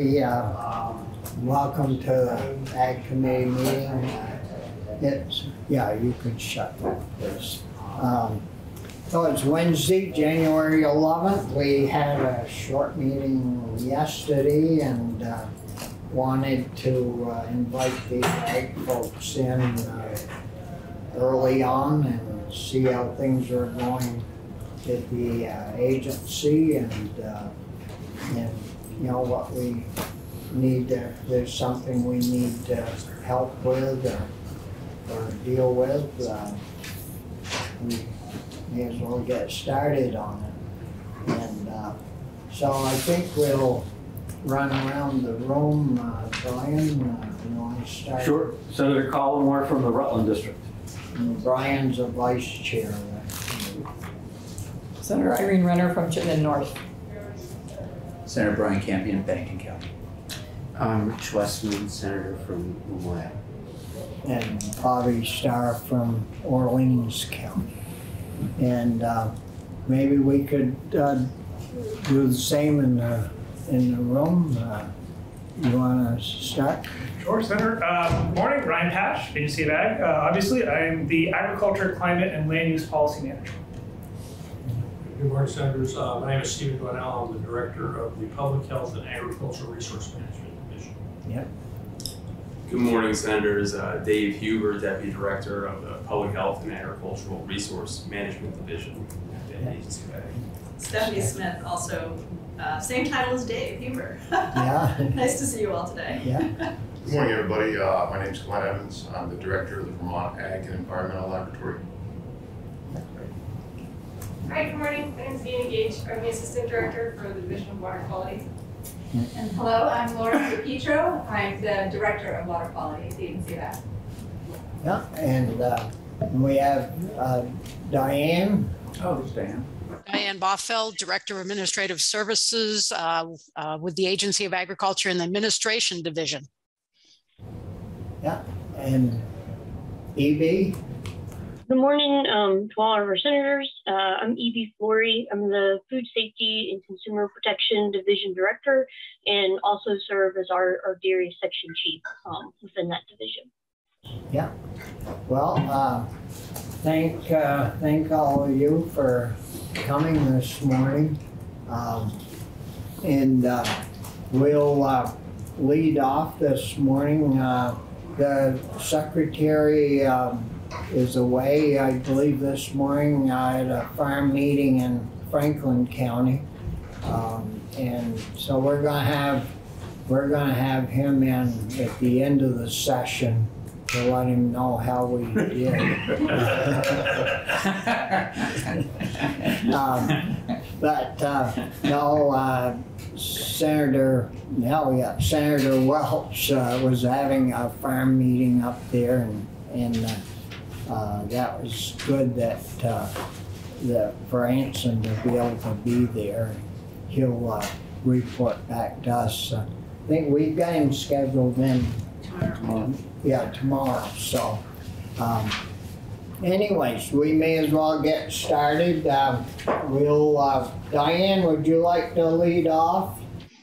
Yeah, welcome to the Ag Committee meeting. It's, yeah, you could shut that, please. Um, So it's Wednesday, January 11th. We had a short meeting yesterday and uh, wanted to uh, invite the ag folks in uh, early on and see how things are going at the uh, agency and, uh, and, you know, what we need, to- there's something we need to help with or, or deal with, uh, we may as well get started on it. And, uh, so I think we'll run around the room, uh, Brian, uh, you want to start? Sure. Senator Collamore from the Rutland District. And Brian's a vice chair. Senator Irene Wrenner from Chittenden North. Senator Brian Campion, Bennington County. I'm Rich Westman, Senator from Lamoille. and Bobby Starr from Orleans County. And uh, maybe we could uh, do the same in the, in the room. Uh, You want to start? Sure, Senator. Uh, Morning, Ryan Patch, Agency of Ag. Uh, Obviously, I am the Agriculture, Climate, and Land Use Policy Manager. Good morning, Senators. Uh, My name is Stephen Dwinell. I'm the Director of the Public Health and Agricultural Resource Management Division. Good morning, Senators. Uh, Dave Huber, Deputy Director of the Public Health and Agricultural Resource Management Division at the Agency of Stephanie Smith, also, uh, same title as Dave Huber. Yeah, Nice to see you all today. yeah. Good morning, everybody. Uh, My name is Glenn Evans. I'm the director of the Vermont Ag and Environmental Laboratory. Hi, good morning. My name is Deanna Gage. I'm the Assistant Director for the Division of Water Quality. And hello, I'm Laura DiPietro. I'm the Director of Water Quality at the Agency of Ag. Yeah, and uh, we have uh, Diane. Oh, there's Diane. Diane Bothfeld, Director of Administrative Services uh, uh, with the Agency of Agriculture and Administration Division. Yeah, and EB. Good morning um, to all of our senators. Uh, I'm Evie Flory. I'm the Food Safety and Consumer Protection Division Director and also serve as our, our dairy section chief um, within that division. Yeah. Well, uh, thank, uh, thank all of you for coming this morning. Um, and, uh, we'll, uh, lead off this morning. Uh, the secretary, um, is away, I believe this morning, I had a farm meeting in Franklin County. Um, and so we're gonna have, we're gonna have him in at the end of the session to let him know how we did. Um, But, uh, no, uh, Senator, no, yeah, Senator Welch, uh, was having a farm meeting up there and, and, uh, uh, that was good that, uh, that for Anson to be able to be there. He'll, uh, report back to us. Uh, I think we've got him scheduled in um, yeah, tomorrow, so. um, Anyways, we may as well get started. Um, We'll, uh, Diane, would you like to lead off?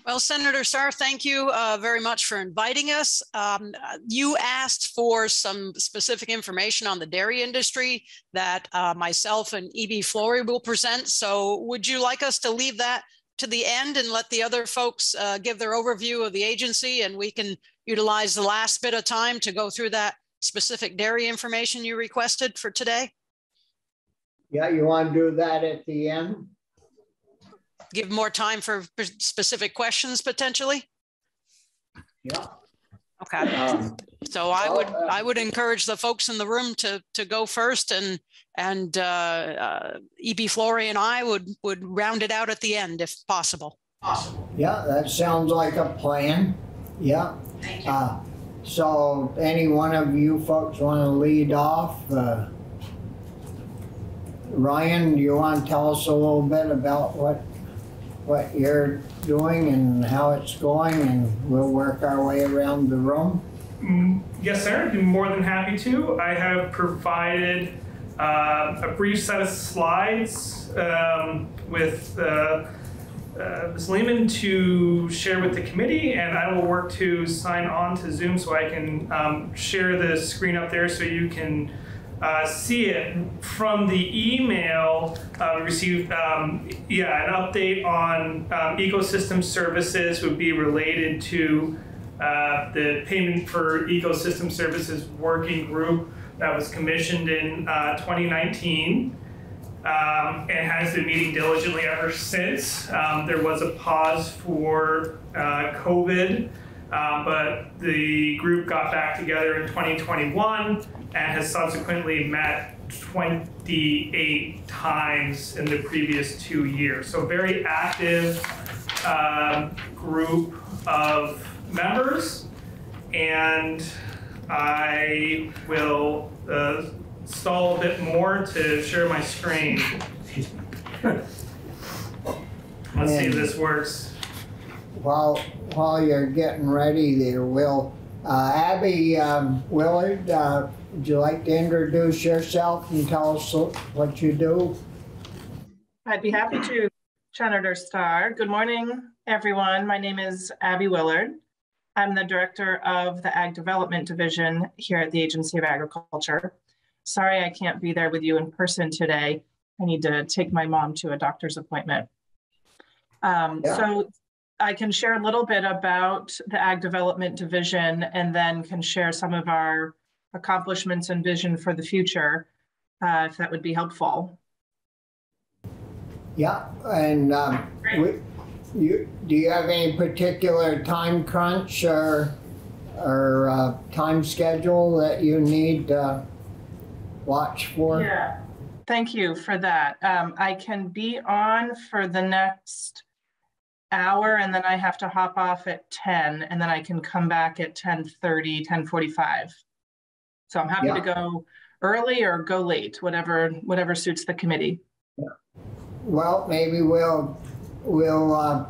Well, Senator Starr, thank you uh, very much for inviting us. Um, you asked for some specific information on the dairy industry that uh, myself and E.B. Flory will present. So would you like us to leave that to the end and let the other folks uh, give their overview of the agency and we can utilize the last bit of time to go through that specific dairy information you requested for today? Yeah, you want to do that at the end? Give more time for specific questions potentially? Yeah. Okay. Um, So I would, uh, I would encourage the folks in the room to, to go first and, and uh, uh, E.B. Flory and I would, would round it out at the end if possible. Possible. Yeah, that sounds like a plan. Yeah. Uh, So any one of you folks want to lead off? Uh, Ryan, do you want to tell us a little bit about what, what you're doing and how it's going? And we'll work our way around the room. Mm, Yes, sir. I'd be more than happy to. I have provided uh, a brief set of slides um, with uh, uh, Ms. Lehman to share with the committee, and I will work to sign on to Zoom so I can um, share the screen up there so you can uh, see it. From the email, uh, we received, um, yeah, an update on um, ecosystem services would be related to uh, the payment for ecosystem services working group that was commissioned in uh, 2019 um, and has been meeting diligently ever since. Um, there was a pause for uh, COVID, uh, but the group got back together in 2021 and has subsequently met 28 times in the previous two years. So very active uh, group of members, and I will uh, stall a bit more to share my screen. Let's see if this works. While, while you're getting ready there, Will, uh, Abbey um, Willard, uh, would you like to introduce yourself and tell us what you do? I'd be happy to, Senator Starr. Good morning, everyone. My name is Abbey Willard. I'm the director of the Ag Development Division here at the Agency of Agriculture. Sorry I can't be there with you in person today. I need to take my mom to a doctor's appointment. Um, yeah. So I can share a little bit about the Ag Development Division and then can share some of our accomplishments and vision for the future, uh, if that would be helpful. Yeah, and um, we, you, do you have any particular time crunch or, or uh, time schedule that you need to watch for? Yeah, thank you for that. Um, I can be on for the next hour and then I have to hop off at 10 and then I can come back at 10.30, 10.45. So I'm happy yeah. to go early or go late, whatever whatever suits the committee. Yeah. Well, maybe we'll we'll uh,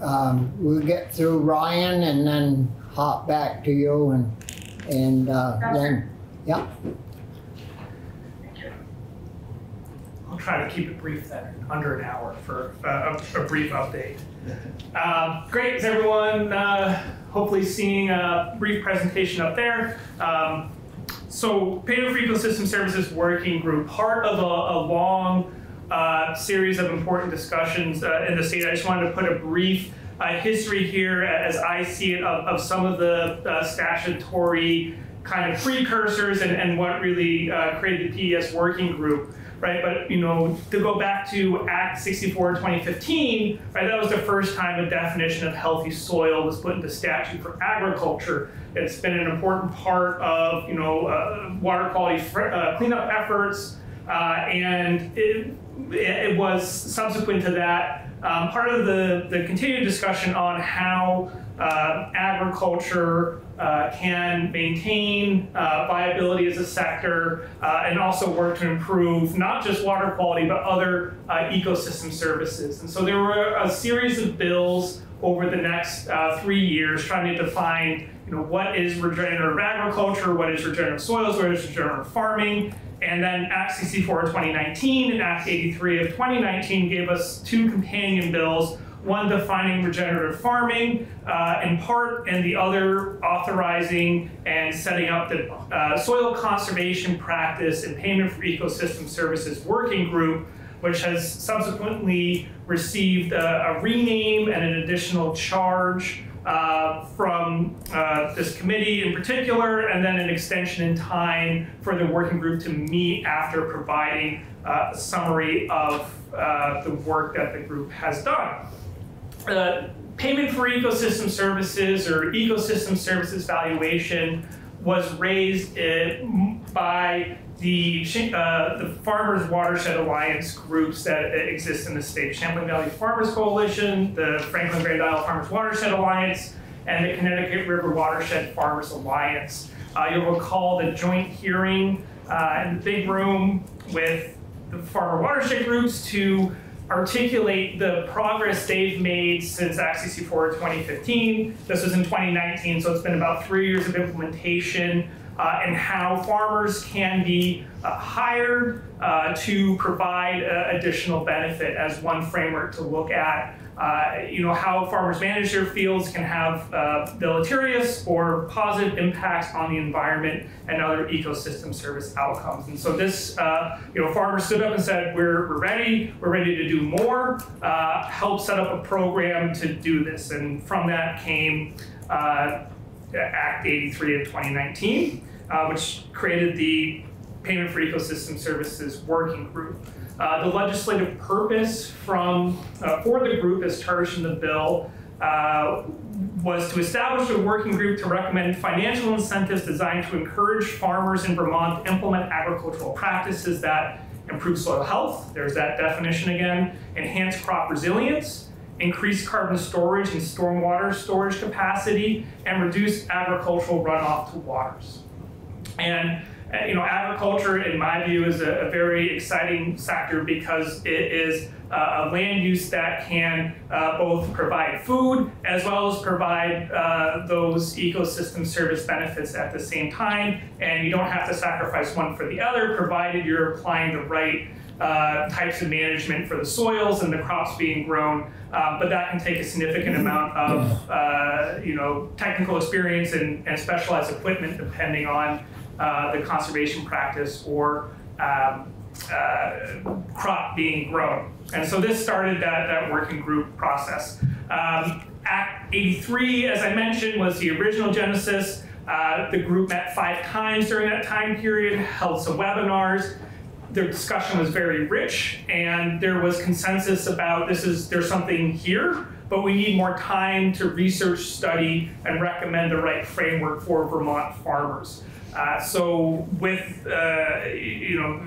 um, we'll get through Ryan and then hop back to you and and uh, then yeah. I'll try to keep it brief then, under an hour for uh, a, a, brief update. Um, great, is everyone uh, hopefully seeing a brief presentation up there? Um, so Payment for Ecosystem Services Working Group, part of a, a long uh, series of important discussions uh, in the state. I just wanted to put a brief uh, history here as I see it of, of some of the uh, statutory kind of precursors and, and what really uh, created the PES working group right? But you know, to go back to Act 64 2015, right? That was the first time a definition of healthy soil was put into statute for agriculture. It's been an important part of you know uh, water quality uh, cleanup efforts, uh, and it, it was subsequent to that um, part of the the continued discussion on how uh, agriculture uh, can maintain uh, viability as a sector uh, and also work to improve not just water quality but other uh, ecosystem services. And so there were a series of bills over the next uh, three years trying to define you know, what is regenerative agriculture, what is regenerative soils, what is regenerative farming, and then Act 64 of 2019 and Act 83 of 2019 gave us two companion bills one defining regenerative farming uh, in part, and the other authorizing and setting up the uh, soil conservation practice and payment for ecosystem services working group, which has subsequently received a, a rename and an additional charge uh, from uh, this committee in particular, and then an extension in time for the working group to meet after providing uh, a summary of uh, the work that the group has done. Uh, payment for ecosystem services or ecosystem services valuation was raised uh, by the, uh, the Farmers Watershed Alliance groups that exist in the state. Champlain Valley Farmers Coalition, the Franklin Grand Isle Farmers Watershed Alliance, and the Connecticut River Watershed Farmers Alliance. Uh, you'll recall the joint hearing uh, in the big room with the farmer watershed groups to articulate the progress they've made since Act 64 2015. This was in 2019, so it's been about three years of implementation uh, and how farmers can be uh, hired uh, to provide uh, additional benefit as one framework to look at uh, you know, how farmers manage their fields can have uh, deleterious or positive impacts on the environment and other ecosystem service outcomes. And so this, uh, you know, farmers stood up and said, we're, we're ready, we're ready to do more, uh, help set up a program to do this. And from that came uh, Act 83 of 2019, uh, which created the Payment for Ecosystem Services Working Group. Uh, the legislative purpose from uh, for the group as charged in the bill uh, was to establish a working group to recommend financial incentives designed to encourage farmers in Vermont to implement agricultural practices that improve soil health, there's that definition again, enhance crop resilience, increase carbon storage and stormwater storage capacity, and reduce agricultural runoff to waters. And you know, agriculture, in my view, is a, a very exciting sector because it is uh, a land use that can uh, both provide food as well as provide uh, those ecosystem service benefits at the same time. And you don't have to sacrifice one for the other, provided you're applying the right uh, types of management for the soils and the crops being grown. Um, but that can take a significant amount of, uh, you know, technical experience and, and specialized equipment depending on uh, the conservation practice or um, uh, crop being grown. And so this started that, that working group process. Um, Act 83, as I mentioned, was the original genesis. Uh, the group met five times during that time period, held some webinars. The discussion was very rich, and there was consensus about this is there's something here, but we need more time to research, study, and recommend the right framework for Vermont farmers. Uh, so with, uh, you know,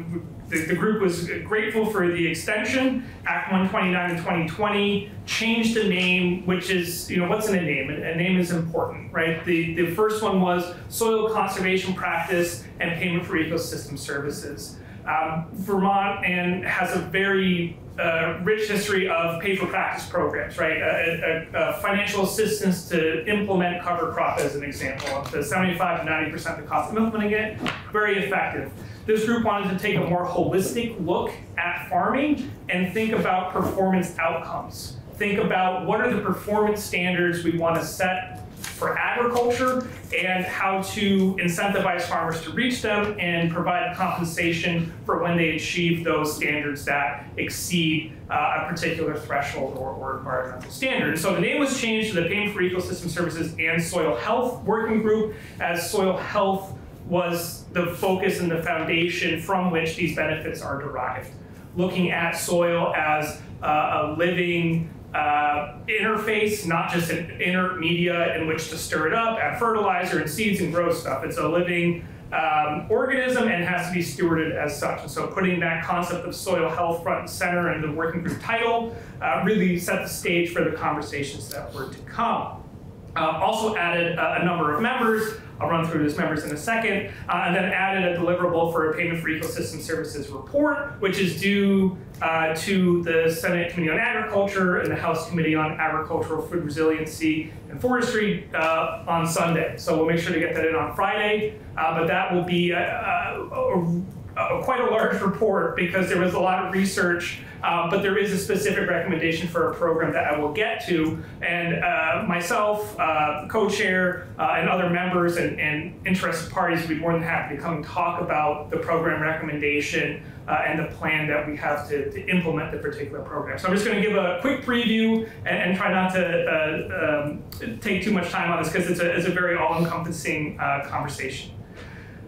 the, the, group was grateful for the extension. Act 129 in 2020 changed the name, which is, you know, what's in a name? A name is important, right? The, the first one was Soil Conservation Practice and Payment for Ecosystem Services. Um, Vermont and has a very uh, rich history of pay for practice programs, right? A, a, a, financial assistance to implement cover crop as an example, up to 75 to 90% the cost of implementing it, very effective. This group wanted to take a more holistic look at farming and think about performance outcomes. Think about what are the performance standards we want to set for agriculture and how to incentivize farmers to reach them and provide compensation for when they achieve those standards that exceed uh, a particular threshold or, or environmental standard. So the name was changed to the Payment for Ecosystem Services and Soil Health Working Group as soil health was the focus and the foundation from which these benefits are derived. Looking at soil as uh, a living uh, interface, not just an inert media in which to stir it up, add fertilizer and seeds and grow stuff. It's a living um, organism and has to be stewarded as such. And so putting that concept of soil health front and center in the working group title uh, really set the stage for the conversations that were to come. Uh, also added a, a number of members I'll run through those members in a second, uh, and then added a deliverable for a payment for ecosystem services report, which is due uh, to the Senate Committee on Agriculture and the House Committee on Agricultural Food Resiliency and Forestry uh, on Sunday. So we'll make sure to get that in on Friday, uh, but that will be a, a, a, quite a large report because there was a lot of research uh, but there is a specific recommendation for a program that I will get to. And uh, myself, uh, co-chair, uh, and other members and, and, interested parties would be more than happy to come and talk about the program recommendation uh, and the plan that we have to, to, implement the particular program. So I'm just going to give a quick preview and, and try not to um, take too much time on this because it's a, it's a very all-encompassing conversation.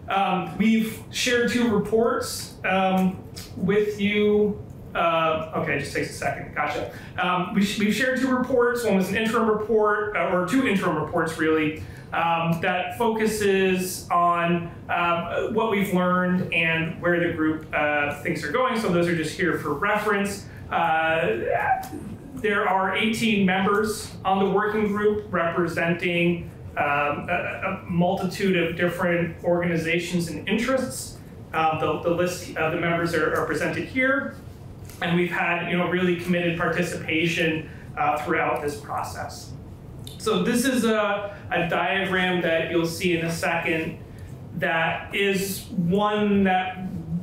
Um, we've shared two reports um, with you uh, okay, just takes a second. Gotcha. Um, we, we've shared two reports. One was an interim report, uh, or two interim reports really, um, that focuses on um, what we've learned and where the group uh, thinks are going. So those are just here for reference. Uh, there are 18 members on the working group representing um, a, a, multitude of different organizations and interests. Um, the, the, list of the members are, are presented here and we've had you know really committed participation uh, throughout this process. So this is a, a diagram that you'll see in a second that is one that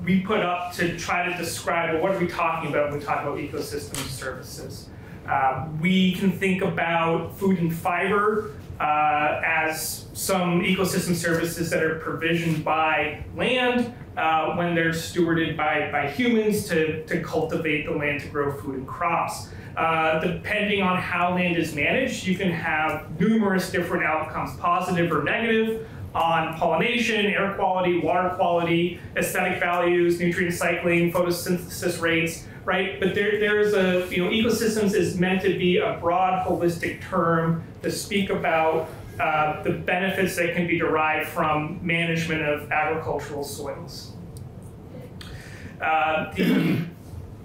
we put up to try to describe well, what are we talking about when we talk about ecosystem services. Uh, we can think about food and fiber uh, as some ecosystem services that are provisioned by land uh, when they're stewarded by, by humans to, to cultivate the land to grow food and crops. Uh, depending on how land is managed, you can have numerous different outcomes, positive or negative, on pollination, air quality, water quality, aesthetic values, nutrient cycling, photosynthesis rates, right? But there, there is a, you know, ecosystems is meant to be a broad, holistic term to speak about uh, the benefits that can be derived from management of agricultural soils. Uh, the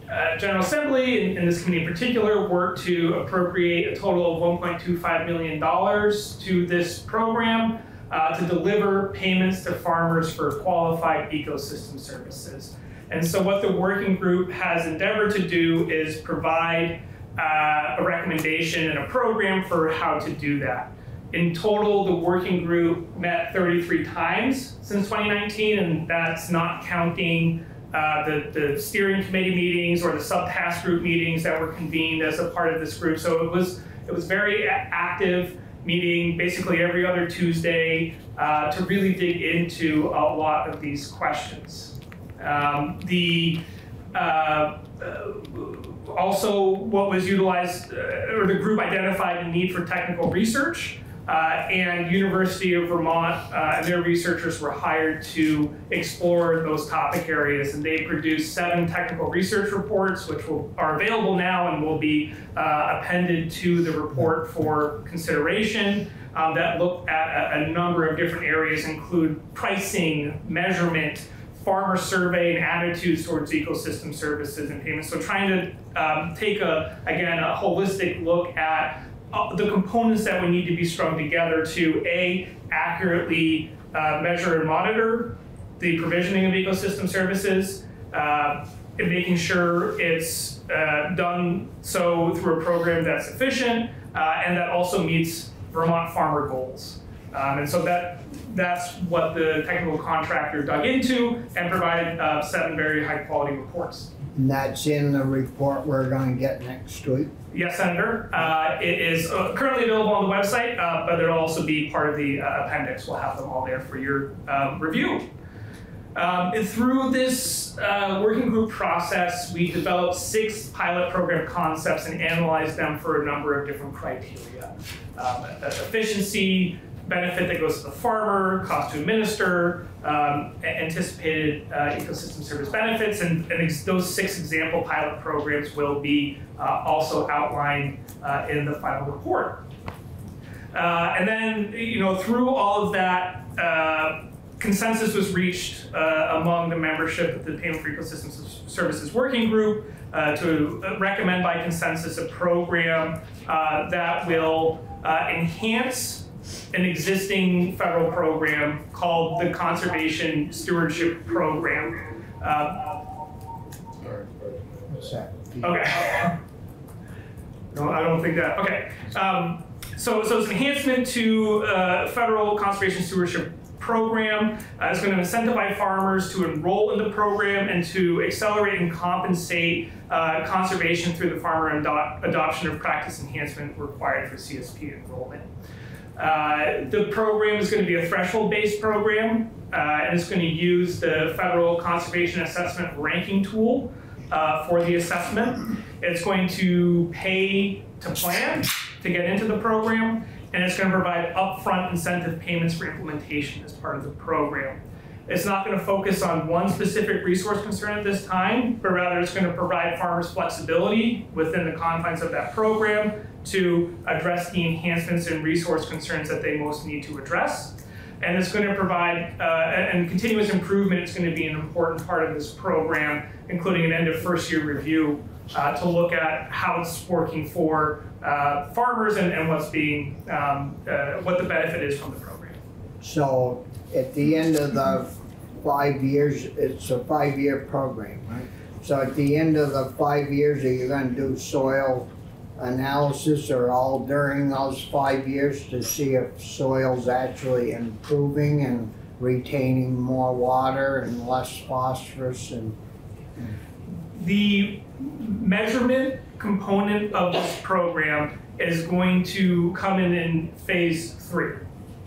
uh, General Assembly, and, this committee in particular, worked to appropriate a total of $1.25 million to this program uh, to deliver payments to farmers for qualified ecosystem services. And so what the working group has endeavored to do is provide uh, a recommendation and a program for how to do that. In total, the working group met 33 times since 2019, and that's not counting uh, the, the steering committee meetings or the subtask group meetings that were convened as a part of this group. So it was, it was very active meeting basically every other Tuesday uh, to really dig into a lot of these questions. Um, the uh, also what was utilized, uh, or the group identified the need for technical research uh, and University of Vermont uh, and their researchers were hired to explore those topic areas. And they produced seven technical research reports, which will, are available now and will be uh, appended to the report for consideration. Um, that look at a, a number of different areas, include pricing, measurement, farmer survey and attitudes towards ecosystem services and payments. So trying to um, take a, again, a holistic look at uh, the components that would need to be strung together to A, accurately uh, measure and monitor the provisioning of ecosystem services, uh, and making sure it's uh, done so through a program that's efficient uh, and that also meets Vermont farmer goals. Um, and so that that's what the technical contractor dug into and provided uh, seven very high quality reports. And that's in the report we're going to get next week. Yes, Senator. Uh, it is uh, currently available on the website, uh, but it'll also be part of the uh, appendix. We'll have them all there for your um, review. Um, and through this uh, working group process, we developed six pilot program concepts and analyzed them for a number of different criteria. Um, efficiency, benefit that goes to the farmer, cost to administer, um, anticipated uh, ecosystem service benefits, and, and those six example pilot programs will be uh, also outlined uh, in the final report. Uh, and then, you know, through all of that, uh, consensus was reached uh, among the membership of the Payment for Ecosystem Services Working Group to recommend by consensus a program that will enhance an existing federal program called the Conservation Stewardship Program. Uh, okay. no, I don't think that. Okay. Um, so, so it's an enhancement to uh, federal conservation stewardship program. Uh, it's going to incentivize farmers to enroll in the program and to accelerate and compensate uh, conservation through the farmer adoption of practice enhancement required for CSP enrollment. Uh, the program is going to be a threshold-based program, uh, and it's going to use the Federal Conservation Assessment Ranking Tool uh, for the assessment. It's going to pay to plan to get into the program, and it's going to provide upfront incentive payments for implementation as part of the program. It's not going to focus on one specific resource concern at this time, but rather it's going to provide farmers flexibility within the confines of that program to address the enhancements and resource concerns that they most need to address. And it's going to provide, uh, and continuous improvement is going to be an important part of this program, including an end of first year review uh, to look at how it's working for uh, farmers and, and, what's being, um, uh, what the benefit is from the program. So at the end of the five years, it's a five year program, right? So at the end of the five years, are you going to do soil analysis or all during those five years to see if soil's actually improving and retaining more water and less phosphorus and the measurement component of this program is going to come in in phase three.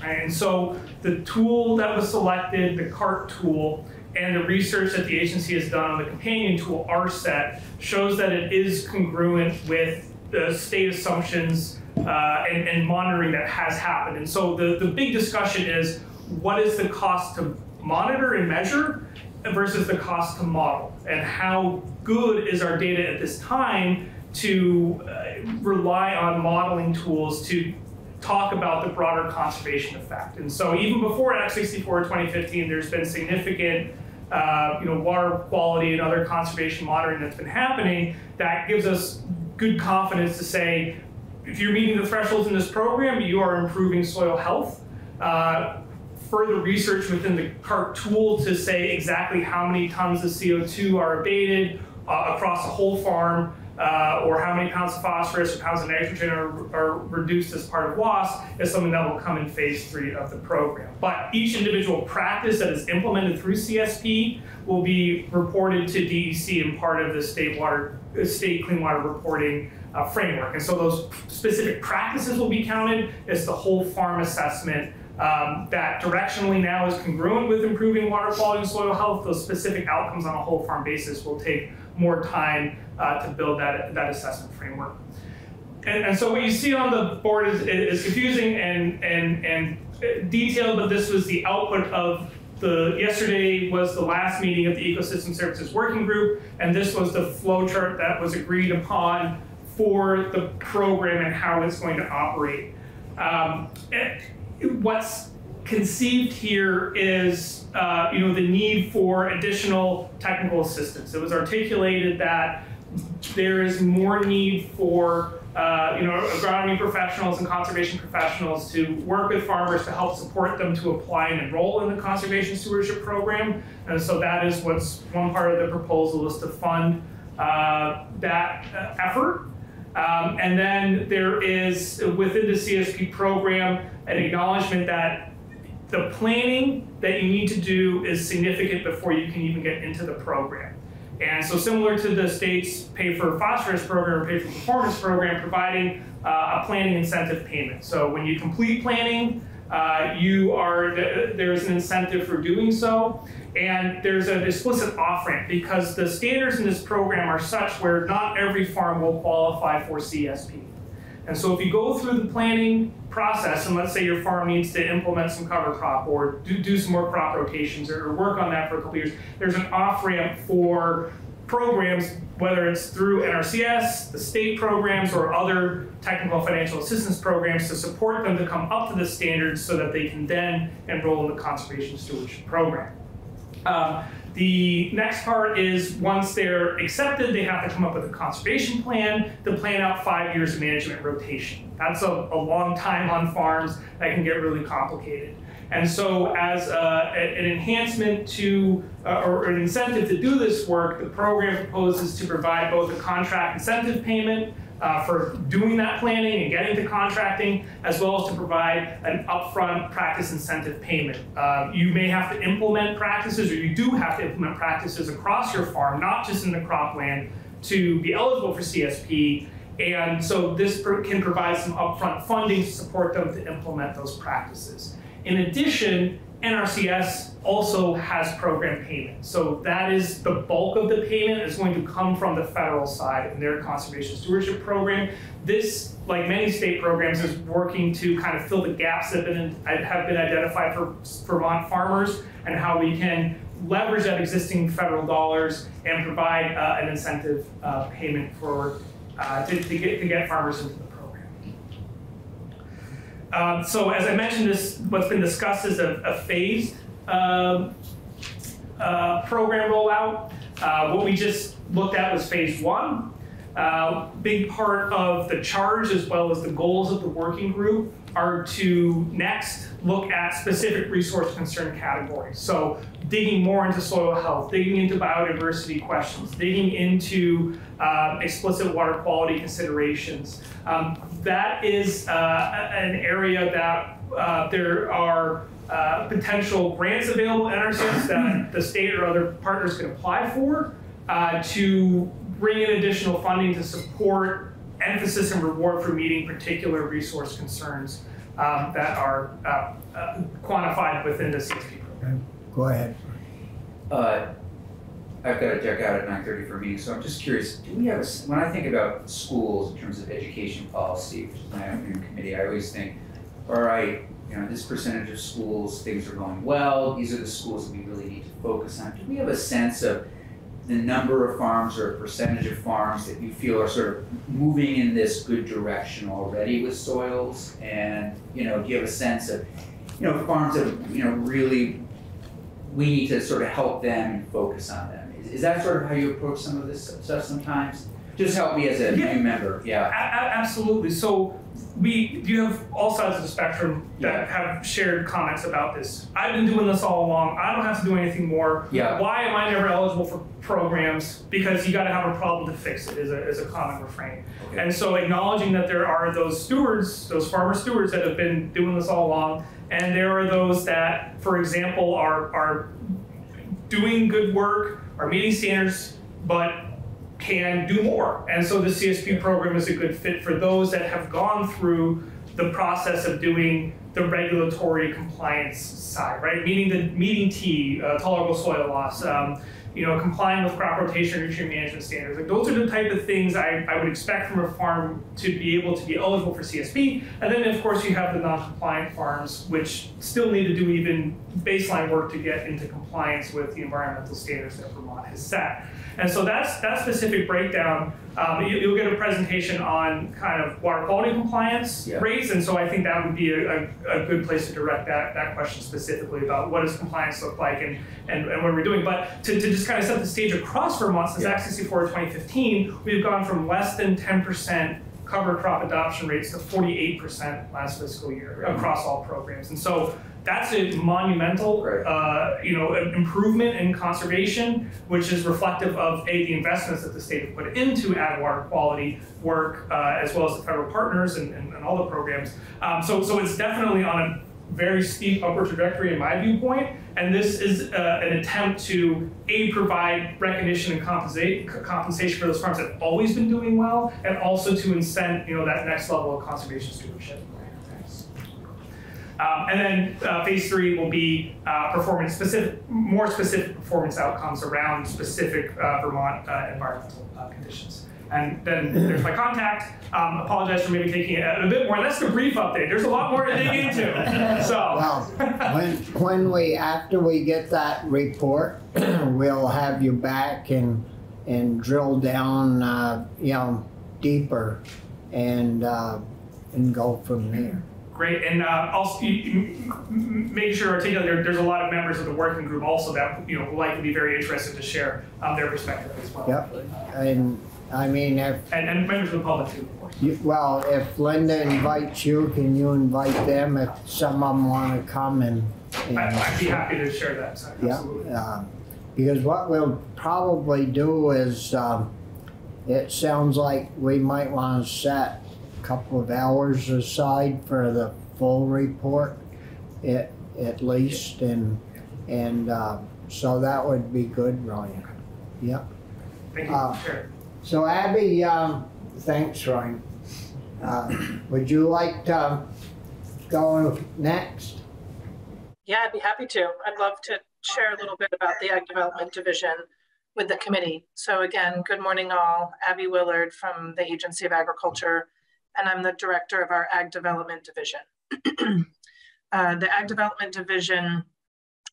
And so the tool that was selected, the CART tool, and the research that the agency has done on the companion tool, RSET, shows that it is congruent with the state assumptions uh, and, and, monitoring that has happened. And so the, the big discussion is what is the cost to monitor and measure versus the cost to model? And how good is our data at this time to uh, rely on modeling tools to talk about the broader conservation effect. And so even before Act 64 2015, there's been significant uh, you know, water quality and other conservation monitoring that's been happening that gives us good confidence to say, if you're meeting the thresholds in this program, you are improving soil health. Uh, further research within the CART tool to say exactly how many tons of CO2 are abated uh, across a whole farm uh, or how many pounds of phosphorus or pounds of nitrogen are, are reduced as part of loss is something that will come in phase three of the program. But each individual practice that is implemented through CSP will be reported to DEC and part of the state water, state clean water reporting uh, framework. And so those specific practices will be counted as the whole farm assessment um, that directionally now is congruent with improving water quality and soil health. Those specific outcomes on a whole farm basis will take more time uh, to build that, that assessment framework. And, and, so what you see on the board is, is confusing and, and, and detailed, but this was the output of the, yesterday was the last meeting of the Ecosystem Services Working Group, and this was the flow chart that was agreed upon for the program and how it's going to operate. Um, what's conceived here is uh, you know the need for additional technical assistance. It was articulated that there is more need for uh, you know agronomy professionals and conservation professionals to work with farmers to help support them to apply and enroll in the conservation stewardship program. And so that is what's one part of the proposal is to fund uh, that uh, effort. Um, and then there is within the CSP program an acknowledgement that the planning that you need to do is significant before you can even get into the program. And so similar to the state's pay for phosphorus program or pay for performance program, providing uh, a planning incentive payment. So when you complete planning, uh, you are there's an incentive for doing so, and there's an explicit off ramp because the standards in this program are such where not every farm will qualify for CSP. And so if you go through the planning process, and let's say your farm needs to implement some cover crop or do, do some more crop rotations or work on that for a couple years, there's an off ramp for programs, whether it's through NRCS, the state programs, or other technical financial assistance programs to support them to come up to the standards so that they can then enroll in the conservation stewardship program. Um, the next part is once they're accepted, they have to come up with a conservation plan to plan out five years of management rotation. That's a, a long time on farms that can get really complicated. And so as uh, an enhancement to, uh, or an incentive to do this work, the program proposes to provide both a contract incentive payment uh, for doing that planning and getting to contracting, as well as to provide an upfront practice incentive payment. Uh, you may have to implement practices, or you do have to implement practices across your farm, not just in the cropland, to be eligible for CSP. And so this can provide some upfront funding to support them to implement those practices. In addition, NRCS also has program payment. So that is the bulk of the payment is going to come from the federal side in their conservation stewardship program. This, like many state programs, is working to kind of fill the gaps that have been, have been identified for Vermont farmers and how we can leverage that existing federal dollars and provide uh, an incentive uh, payment for uh, to, to, get, to get farmers into the um, so as I mentioned, this what's been discussed is a, a phased um, uh, program rollout. Uh, what we just looked at was phase one. Uh, big part of the charge as well as the goals of the working group are to next look at specific resource concern categories. So digging more into soil health, digging into biodiversity questions, digging into uh, explicit water quality considerations. Um, that is uh, an area that uh, there are uh, potential grants available in NRCS that the state or other partners can apply for. uh, to bring in additional funding to support emphasis and reward for meeting particular resource concerns um, that are uh, uh, quantified within the CSP program. Go ahead. I've got to check out at nine thirty for a meeting, so I'm just curious, do we have a, when I think about schools in terms of education policy, which is my own committee, I always think, all right, you know, this percentage of schools, things are going well, these are the schools that we really need to focus on. Do we have a sense of the number of farms or percentage of farms that you feel are sort of moving in this good direction already with soils? And, you know, do you have a sense of, you know, farms that, you know, really, we need to sort of help them and focus on them? Is, that sort of how you approach some of this stuff sometimes? Just help me as a Yeah. new member, yeah. A- absolutely. So we you have all sides of the spectrum that have shared comments about this. I've been doing this all along. I don't have to do anything more. Yeah. Why am I never eligible for programs? Because you got to have a problem to fix it. Is a is a common refrain. Okay. And so acknowledging that there are those stewards, those farmer stewards that have been doing this all along, and there are those that, for example, are are doing good work, are meeting standards, but can do more. And so the CSP program is a good fit for those that have gone through the process of doing the regulatory compliance side, right? Meaning the meeting T, uh, tolerable soil loss, um, you know, complying with crop rotation, nutrient management standards. Like those are the type of things I, I would expect from a farm to be able to be eligible for CSP. And then of course you have the non-compliant farms, which still need to do even baseline work to get into compliance with the environmental standards that Vermont has set. And so that's that specific breakdown. Um, you, will get a presentation on kind of water quality compliance Yeah. rates, and so I think that would be a, a, a good place to direct that, that question specifically about what does compliance look like and, and, and what we're doing. But to, to just kind of set the stage across Vermont, since Yeah. Act 64 2015, we've gone from less than 10% cover crop adoption rates to 48% last fiscal year across all programs. And so that's a monumental, Right. uh, you know, improvement in conservation, which is reflective of a the investments that the state have put into ag water quality work, uh, as well as the federal partners and, and, and all the programs. Um, so, so it's definitely on a very steep upward trajectory in my viewpoint, and this is uh, an attempt to a provide recognition and compensate, compensation for those farms that have always been doing well, and also to incent you know that next level of conservation stewardship. Um, and then uh, phase three will be uh, performance specific, more specific performance outcomes around specific uh, Vermont uh, environmental uh, conditions. And then there's my contact. Um, apologize for maybe taking a, a bit more. That's the brief update. There's a lot more to dig into. So. Well, when, when we, after we get that report, we'll have you back and, and drill down, uh, you know, deeper and, uh, and go from there. Great, and uh, also make sure to articulate there, there's a lot of members of the working group also that you know will likely be very interested to share um, their perspective as well. Yep. And, I mean, if, And, and members of the public too, you- well, if Linda invites you, can you invite them if some of them wanna come and? and- I, I'd be happy to share that. So Yeah, absolutely. um, because what we'll probably do is, um, it sounds like we might wanna set a couple of hours aside for the full report, at, at least, and, and, uh, so that would be good, Ryan. Yep. Thank you. Uh, sure. So Abbey, um, thanks, Ryan. Uh, would you like to go next? Yeah, I'd be happy to. I'd love to share a little bit about the Ag Development Division with the committee. So again, good morning all. Abbey Willard from the Agency of Agriculture, and I'm the director of our Ag Development Division. uh, the Ag Development Division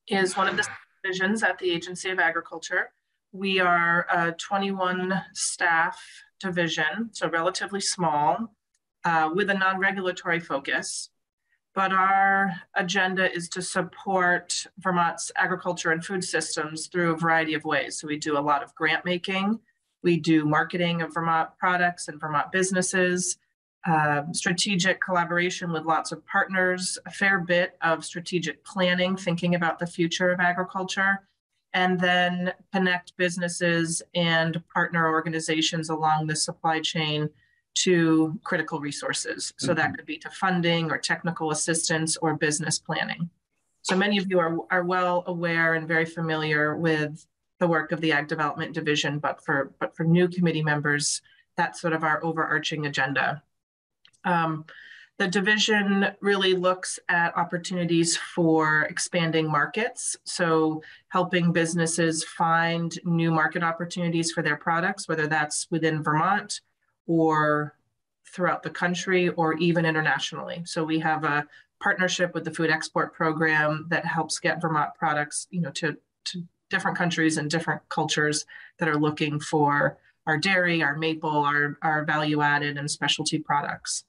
is one of the divisions at the Agency of Agriculture. We are a 21 staff division, so relatively small, uh, with a non-regulatory focus but our agenda is to support Vermont's agriculture and food systems through a variety of ways. So we do a lot of grant making, we do marketing of Vermont products and Vermont businesses, um, strategic collaboration with lots of partners, a fair bit of strategic planning, thinking about the future of agriculture, and then connect businesses and partner organizations along the supply chain to critical resources. So that could be to funding or technical assistance or business planning. So many of you are, are well aware and very familiar with the work of the Ag Development Division, but for but for new committee members, that's sort of our overarching agenda. Um, the division really looks at opportunities for expanding markets. So helping businesses find new market opportunities for their products, whether that's within Vermont or throughout the country or even internationally. So we have a partnership with the Food Export Program that helps get Vermont products, you know, to, to different countries and different cultures that are looking for our dairy, our maple, our, our value added and specialty products.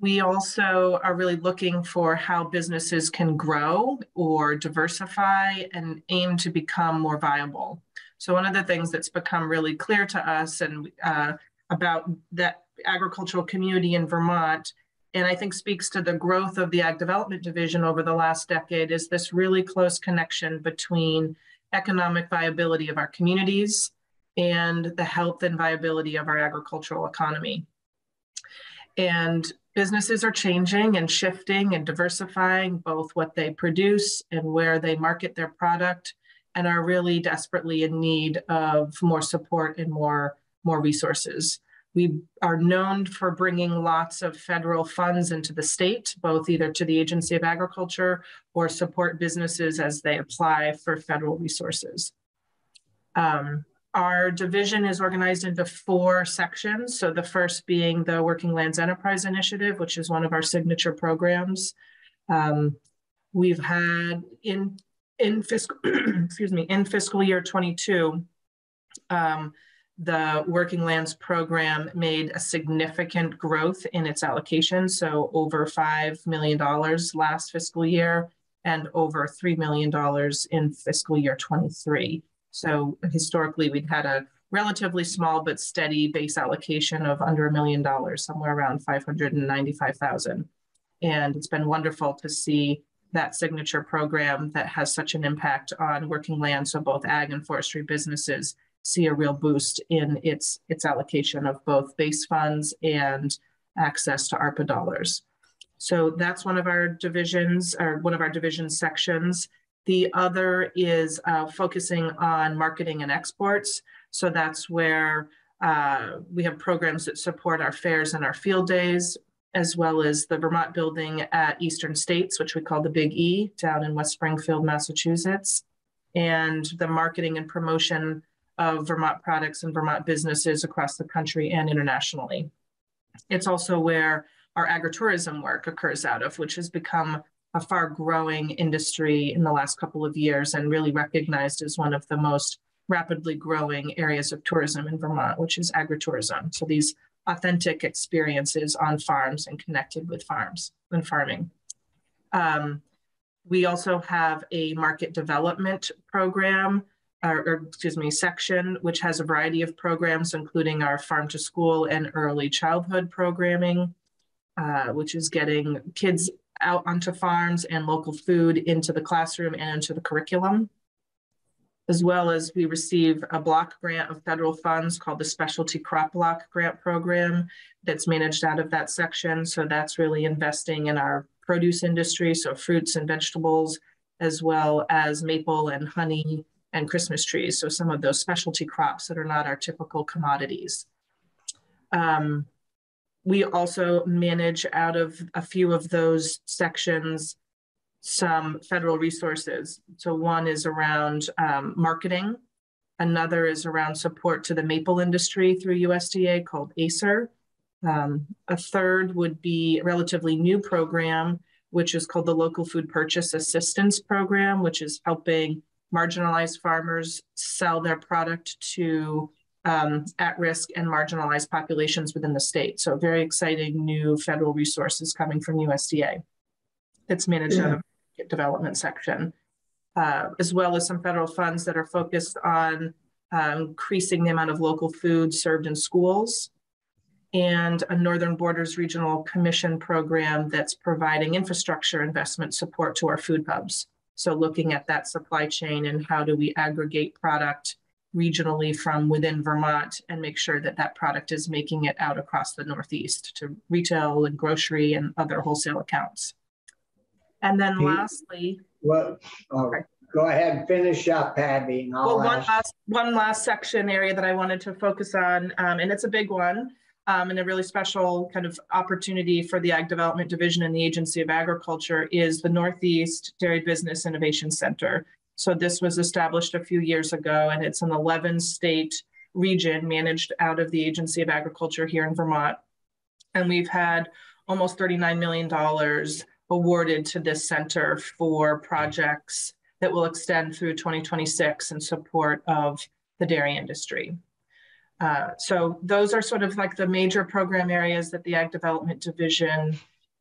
We also are really looking for how businesses can grow or diversify and aim to become more viable. So one of the things that's become really clear to us and uh, about that agricultural community in Vermont, and I think speaks to the growth of the Ag Development Division over the last decade, is this really close connection between economic viability of our communities and the health and viability of our agricultural economy. And businesses are changing and shifting and diversifying both what they produce and where they market their product and are really desperately in need of more support and more, more resources. We are known for bringing lots of federal funds into the state, both either to the Agency of Agriculture or support businesses as they apply for federal resources. Um, our division is organized into four sections. So the first being the Working Lands Enterprise Initiative, which is one of our signature programs. Um, we've had in in fiscal excuse me in fiscal year 22, um, the Working Lands program made a significant growth in its allocation. So over $5 million last fiscal year and over $3 million in fiscal year 23. So historically, we'd had a relatively small but steady base allocation of under a million dollars, somewhere around 595,000. And it's been wonderful to see that signature program that has such an impact on working land. So both ag and forestry businesses see a real boost in its, its allocation of both base funds and access to ARPA dollars. So that's one of our divisions or one of our division sections. The other is uh, focusing on marketing and exports. So that's where uh, we have programs that support our fairs and our field days, as well as the Vermont building at Eastern States, which we call the Big E down in West Springfield, Massachusetts, and the marketing and promotion of Vermont products and Vermont businesses across the country and internationally. It's also where our agritourism work occurs out of, which has become a far growing industry in the last couple of years and really recognized as one of the most rapidly growing areas of tourism in Vermont, which is agritourism. So these authentic experiences on farms and connected with farms and farming. Um, we also have a market development program, or, or, excuse me, section, which has a variety of programs, including our farm to school and early childhood programming, uh, which is getting kids out onto farms and local food into the classroom and into the curriculum. As well as we receive a block grant of federal funds called the Specialty Crop Block Grant Program that's managed out of that section. So that's really investing in our produce industry, so fruits and vegetables, as well as maple and honey and Christmas trees. So some of those specialty crops that are not our typical commodities. Um, we also manage out of a few of those sections some federal resources. So one is around um, marketing. Another is around support to the maple industry through USDA called ACER. Um, a third would be a relatively new program, which is called the Local Food Purchase Assistance Program, which is helping marginalized farmers sell their product to um, at-risk and marginalized populations within the state. So very exciting new federal resources coming from USDA. It's managed yeah. out of the development section, uh, as well as some federal funds that are focused on um, increasing the amount of local food served in schools and a Northern Borders Regional Commission program that's providing infrastructure investment support to our food hubs. So looking at that supply chain and how do we aggregate product regionally from within Vermont and make sure that that product is making it out across the Northeast to retail and grocery and other wholesale accounts. And then lastly, well, uh, Go ahead, and finish up, Abbey, and Well, I'll one ask. last, one last section area that I wanted to focus on, um, and it's a big one, um, and a really special kind of opportunity for the Ag Development Division and the Agency of Agriculture is the Northeast Dairy Business Innovation Center. So this was established a few years ago, and it's an 11 state region managed out of the Agency of Agriculture here in Vermont. And we've had almost $39 million awarded to this center for projects that will extend through 2026 in support of the dairy industry. Uh, so those are sort of like the major program areas that the Ag Development Division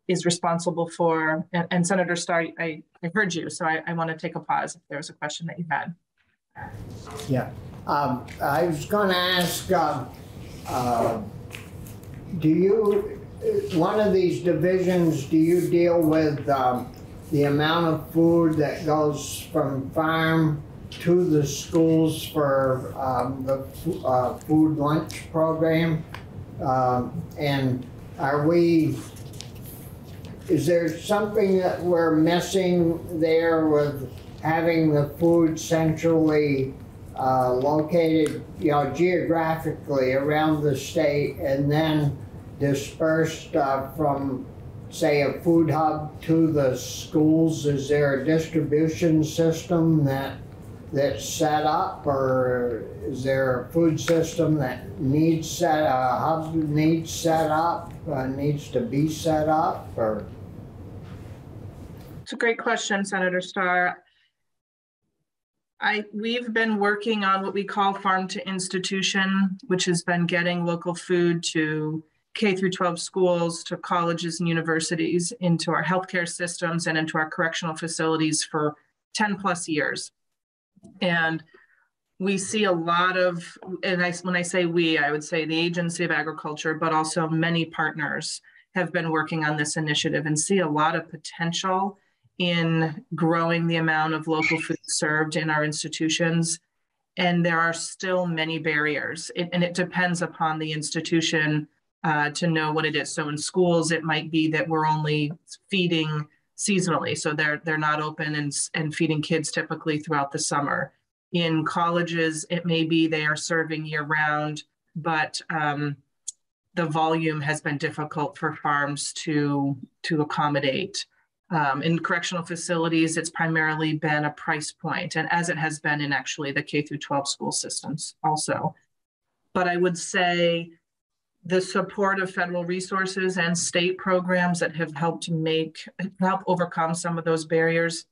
is responsible for. And, and Senator Starr, I, I heard you, so I, I want to take a pause if there was a question that you had. Yeah, um, I was gonna ask, uh, uh, do you, one of these divisions, do you deal with, um, the amount of food that goes from farm to the schools for, um, the, uh, food lunch program? Um, and are we, is there something that we're missing there with having the food centrally uh, located, you know, geographically around the state and then dispersed uh, from, say, a food hub to the schools? Is there a distribution system that that's set up, or is there a food system that needs set, a hub needs set up, uh, needs to be set up, or? It's a great question, Senator Starr. I, we've been working on what we call farm to institution, which has been getting local food to K through 12 schools, to colleges and universities, into our healthcare systems and into our correctional facilities for 10 plus years. And we see a lot of, and I, when I say we, I would say the Agency of Agriculture, but also many partners have been working on this initiative and see a lot of potential in growing the amount of local food served in our institutions. And there are still many barriers, it, and it depends upon the institution uh, to know what it is. So in schools, it might be that we're only feeding seasonally, so they're they're not open and and feeding kids typically throughout the summer. In colleges, it may be they are serving year round, but um, the volume has been difficult for farms to to accommodate. Um, in correctional facilities, it's primarily been a price point, and as it has been in actually the K through 12 school systems also. But I would say the support of federal resources and state programs that have helped to make help overcome some of those barriers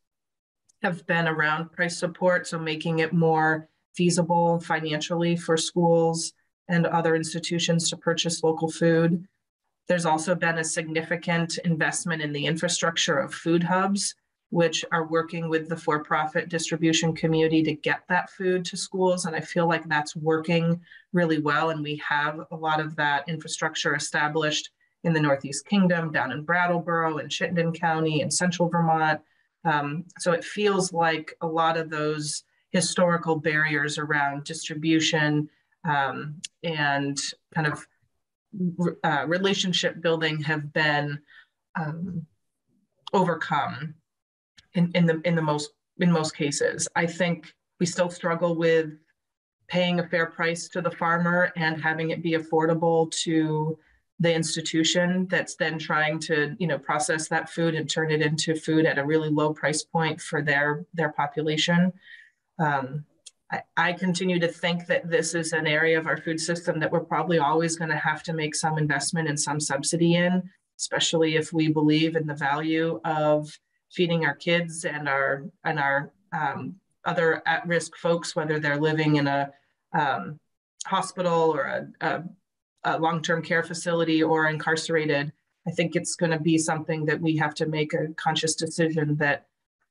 have been around price support, so making it more feasible financially for schools and other institutions to purchase local food. There's also been a significant investment in the infrastructure of food hubs, which are working with the for profit distribution community to get that food to schools. And I feel like that's working really well. And we have a lot of that infrastructure established in the Northeast Kingdom, down in Brattleboro, in Chittenden County, in central Vermont. Um, so it feels like a lot of those historical barriers around distribution um, and kind of uh, relationship building have been um, overcome in, in the in the most in most cases. I think we still struggle with paying a fair price to the farmer and having it be affordable to the institution that's then trying to you know process that food and turn it into food at a really low price point for their their population. Um, I, continue to think that this is an area of our food system that we're probably always going to have to make some investment and some subsidy in, especially if we believe in the value of feeding our kids and our and our um, other at-risk folks, whether they're living in a um, hospital or a, a, a long-term care facility or incarcerated. I think it's going to be something that we have to make a conscious decision that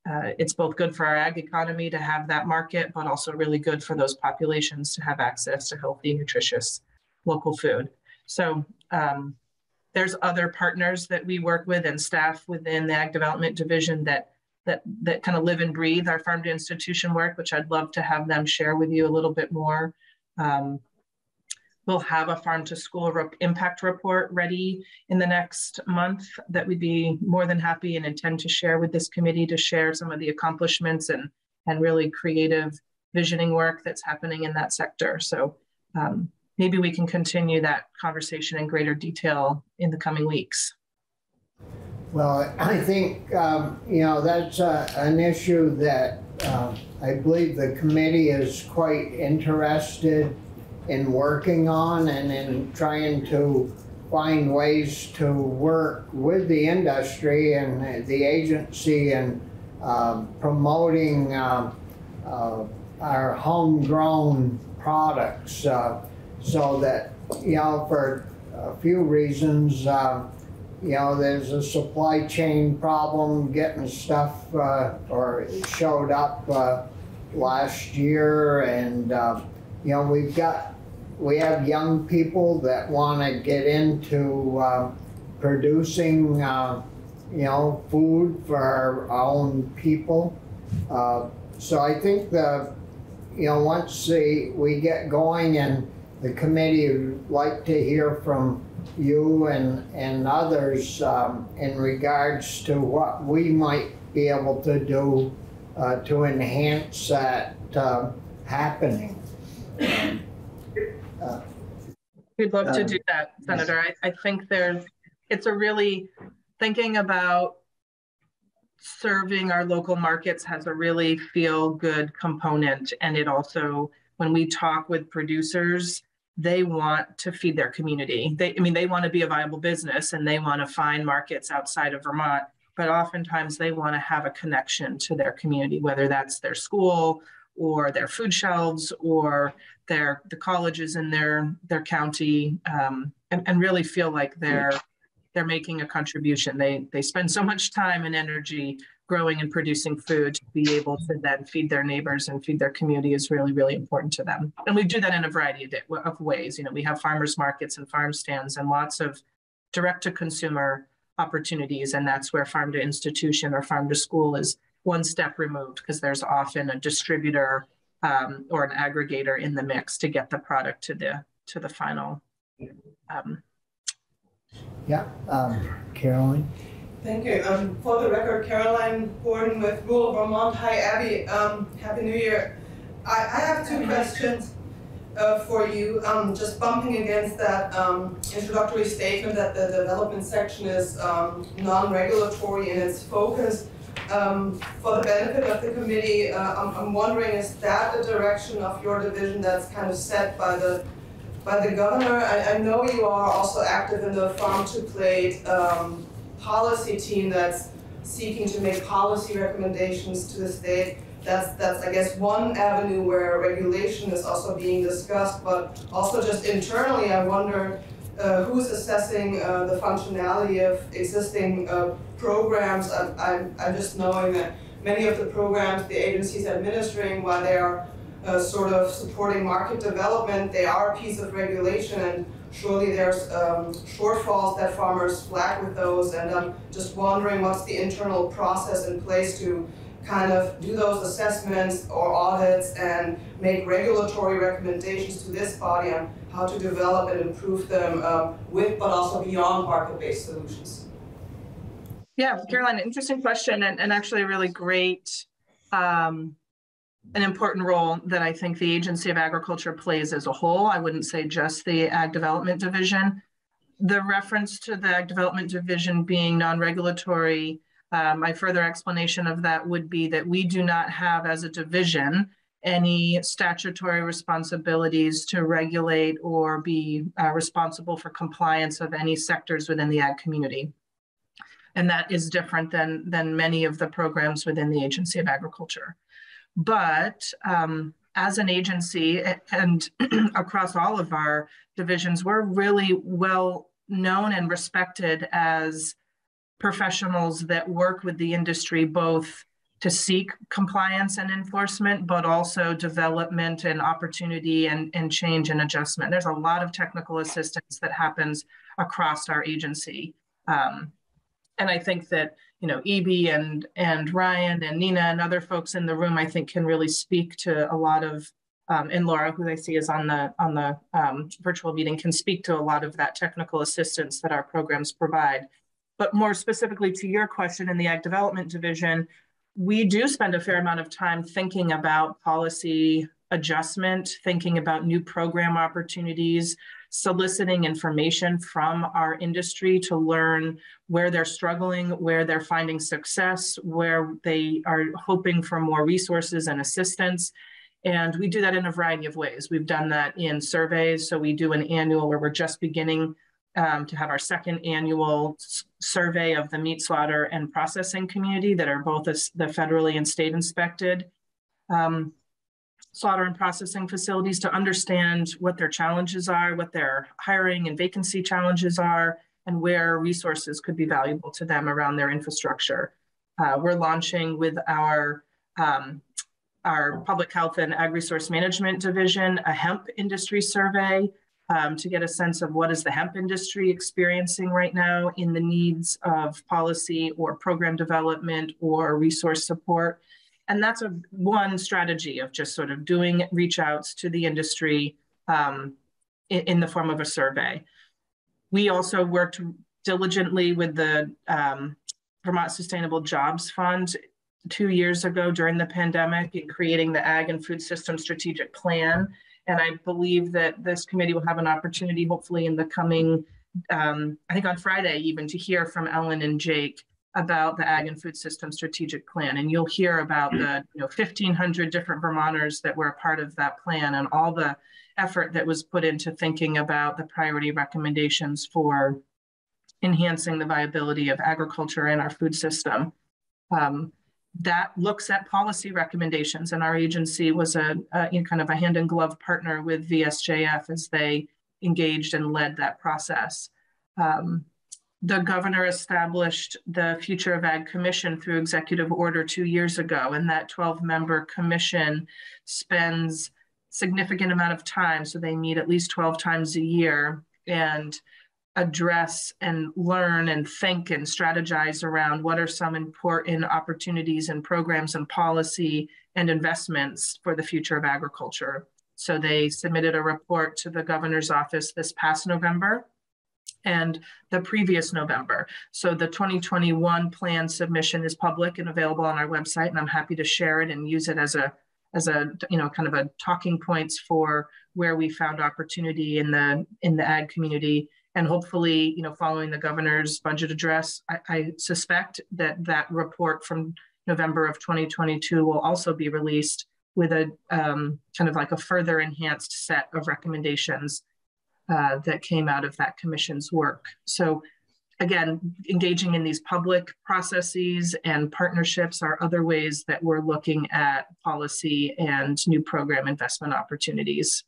uh, it's both good for our ag economy to have that market, but also really good for those populations to have access to healthy, nutritious local food. So um, there's other partners that we work with and staff within the ag development division that that that kind of live and breathe our farm to institution work, which I'd love to have them share with you a little bit more. Um, we'll have a farm to school re impact report ready in the next month that we'd be more than happy and intend to share with this committee to share some of the accomplishments and and really creative visioning work that's happening in that sector. So um, maybe we can continue that conversation in greater detail in the coming weeks. Well, I think, um, you know, that's uh, an issue that uh, I believe the committee is quite interested in working on and in trying to find ways to work with the industry and the agency and um, promoting uh, uh, our homegrown products uh, so that, you know, for a few reasons, uh, you know, there's a supply chain problem getting stuff uh, or showed up uh, last year and, you know, we've got we have young people that want to get into uh, producing, uh, you know, food for our own people. Uh, so I think the, you know, once the, we get going and the committee would like to hear from you and, and others um, in regards to what we might be able to do uh, to enhance that uh, happening. Um, We'd love to Um, do that, Senator. I, I think there's, it's a really, thinking about serving our local markets has a really feel good component. And it also, when we talk with producers, they want to feed their community. They, I mean, they want to be a viable business and they want to find markets outside of Vermont, but oftentimes they want to have a connection to their community, whether that's their school or their food shelves or their the colleges in their their county um, and, and really feel like they're they're making a contribution. They they spend so much time and energy growing and producing food to be able to then feed their neighbors and feed their community is really really important to them. And we do that in a variety of, of ways. You know we have farmers markets and farm stands and lots of direct to consumer opportunities and that's where farm to institution or farm to school is one step removed because there's often a distributor um, or an aggregator in the mix to get the product to the to the final. Um, yeah, um, Caroline. Thank you. Um, for the record, Caroline Gordon with Rural Vermont. Hi, Abbey. Um, Happy New Year. I, I have two questions uh, for you. Um, just bumping against that um, introductory statement that the development section is um, non-regulatory in its focus. Um, for the benefit of the committee, uh, I'm, I'm, wondering, is that the direction of your division that's kind of set by the by the governor? I, I know you are also active in the farm to plate um, policy team that's seeking to make policy recommendations to the state. That's, that's, I guess, one avenue where regulation is also being discussed, but also just internally, I wonder uh, who's assessing uh, the functionality of existing uh, programs. I'm, I'm, I'm, just knowing that many of the programs the agencies administering, while they are uh, sort of supporting market development, they are a piece of regulation and surely there's um, shortfalls that farmers flag with those and I'm just wondering what's the internal process in place to kind of do those assessments or audits and make regulatory recommendations to this body on how to develop and improve them um, with but also beyond market-based solutions. Yeah, Caroline, interesting question and, and actually a really great, um, an important role that I think the Agency of Agriculture plays as a whole. I wouldn't say just the Ag Development Division. The reference to the Ag Development Division being non-regulatory, uh, my further explanation of that would be that we do not have as a division any statutory responsibilities to regulate or be uh, responsible for compliance of any sectors within the ag community. And that is different than, than many of the programs within the Agency of Agriculture. But um, as an agency and across all of our divisions, we're really well known and respected as professionals that work with the industry both to seek compliance and enforcement, but also development and opportunity and, and change and adjustment. There's a lot of technical assistance that happens across our agency. Um, and I think that, you know, EB and, and Ryan and Nina and other folks in the room, I think can really speak to a lot of, um, and Laura, who I see is on the, on the um, virtual meeting, can speak to a lot of that technical assistance that our programs provide. But more specifically to your question in the Ag Development Division, we do spend a fair amount of time thinking about policy adjustment, thinking about new program opportunities, soliciting information from our industry to learn where they're struggling, where they're finding success, where they are hoping for more resources and assistance. And we do that in a variety of ways. We've done that in surveys. So we do an annual where we're just beginning um, to have our second annual survey of the meat slaughter and processing community that are both the federally and state inspected. Um, slaughter and processing facilities to understand what their challenges are, what their hiring and vacancy challenges are, and where resources could be valuable to them around their infrastructure. Uh, we're launching with our um, our public health and ag resource management division a hemp industry survey um, to get a sense of what is the hemp industry experiencing right now in the needs of policy or program development or resource support and that's a one strategy of just sort of doing reach outs to the industry um, in, in, the form of a survey. We also worked diligently with the um, Vermont Sustainable Jobs Fund two years ago during the pandemic in creating the Ag and Food System Strategic Plan. And I believe that this committee will have an opportunity, hopefully in the coming, um, I think on Friday even, to hear from Ellen and Jake about the Ag and Food System Strategic Plan. And you'll hear about the you know 1,500 different Vermonters that were a part of that plan and all the effort that was put into thinking about the priority recommendations for enhancing the viability of agriculture in our food system. Um, that looks at policy recommendations, and our agency was a, a you know, kind of a hand in glove partner with VSJF as they engaged and led that process. Um, the governor established the Future of Ag Commission through executive order two years ago, and that 12 member commission spends significant amount of time. So they meet at least 12 times a year and address and learn and think and strategize around what are some important opportunities and programs and policy and investments for the future of agriculture. So they submitted a report to the governor's office this past November and the previous November. So the 2021 plan submission is public and available on our website, and I'm happy to share it and use it as a as a you know kind of a talking points for where we found opportunity in the in the ag community and hopefully you know following the governor's budget address I, I, suspect that that report from november of 2022 will also be released with a um, kind of like a further enhanced set of recommendations uh, that came out of that commission's work. So again, engaging in these public processes and partnerships are other ways that we're looking at policy and new program investment opportunities.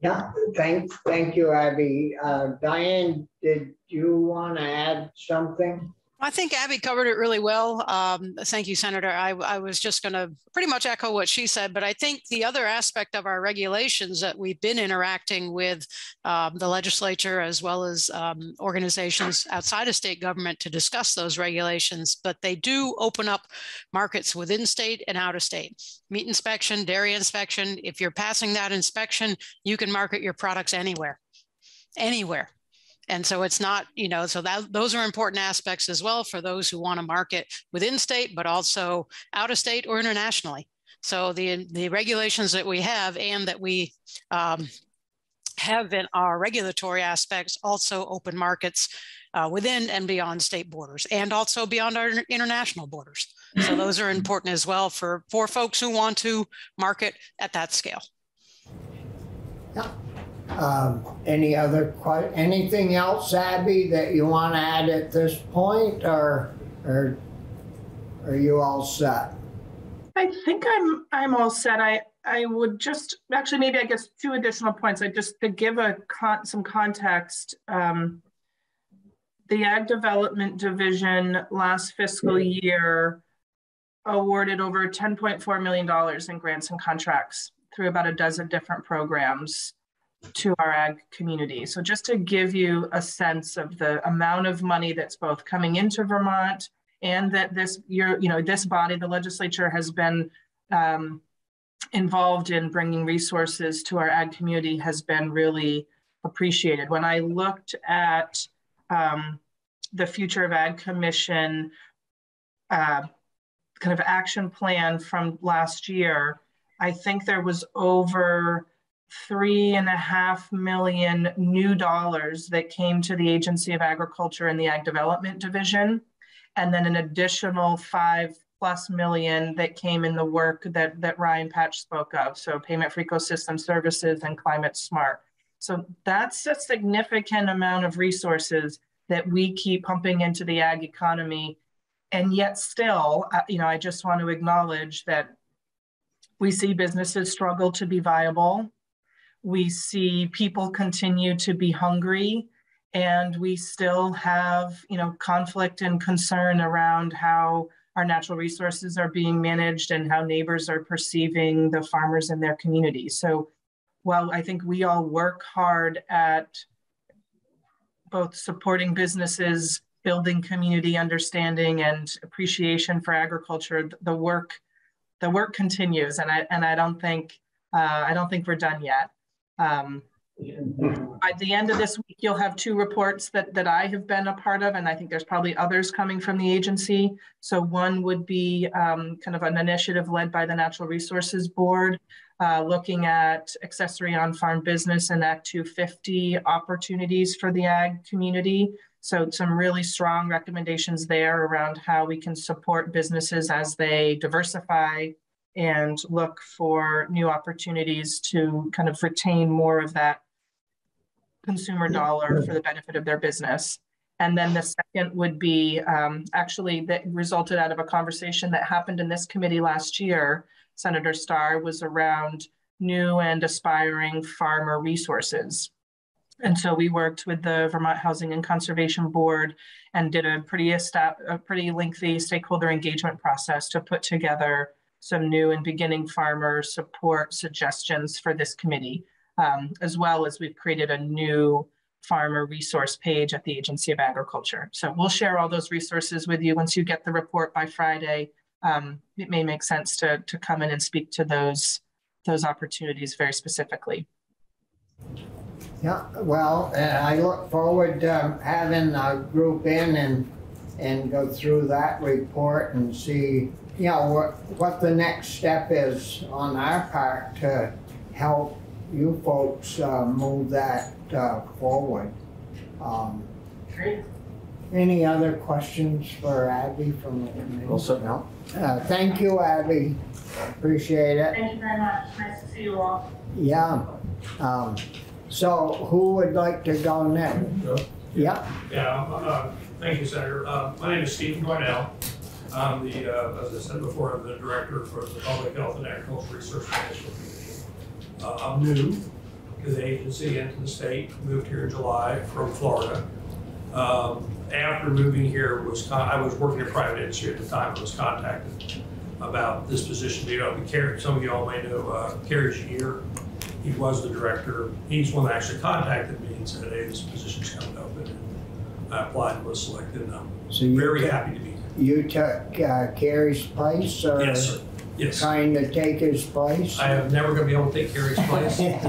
Yeah, thank, thank you, Abbey. Uh, Diane, did you want to add something? I think Abbey covered it really well. Um, thank you, Senator. I, I was just going to pretty much echo what she said, but I think the other aspect of our regulations that we've been interacting with um, the legislature as well as um, organizations outside of state government to discuss those regulations, but they do open up markets within state and out of state. Meat inspection, dairy inspection, if you're passing that inspection, you can market your products anywhere, anywhere. And so it's not, you know, so that those are important aspects as well for those who want to market within state, but also out of state or internationally. So the the regulations that we have and that we um, have in our regulatory aspects also open markets uh, within and beyond state borders and also beyond our international borders. So those are important as well for, for folks who want to market at that scale. Yeah. Um, any other quite anything else, Abbey, that you want to add at this point, or or are you all set? I think I'm I'm all set. I I would just actually maybe I guess two additional points. I just to give a con, some context. Um, the Ag Development Division last fiscal year awarded over $10.4 million in grants and contracts through about a dozen different programs to our ag community. So just to give you a sense of the amount of money that's both coming into Vermont and that this you know, this body, the legislature has been um, involved in bringing resources to our ag community has been really appreciated. When I looked at um, the Future of Ag Commission uh, kind of action plan from last year, I think there was over three and a half million new dollars that came to the Agency of Agriculture and the Ag Development Division, and then an additional five plus million that came in the work that, that Ryan Patch spoke of. So payment for ecosystem services and climate smart. So that's a significant amount of resources that we keep pumping into the ag economy. And yet still, uh, you know, I just want to acknowledge that we see businesses struggle to be viable. We see people continue to be hungry and we still have, you know, conflict and concern around how our natural resources are being managed and how neighbors are perceiving the farmers in their community. So while I think we all work hard at both supporting businesses, building community understanding and appreciation for agriculture, the work the work continues, and I and I don't think uh, I don't think we're done yet. Um, by the end of this week, you'll have two reports that, that I have been a part of, and I think there's probably others coming from the agency. So one would be um, kind of an initiative led by the Natural Resources Board, uh, looking at accessory on-farm business and Act 250 opportunities for the ag community. So some really strong recommendations there around how we can support businesses as they diversify and look for new opportunities to kind of retain more of that consumer dollar for the benefit of their business. And then the second would be um, actually that resulted out of a conversation that happened in this committee last year. Senator Starr was around new and aspiring farmer resources. And so we worked with the Vermont Housing and Conservation Board and did a pretty, a pretty lengthy stakeholder engagement process to put together some new and beginning farmer support suggestions for this committee um, as well as we've created a new farmer resource page at the Agency of Agriculture. So we'll share all those resources with you once you get the report by Friday. Um, it may make sense to, to come in and speak to those, those opportunities very specifically. Yeah, well, uh, I look forward to having a group in and and go through that report and see, you know, what, what the next step is on our part to help you folks uh, move that uh, forward. Um, Great. Any other questions for Abbey from the committee? Well said, now. Uh, thank you, Abbey. Appreciate it. Thank you very much. Nice to see you all. Yeah. Um, so who would like to go next? Yeah. Yeah, uh, thank you, Senator. Uh, my name is Stephen Dwinell. I'm the, uh, as I said before, I'm the director for the Public Health and Agricultural Research Management uh, I'm new to the agency and to the state, moved here in July from Florida. Um, after moving here, was I was working in private industry at the time. I was contacted about this position. You know, some of you all may know uh, Cary Giguere. He was the director. He's one that actually contacted me and said, "Hey, this position's coming open." And I applied and was selected. And I'm so very happy to be here. You took uh, place, or? Yes, sir. Yes. Trying to take his place? I am never going to be able to take Cary's place. In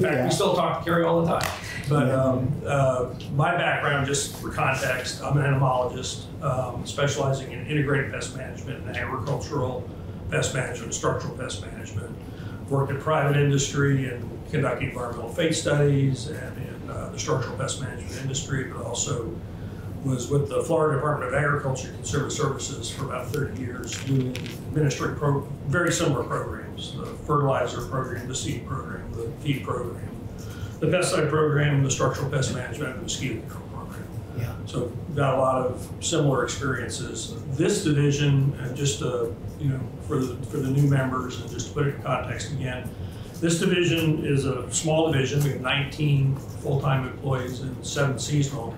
fact, yeah. we still talk to Cary all the time. But um, uh, my background, just for context, I'm an entomologist um, specializing in integrated pest management and agricultural pest management, structural pest management. Worked in private industry and conducting environmental fate studies and in uh, the structural pest management industry, but also was with the Florida Department of Agriculture and Consumer Services for about 30 years, doing administering pro very similar programs, the fertilizer program, the seed program, the feed program, the pesticide program, the structural pest management, and the mosquito control program. Yeah. So got a lot of similar experiences. This division, and just to, you know, for the, for the new members, and just to put it in context again, this division is a small division. We have 19 full-time employees and seven seasonal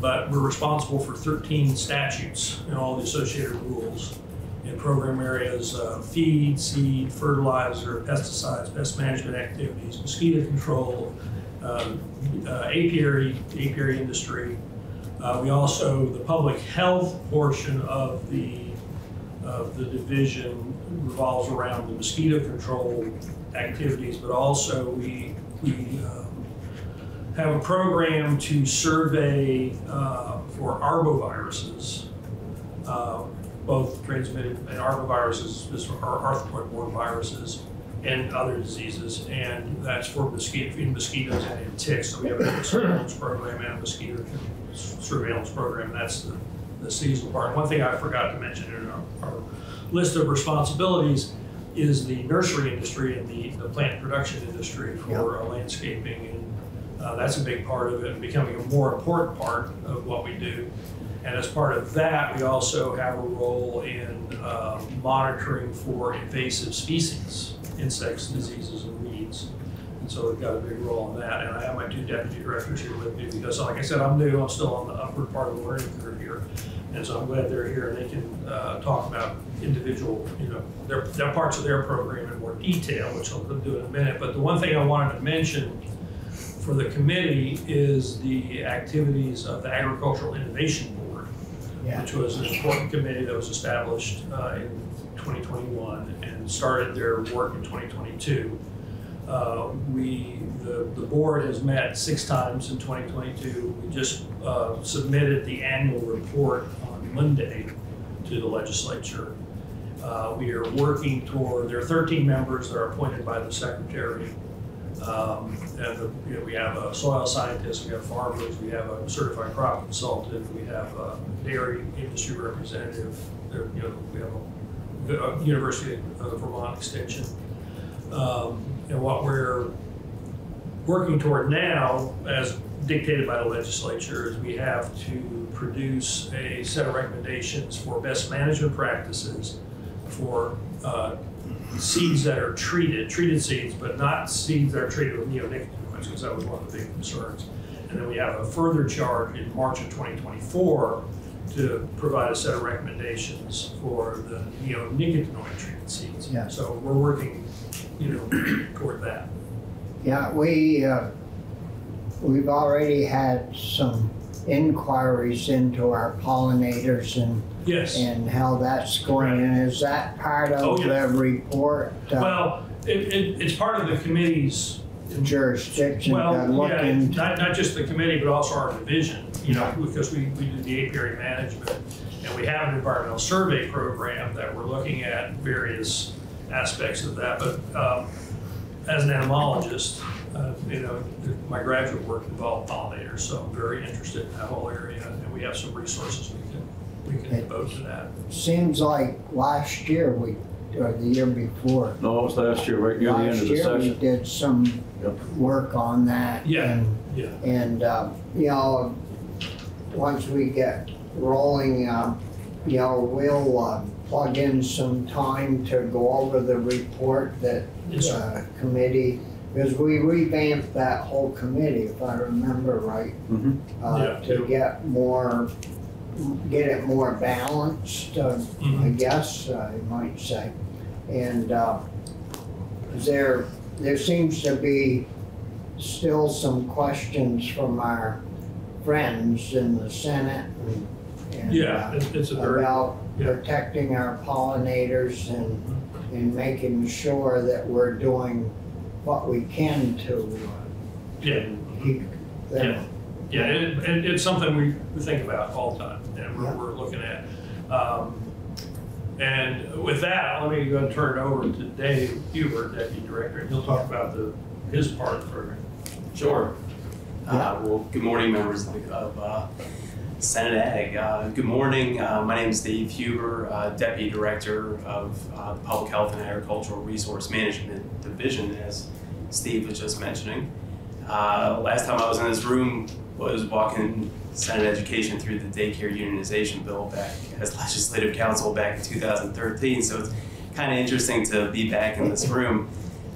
but we're responsible for 13 statutes and all the associated rules in program areas uh, feed, seed, fertilizer, pesticides, pest management activities, mosquito control, um, uh, apiary, apiary industry. Uh, we also, the public health portion of the of the division revolves around the mosquito control activities, but also we, we uh, have a program to survey uh, for arboviruses uh, both transmitted and arboviruses, this are arthropoid viruses, and other diseases, and that's for mosquito, in mosquitoes and in ticks. So we have a surveillance program and a mosquito surveillance program. That's the, the seasonal part. One thing I forgot to mention in our, our list of responsibilities is the nursery industry and the, the plant production industry for uh, landscaping, and uh, that's a big part of it, and becoming a more important part of what we do. And as part of that, we also have a role in uh, monitoring for invasive species insects, diseases, and weeds. And so we've got a big role in that. And I have my two deputy directors here with me because, like I said, I'm new. I'm still on the upward part of the learning curve here. And so I'm glad they're here and they can uh, talk about individual, you know, their, their parts of their program in more detail, which I'll do in a minute. But the one thing I wanted to mention for the committee is the activities of the Agricultural Innovation Board, Yeah. which was an important committee that was established uh, in 2021 and started their work in 2022. Uh, we, the, the board has met six times in 2022. We just uh, submitted the annual report on Monday to the legislature. Uh, we are working toward, there are 13 members that are appointed by the secretary. Um, and the, you know, we have a soil scientist, we have farmers, we have a certified crop consultant, we have a dairy industry representative, there, you know, we have a uh, University of Vermont Extension. Um, and what we're working toward now, as dictated by the legislature, is we have to produce a set of recommendations for best management practices for uh, seeds that are treated, treated seeds, but not seeds that are treated with neonicotinoids, because that was one of the big concerns. And then we have a further charge in March of 2024 to provide a set of recommendations for the neonicotinoid treated seeds. Yeah. So we're working, you know, toward that. Yeah, we, uh, we've already had some inquiries into our pollinators and Yes. and how that's going, and is that part Oh, of yeah. the report? uh, Well, it, it, it's part of the committee's Jurisdiction to Well, look yeah, into? not, not just the committee, but also our division, you know, because we, we do the apiary management. And we have an environmental survey program that we're looking at various aspects of that. But um, as an entomologist, uh, you know, my graduate work involved pollinators, so I'm very interested in that whole area. And we have some resources we can, we can devote to that. Seems like last year we, or the year before. No, it was last year, right near the end Last of the year we session. did some work on that. Yeah, and- yeah. And, uh, you know, once we get rolling, um, you know, we'll uh, plug in some time to go over the report that Yes, sir. uh, committee, because we revamped that whole committee, if I remember right. Mhm. uh, Yeah. to get more, get it more balanced, uh, I Mhm. guess, uh, you might say. And, uh, there, there seems to be still some questions from our friends in the Senate and, and, Yeah, uh, it's, a very, about yeah. protecting our pollinators and, and making sure that we're doing what we can to uh, yeah. keep them. Yeah, it, it, it's something we think about all the time and we're, we're looking at. Um, and with that, let me go and turn it over to Dave Huber, Deputy Director, and he'll talk about the, his part of the program. Sure. Uh, well, good morning, members of, uh, Senate Ag. Uh, good morning. Uh, my name is Dave Huber, uh, Deputy Director of uh, the Public Health and Agricultural Resource Management Division, as Steve was just mentioning. Uh, last time I was in this room was walking Senate Education through the daycare unionization bill back as legislative counsel back in 2013. So it's kind of interesting to be back in this room.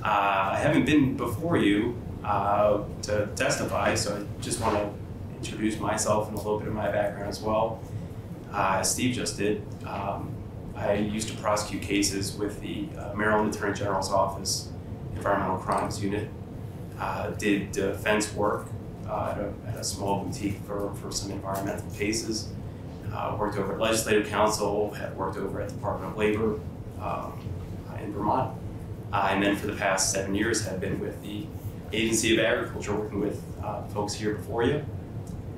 Uh, I haven't been before you uh, to testify, so I just want to introduce myself and a little bit of my background as well. Uh, Steve just did, um, I used to prosecute cases with the uh, Maryland Attorney General's Office Environmental Crimes Unit. Uh, did defense work uh, at, a, at a small boutique for, for some environmental cases. Uh, worked over at Legislative Council, had worked over at the Department of Labor um, in Vermont. Uh, and then for the past seven years have been with the Agency of Agriculture, working with uh, folks here before you.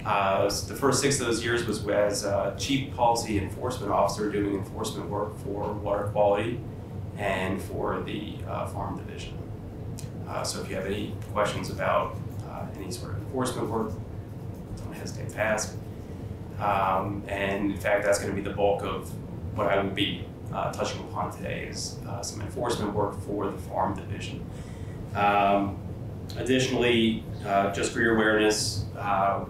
Uh, the first six of those years was as uh, chief policy enforcement officer doing enforcement work for water quality and for the uh, farm division. Uh, so if you have any questions about uh, any sort of enforcement work, don't hesitate to ask. Um, and in fact, that's going to be the bulk of what I will be uh, touching upon today is uh, some enforcement work for the farm division. Um, additionally, uh, just for your awareness, uh,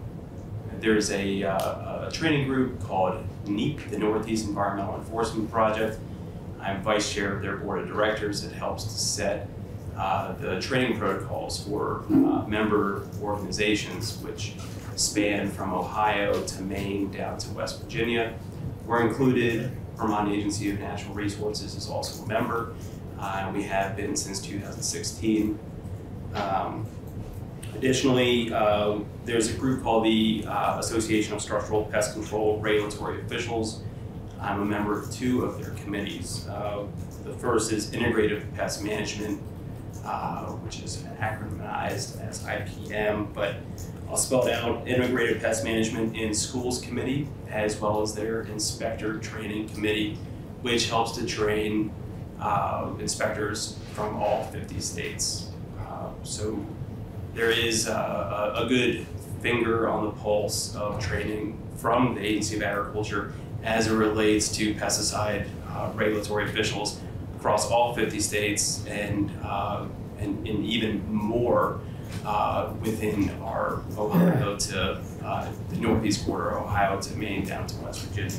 there's a, uh, a training group called NEEP, the Northeast Environmental Enforcement Project. I'm vice chair of their board of directors. It helps to set uh, the training protocols for uh, member organizations, which span from Ohio to Maine down to West Virginia. We're included. Vermont Agency of Natural Resources is also a member, uh, and we have been since 2016. Um, Additionally, uh, there's a group called the uh, Association of Structural Pest Control Regulatory Officials. I'm a member of two of their committees. The first is Integrative Pest Management, uh, which is acronymized as IPM, but I'll spell out Integrated Pest Management in Schools Committee, as well as their Inspector Training Committee, which helps to train uh, inspectors from all 50 states. Uh, so there is a, a good finger on the pulse of training from the Agency of Agriculture as it relates to pesticide uh, regulatory officials across all 50 states and, uh, and, and even more uh, within our Ohio to uh, the northeast border, of Ohio to Maine down to West Virginia.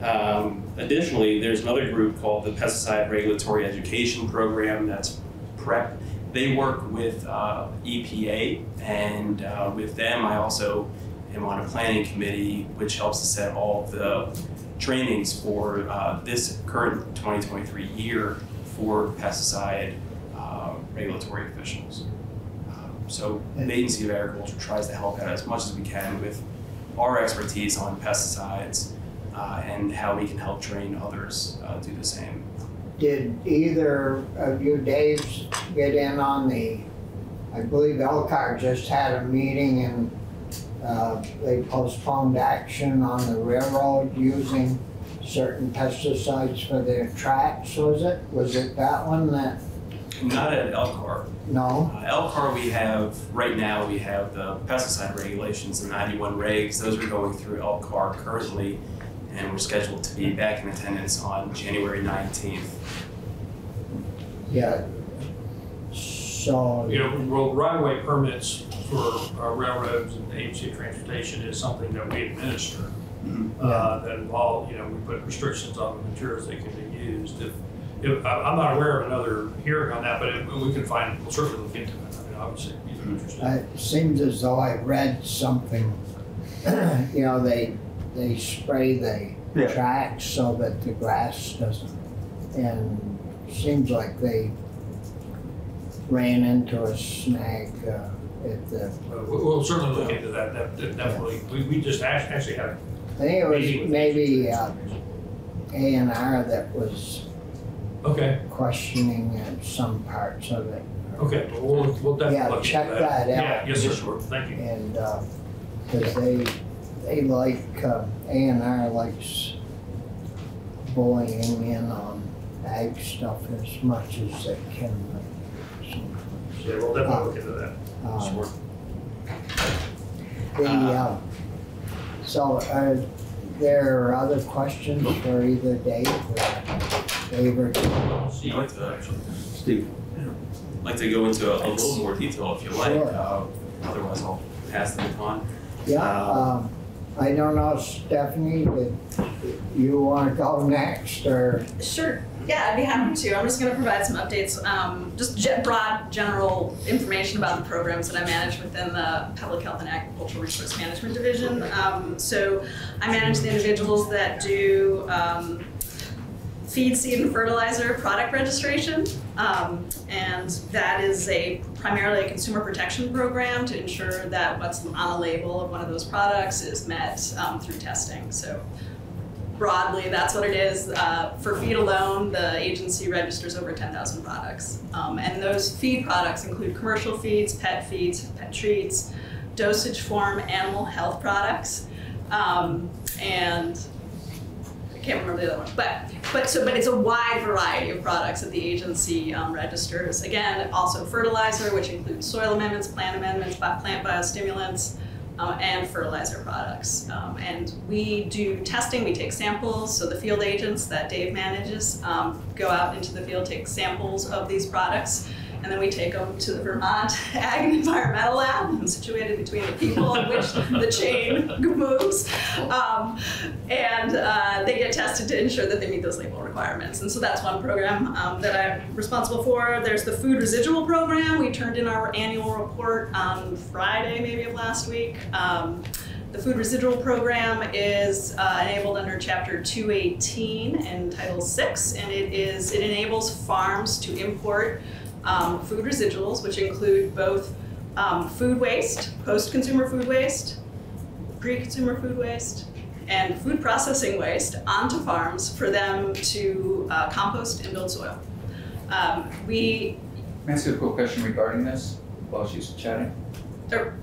Um, additionally, there's another group called the Pesticide Regulatory Education Program, that's PREP. They work with uh, EPA, and uh, with them, I also am on a planning committee which helps to set all the trainings for uh, this current 2023 year for pesticide uh, regulatory officials. Um, so the Agency of Agriculture tries to help out as much as we can with our expertise on pesticides uh, and how we can help train others uh, do the same. Did either of you Daves get in on the, I believe LCAR just had a meeting and uh, they postponed action on the railroad using certain pesticides for their tracks, was it? Was it that one that, Not at LCAR. no? Uh, LCAR, we have, right now, we have the pesticide regulations, the 91 regs. Those are going through LCAR currently, and we're scheduled to be back in attendance on January 19th. Yeah. So, You know, well, right-of-way permits for our railroads and agency of transportation is something that we administer. Uh, that involve, you know, we put restrictions on the materials that can be used. If, if, I- I'm not aware of another hearing on that, but if we can find, we'll certainly look into it. I mean, obviously, if you're interested. it seems as though I read something, you know, they, they spray the Yeah. tracks so that the grass doesn't. And seems like they ran into a snag uh, the, Uh, We'll we'll certainly look into that, that that definitely, we, we just act- actually had I think it Meeting was with maybe uh, ANR that was Okay, questioning uh, some parts of it. okay, well, we'll, we'll definitely look into check that out. Yeah, yes, sir, sure, thank you. And, uh 'cause they, they like, uh, ANR likes bullying in on ag stuff as much as they can. sometimes. Yeah, we'll definitely look into that. Um, Sure. The, uh, so are there are other questions for either Dave or Dave or I'd like to, Steve. I'd like to go into a, a little more detail if you like. Sure. Uh, otherwise, I'll pass the baton. Yeah, Um, um, I don't know, Stephanie, did you wanna go next or? Sure. Yeah, I'd be happy to. I'm just going to provide some updates, um, just broad, general information about the programs that I manage within the Public Health and Agricultural Resource Management Division. Um, so I manage the individuals that do um, feed, seed, and fertilizer product registration. Um, and that is a primarily a consumer protection program to ensure that what's on the label of one of those products is met um, through testing. So broadly, that's what it is. Uh, for feed alone, the agency registers over 10,000 products. Um, and those feed products include commercial feeds, pet feeds, pet treats, dosage form animal health products. Um, and I can't remember the other one, but but so but it's a wide variety of products that the agency um, registers. Again, also fertilizer, which includes soil amendments, plant amendments, plant biostimulants, uh, and fertilizer products. Um, and we do testing. We take samples. So the field agents that Dave manages um, go out into the field, take samples of these products. And then we take them to the Vermont Ag and Environmental Lab, situated between the people on which the chain moves. Um, and uh, they get tested to ensure that they meet those label requirements. And so that's one program um, that I'm responsible for. There's the food residual program. We turned in our annual report on Friday, maybe of last week. Um, the food residual program is uh, enabled under Chapter 218 in Title 6, and it is it enables farms to import um, food residuals, which include both um, food waste, post-consumer food waste, pre-consumer food waste, and food processing waste onto farms for them to uh, compost and build soil. Um, we Can I ask you a quick question regarding this while she's chatting? are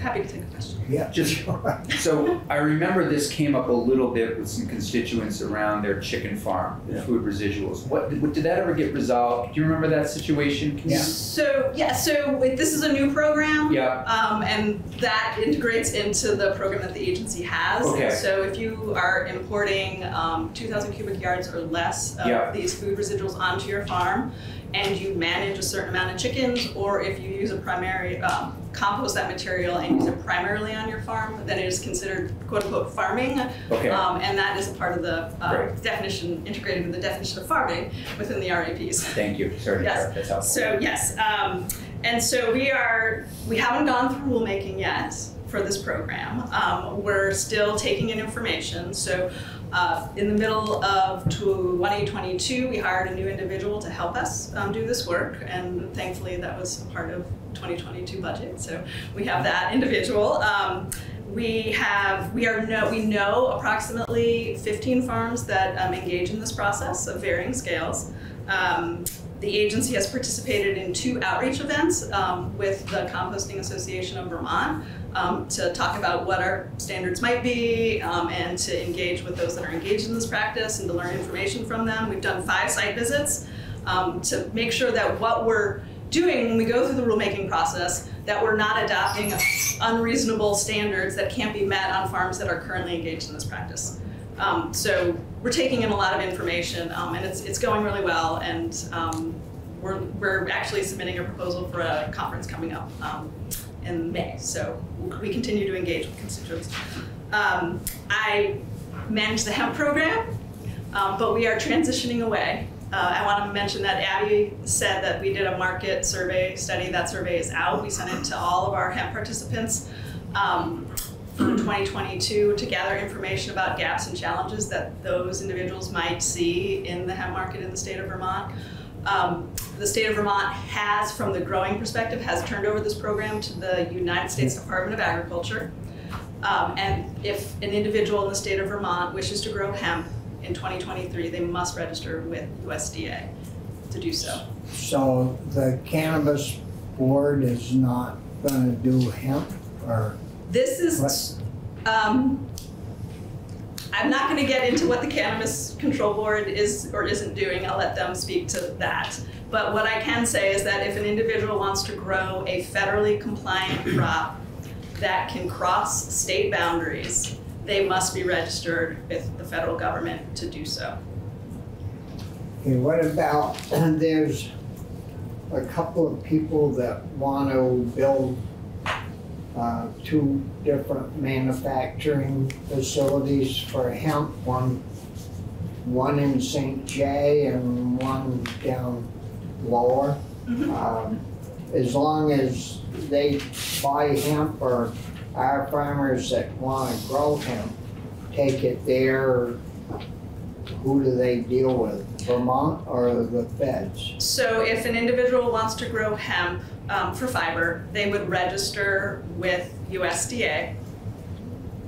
happy to take a question. Yeah. Just, so I remember this came up a little bit with some constituents around their chicken farm, the food residuals. What, what, did that ever get resolved? Do you remember that situation? Can you- So yeah, so wait, this is a new program. Yeah. Um, and that integrates into the program that the agency has. Okay. So if you are importing um, 2,000 cubic yards or less of Yeah. these food residuals onto your farm, and you manage a certain amount of chickens, or if you use a primary um, compost that material and use it primarily on your farm, then it is considered quote unquote farming. Okay. Um, and that is a part of the uh, definition, integrated with the definition of farming within the RAPs. Thank you, sorry Yes. that's helpful. So yes, um, and so we are, we haven't gone through rulemaking yet for this program. Um, we're still taking in information. So uh, in the middle of 2022, we hired a new individual to help us um, do this work, and thankfully that was part of 2022 budget. So we have that individual. Um, we have, we are no, we know approximately 15 farms that um, engage in this process of varying scales. Um, the agency has participated in two outreach events um, with the Composting Association of Vermont um, to talk about what our standards might be um, and to engage with those that are engaged in this practice and to learn information from them. We've done five site visits um, to make sure that what we're doing when we go through the rulemaking process, that we're not adopting unreasonable standards that can't be met on farms that are currently engaged in this practice. Um, so we're taking in a lot of information, um, and it's, it's going really well. And um, we're, we're actually submitting a proposal for a conference coming up in May. So we continue to engage with constituents. Um, I manage the hemp program, um, but we are transitioning away. Uh, I want to mention that Abbey said that we did a market survey study. That survey is out. We sent it to all of our hemp participants um, for 2022 to gather information about gaps and challenges that those individuals might see in the hemp market in the state of Vermont. Um, the state of Vermont has, from the growing perspective, has turned over this program to the United States Department of Agriculture. Um, and if an individual in the state of Vermont wishes to grow hemp in 2023, they must register with USDA to do so. So the cannabis board is not gonna do hemp or? This is, um, I'm not gonna get into what the Cannabis Control Board is or isn't doing, I'll let them speak to that. But what I can say is that if an individual wants to grow a federally compliant crop that can cross state boundaries, they must be registered with the federal government to do so. Okay, what about, there's a couple of people that want to build uh, two different manufacturing facilities for hemp, one, one in St. Jay and one down lower. Um, As long as they buy hemp or our farmers that want to grow hemp, take it there, who do they deal with? Vermont or the feds? So if an individual wants to grow hemp um, for fiber, they would register with USDA.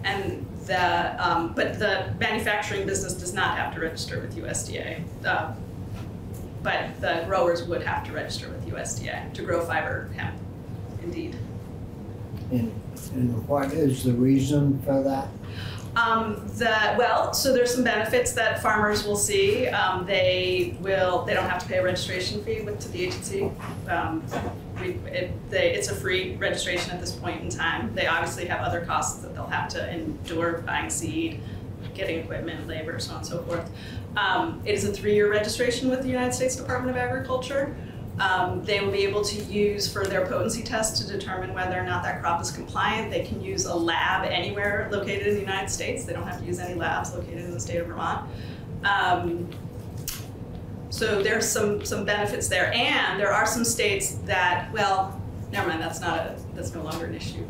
And the, um, but the manufacturing business does not have to register with USDA. Uh, But the growers would have to register with USDA to grow fiber hemp, indeed. And, and what is the reason for that? Um, well, so there's some benefits that farmers will see. Um, they will, they don't have to pay a registration fee with, to the agency. Um, we, it, they, it's a free registration at this point in time. They obviously have other costs that they'll have to endure, buying seed, getting equipment, labor, so on and so forth. Um, it is a three-year registration with the United States Department of Agriculture. Um, they will be able to use for their potency test to determine whether or not that crop is compliant. They can use a lab anywhere located in the United States. They don't have to use any labs located in the state of Vermont. Um, so there's some some benefits there, and there are some states that well, never mind. That's not a that's no longer an issue.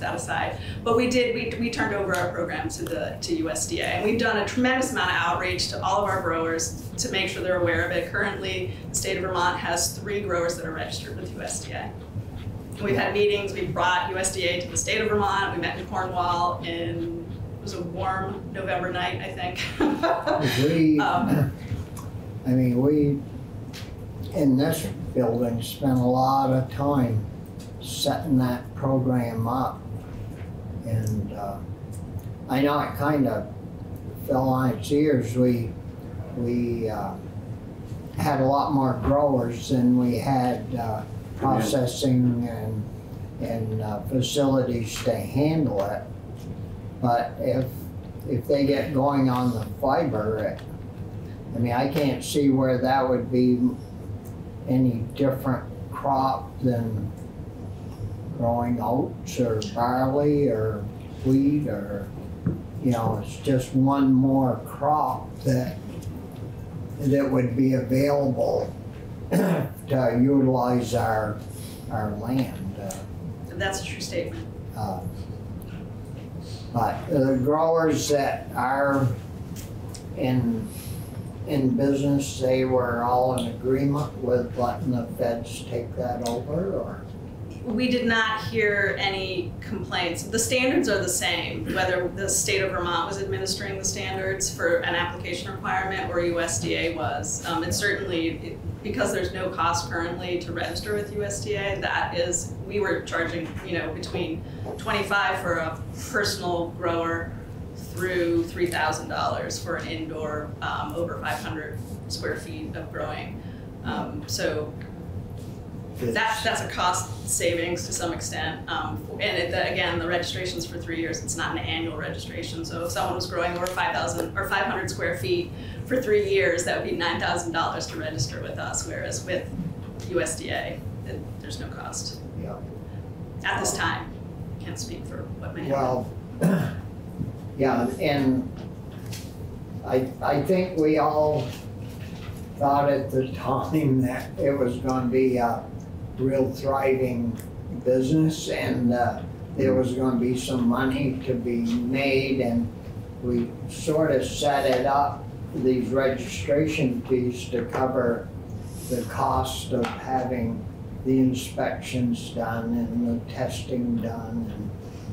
That aside. But we did we, we turned over our program to the to USDA, and we've done a tremendous amount of outreach to all of our growers to make sure they're aware of it. Currently, the state of Vermont has three growers that are registered with USDA. We've had meetings. We brought USDA to the state of Vermont. We met in Cornwall in it was a warm November night, I think. We, um, I mean, we, in this building, spent a lot of time setting that program up. And uh, I know it kind of fell on its ears. We, we uh, had a lot more growers than we had uh, processing and, and uh, facilities to handle it. But if, if they get going on the fiber, it, I mean, I can't see where that would be any different crop than growing oats or barley or wheat or, you know, it's just one more crop that, that would be available to utilize our, our land. uh, that's a true statement. uh, But the growers that are in, in business, they were all in agreement with letting the feds take that over, or? We did not hear any complaints. The standards are the same, whether the state of Vermont was administering the standards for an application requirement or USDA was. Um, and certainly, it- because there's no cost currently to register with USDA, that is, we were charging, you know, between 25 for a personal grower through $3,000 for an indoor, um, over 500 square feet of growing. Um, so that, that's a cost savings to some extent. Um, and it, the, again, the registration's for three years. It's not an annual registration. So if someone was growing over 5,000 or 500 square feet for three years, that would be $9,000 to register with us. Whereas with USDA, it, there's no cost Yeah. at this time. Can't speak for what may happen. Well, yeah, and I, I think we all thought at the time that it was gonna be a real thriving business and, uh, there was gonna be some money to be made and we sort of set it up, these registration fees to cover the cost of having the inspections done and the testing done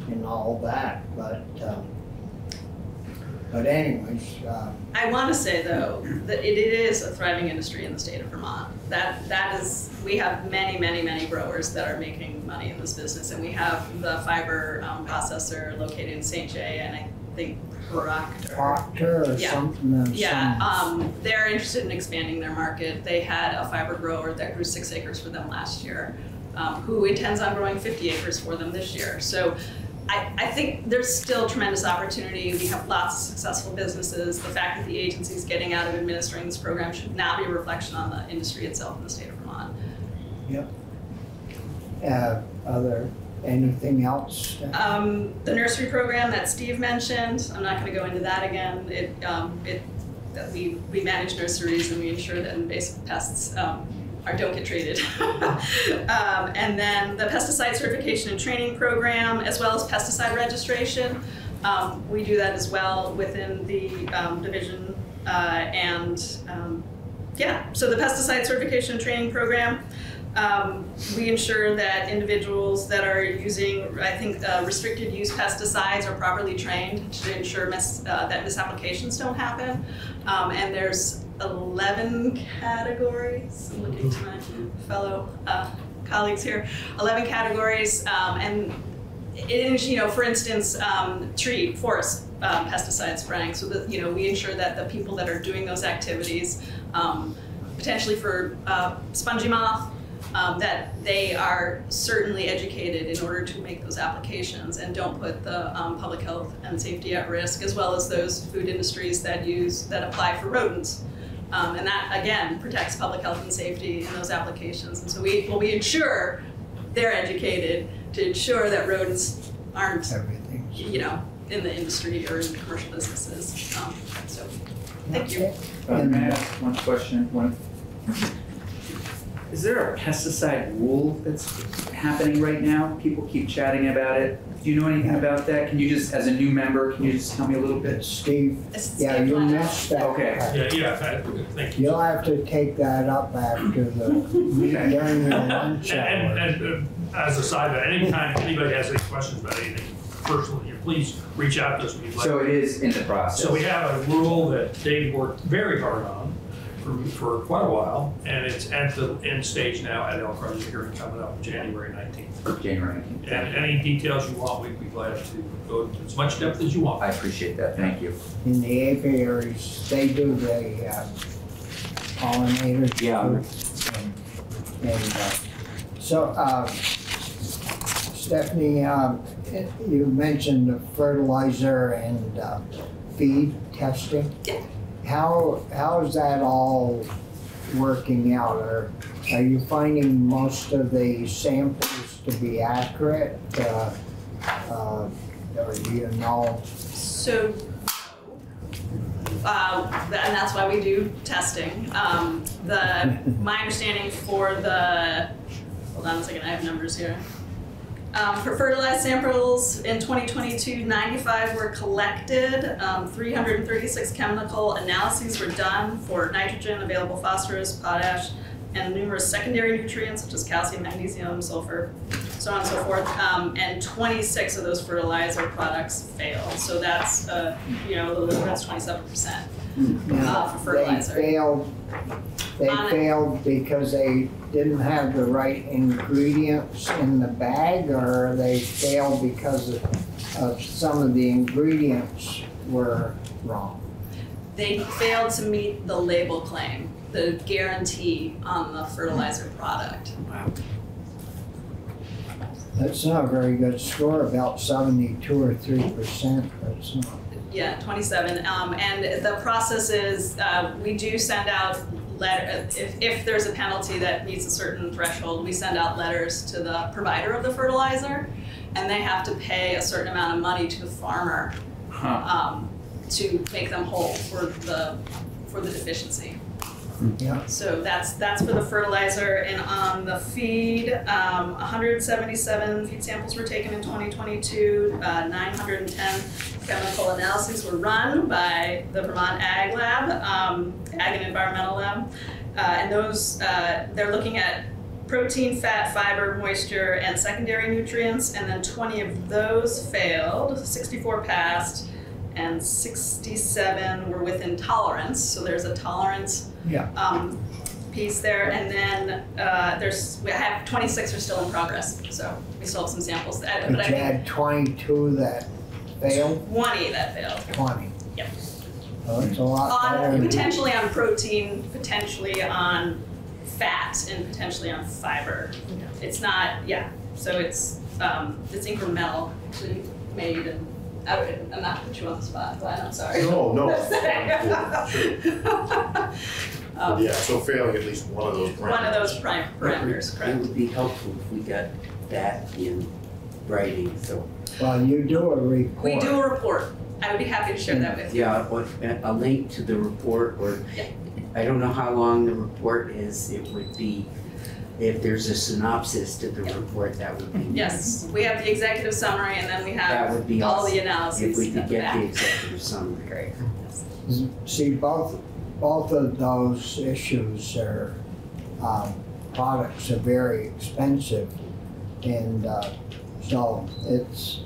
and, and all that, but, um, but anyways, uh, I want to say though that it, it is a thriving industry in the state of Vermont. That that is we have many many many growers that are making money in this business, and we have the fiber um, processor located in St. Jay, and I think Proctor. Proctor or Yeah. something Yeah, um, they're interested in expanding their market. They had a fiber grower that grew six acres for them last year, um, who intends on growing 50 acres for them this year. So I, I think there's still tremendous opportunity. We have lots of successful businesses. The fact that the agency is getting out of administering this program should not be a reflection on the industry itself in the state of Vermont. Yep. Uh, other, anything else? Um, the nursery program that Steve mentioned, I'm not going to go into that again. It, um, it, that we, we manage nurseries and we ensure that invasive pests um, are, don't get treated. um, and then the pesticide certification and training program, as well as pesticide registration. Um, we do that as well within the um, division. Uh, and um, yeah, so the pesticide certification and training program. Um, we ensure that individuals that are using, I think, uh, restricted use pesticides are properly trained to ensure mis, uh, that misapplications don't happen. Um, and there's 11 categories. I'm looking to my fellow uh, colleagues here. 11 categories, um, and in, you know, for instance, um, tree, forest um, pesticide spraying, so that, you know, we ensure that the people that are doing those activities, um, potentially for uh, spongy moth, um, that they are certainly educated in order to make those applications and don't put the um, public health and safety at risk, as well as those food industries that use, that apply for rodents. Um, and that, again, protects public health and safety in those applications. And so we, well, we ensure they're educated to ensure that rodents aren't, you know, in the industry or in commercial businesses. Um, so, thank you. Uh, may I ask one question? One. Is there a pesticide rule that's happening right now? People keep chatting about it. Do you know anything about that? Can you just, as a new member, can you just tell me a little bit? Steve, yeah, you missed that. Okay. Yeah, yeah, that- thank you. You'll have to take that up after the, during your lunch And, hour. and uh, as a side note, anytime anybody has any questions about anything personally, please reach out to us. We'd like- So it is in the process? So we have a rule that Dave worked very hard on for, for quite a while, and it's at the end stage now at El Carmen hearing coming up January nineteenth. January 19th. And any details you want, we'd be glad to go into as much depth as you want. I appreciate that, thank you. In the apiaries, they do the uh, pollinators. Yeah. And, and, uh, so, uh, Stephanie, um, it- you mentioned the fertilizer and uh, feed testing. How, how is that all working out? Are, are you finding most of the samples to be accurate? Uh, uh, Or do you know? So, uh, and that's why we do testing. Um, the, my understanding for the, hold on a second, I have numbers here. Um, for fertilized samples in 2022, 95 were collected, um, 336 chemical analyses were done for nitrogen, available phosphorus, potash, and numerous secondary nutrients such as calcium, magnesium, sulfur, so on and so forth. Um, and 26 of those fertilizer products failed. So that's, uh, you know, a little, that's 27%. Uh, for fertilizer. They failed, they On it. failed because they didn't have the right ingredients in the bag, or they failed because of, of some of the ingredients were wrong? They failed to meet the label claim, the guarantee on the fertilizer product. Wow. That's not a very good score, about seventy-two or three percent, that's not. Yeah, 27. Um, and the process is uh, we do send out letter if, if there's a penalty that meets a certain threshold, we send out letters to the provider of the fertilizer, and they have to pay a certain amount of money to the farmer um, to make them whole for the for the deficiency. Yeah. So that's that's for the fertilizer, and on the feed, um, 177 feed samples were taken in 2022. Uh, 910 chemical analyses were run by the Vermont Ag Lab, um, Ag and Environmental Lab, uh, and those uh, they're looking at protein, fat, fiber, moisture, and secondary nutrients, and then 20 of those failed. 64 passed, and 67 were within tolerance. So there's a tolerance Yeah. um, piece there, and then uh, there's we have 26 are still in progress, so we still have some samples. That, But but you think had twenty-two that failed, 20 that failed. twenty. Yep. So it's a lot. On potentially on protein, potentially on fat, and potentially on fiber. It's not, yeah. So it's um, it's incremental made and. I would, I'm not put you on the spot, but I'm sorry. No, no, sure. Um, Yeah, so failing at least one of those parameters. One of those prime parameters, It correct? would be helpful if we got that in writing, so. Well, you do a report. We do a report. I would be happy to share that with you. Yeah, what, a link to the report, or, Yeah. I don't know how long the report is, it would be, if there's a synopsis to the report, that would be nice. Yes, we have the executive summary and then we That would have be all the awesome, analyses. If we could the get back. the executive summary. Great. See, both, both of those issues are, um, products are very expensive. And, uh, so it's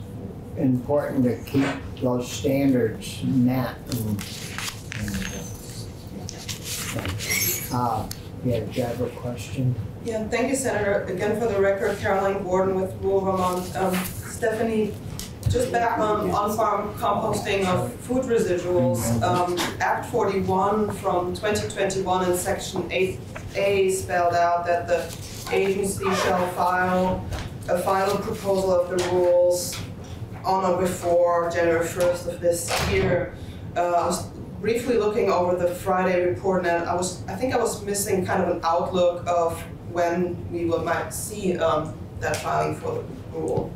important to keep those standards met and, and, uh, uh, Yeah, do you have a question? Yeah, thank you, Senator. Again, for the record, Caroline Gordon with Rural Vermont. Um, Stephanie, just back on on-farm composting of food residuals, um, Act 41 from 2021 in Section 8A spelled out that the agency shall file a final proposal of the rules on or before January 1st of this year. Uh, I was briefly looking over the Friday report and I was, I think I was missing kind of an outlook of when we will might see um, that filing for the rule.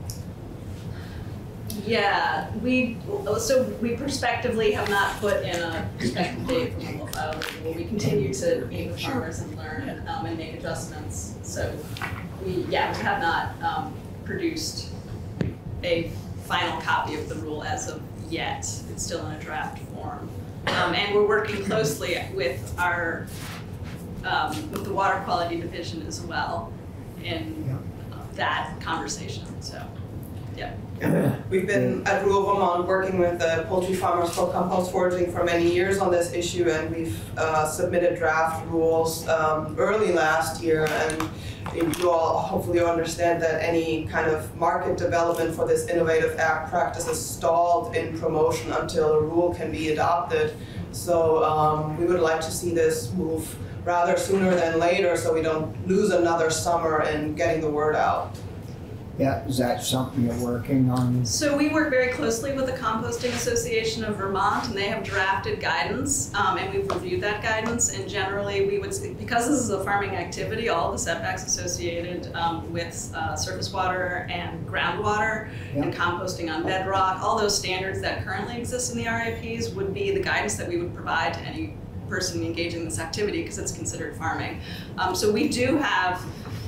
Yeah, we, so we prospectively have not put in a prospective date for when we'll the rule. We continue to meet with farmers and learn um, and make adjustments. So we, yeah, we have not um, produced a final copy of the rule as of yet. It's still in a draft form. Um, and we're working closely with our, um, with the water quality division as well in that conversation, so, yeah. We've been at Rural Vermont working with the poultry farmers for compost foraging for many years on this issue, and we've uh, submitted draft rules um, early last year. And you all hopefully understand that any kind of market development for this innovative act practice is stalled in promotion until a rule can be adopted. So um, we would like to see this move rather sooner than later, so we don't lose another summer in getting the word out. Yeah, is that something you're working on? So we work very closely with the Composting Association of Vermont, and they have drafted guidance, um, and we've reviewed that guidance. And generally, we would, because this is a farming activity, all the setbacks associated um, with uh, surface water and groundwater and composting on bedrock, all those standards that currently exist in the RAPs would be the guidance that we would provide to any person engaging in this activity because it's considered farming. Um, so we do have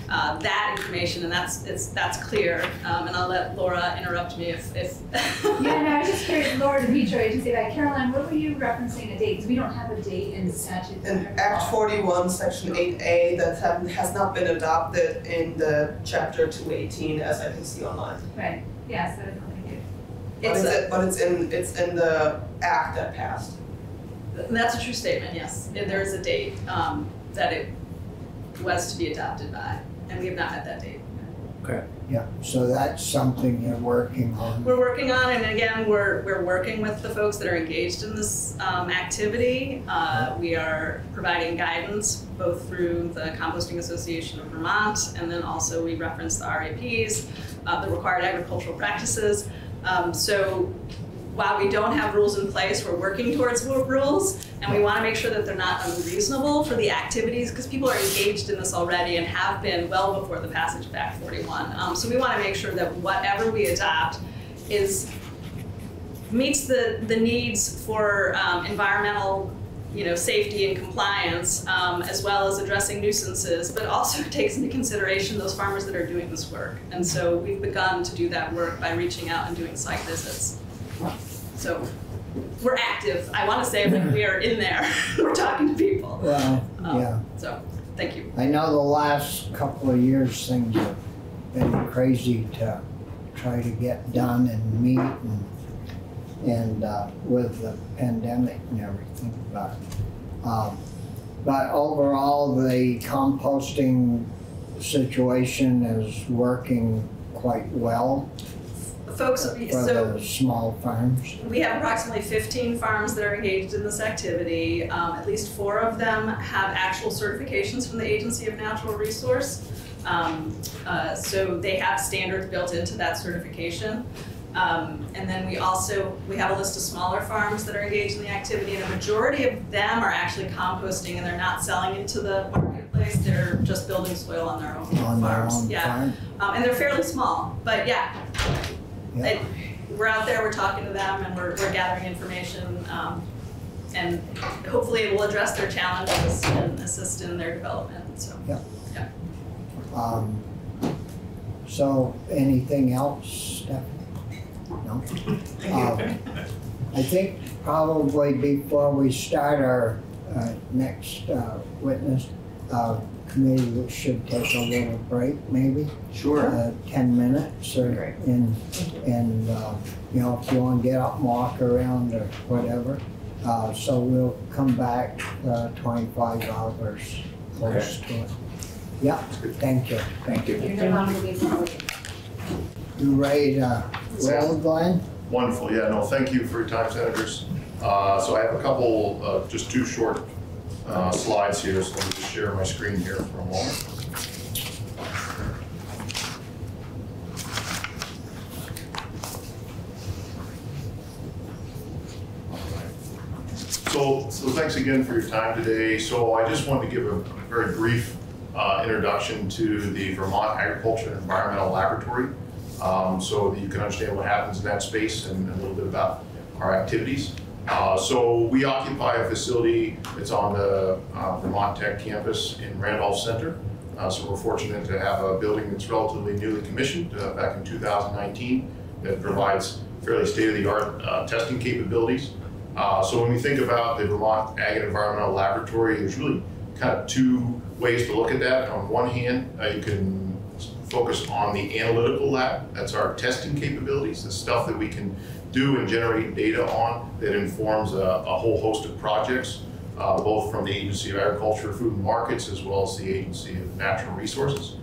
uh, that information, and that's it's that's clear. Um, and I'll let Laura interrupt me if. if yeah, no, I was just curious. Laura DiPietro, agency that Caroline, what were you referencing a date? Because we don't have a date in the statute. In Act 41, Section 8A, that have, has not been adopted in the Chapter 218, as I can see online. Right. Yeah. So. But It's it's, a- but it's in it's in the act that passed. That's a true statement. Yes, there is a date um, that it was to be adopted by, and we have not had that date. Okay. Yeah, so that's something you're working on. We're working on, and again, we're, we're working with the folks that are engaged in this um, activity. Uh, we are providing guidance both through the Composting Association of Vermont, and then also we reference the RAPs, uh, the required agricultural practices. Um, so while we don't have rules in place, we're working towards rules, and we want to make sure that they're not unreasonable for the activities, because people are engaged in this already and have been well before the passage of Act 41. Um, so we want to make sure that whatever we adopt is meets the, the needs for um, environmental you know, safety and compliance, um, as well as addressing nuisances, but also takes into consideration those farmers that are doing this work. And so we've begun to do that work by reaching out and doing site visits. So we're active. I want to say that we are in there. we're talking to people. Well, Um, yeah. So thank you. I know the last couple of years, things have been crazy to try to get done and meet and, and, uh, with the pandemic and everything, but, um, but overall, the composting situation is working quite well Folks, so the small farms. We have approximately 15 farms that are engaged in this activity. Um, at least four of them have actual certifications from the Agency of Natural Resource. Um, uh, so they have standards built into that certification. Um, and then we also, we have a list of smaller farms that are engaged in the activity and a majority of them are actually composting and they're not selling into the marketplace. They're just building soil on their own On their farms. own yeah. farm. Um, and they're fairly small, but Yeah. It- we're out there, we're talking to them, and we're, we're gathering information, um, and hopefully it will address their challenges and assist in their development, so. Yeah. Yeah. Um, so anything else, Stephanie? No? Um, I think probably before we start our, uh, next, uh, witness, committee, we should take a little break, maybe? Sure. Uh, ten minutes or, and, and, uh, you know, if you wanna get up and walk around or whatever. Uh, so we'll come back, uh, twenty-five hours close to it. Yeah, thank you. Thank you. You ready to roll, Glenn? Wonderful, yeah, no, thank you for your time, senators. Uh, So I have a couple, uh, just two short uh, slides here, so let me just share my screen here for a moment. So, so thanks again for your time today. So I just wanted to give a very brief uh, introduction to the Vermont Agriculture and Environmental Laboratory, um, so that you can understand what happens in that space and a little bit about our activities. Uh, so we occupy a facility that's on the uh, Vermont Tech campus in Randolph Center. Uh, so we're fortunate to have a building that's relatively newly commissioned uh, back in 2019 that provides fairly state-of-the-art uh, testing capabilities. Uh, so when we think about the Vermont Ag and Environmental Laboratory, there's really kind of two ways to look at that. On one hand, you can focus on the analytical lab. That's our testing capabilities, the stuff that we can do and generate data on that informs a, a whole host of projects, uh, both from the Agency of Agriculture, Food and Markets, as well as the Agency of Natural Resources,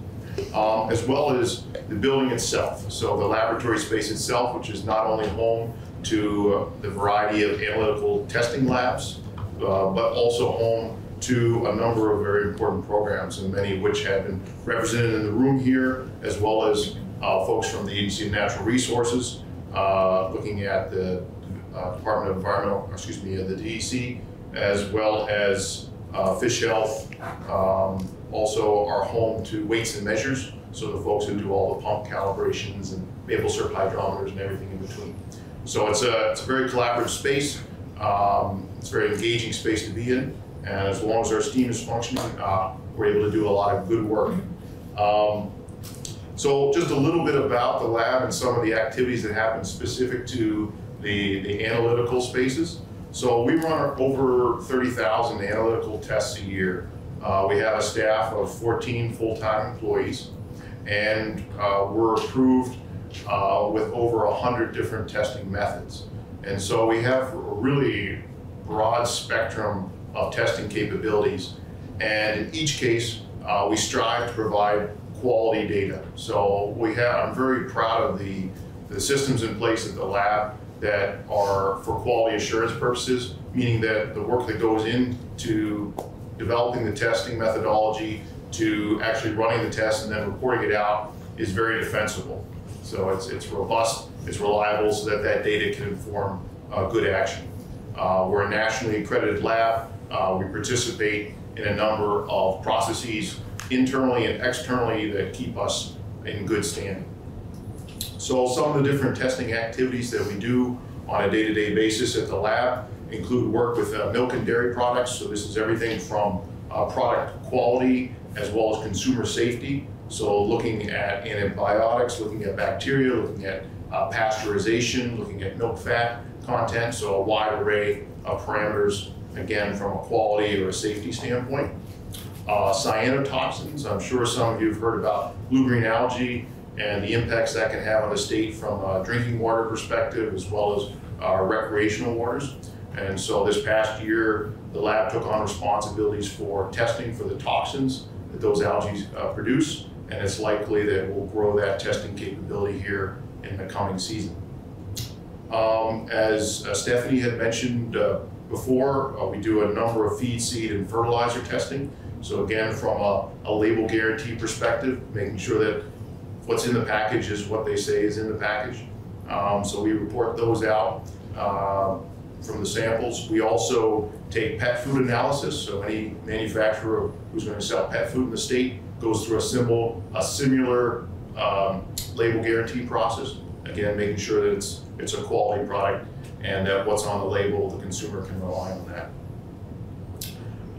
um, as well as the building itself. So the laboratory space itself, which is not only home to uh, the variety of analytical testing labs, uh, but also home to a number of very important programs, and many of which have been represented in the room here, as well as uh, folks from the Agency of Natural Resources, uh, looking at the uh, Department of Environmental, excuse me, uh, the DEC, as well as uh, Fish Health, um, also are home to weights and measures, so the folks who do all the pump calibrations and maple syrup hydrometers and everything in between. So it's a, it's a very collaborative space. Um, it's a very engaging space to be in. And as long as our steam is functioning, uh, we're able to do a lot of good work. Um, so just a little bit about the lab and some of the activities that happen specific to the, the analytical spaces. So we run over 30,000 analytical tests a year. Uh, we have a staff of 14 full-time employees, and uh, we're approved uh, with over 100 different testing methods. And so we have a really broad spectrum of testing capabilities. And in each case, uh, we strive to provide quality data. So we have, I'm very proud of the, the systems in place at the lab that are for quality assurance purposes, meaning that the work that goes into developing the testing methodology to actually running the test and then reporting it out is very defensible. So it's, it's robust, it's reliable so that that data can inform uh, good action. Uh, we're a nationally accredited lab. Uh, we participate in a number of processes internally and externally that keep us in good standing. So some of the different testing activities that we do on a day-to-day -day basis at the lab include work with uh, milk and dairy products. So this is everything from uh, product quality as well as consumer safety. So looking at antibiotics, looking at bacteria, looking at uh, pasteurization, looking at milk fat content. So a wide array of parameters, again, from a quality or a safety standpoint. Uh, cyanotoxins, I'm sure some of you have heard about blue-green algae and the impacts that can have on the state from a drinking water perspective as well as uh, recreational waters. And so this past year, the lab took on responsibilities for testing for the toxins that those algae uh, produce, and it's likely that we'll grow that testing capability here in the coming season. Um, as uh, Stephanie had mentioned uh, before, uh, we do a number of feed, seed, and fertilizer testing. So again, from a, a label guarantee perspective, making sure that what's in the package is what they say is in the package. Um, so we report those out uh, from the samples. We also take pet food analysis. So any manufacturer who's going to sell pet food in the state goes through a simple, a similar um, label guarantee process. Again, making sure that it's it's a quality product and that what's on the label, the consumer can rely on that.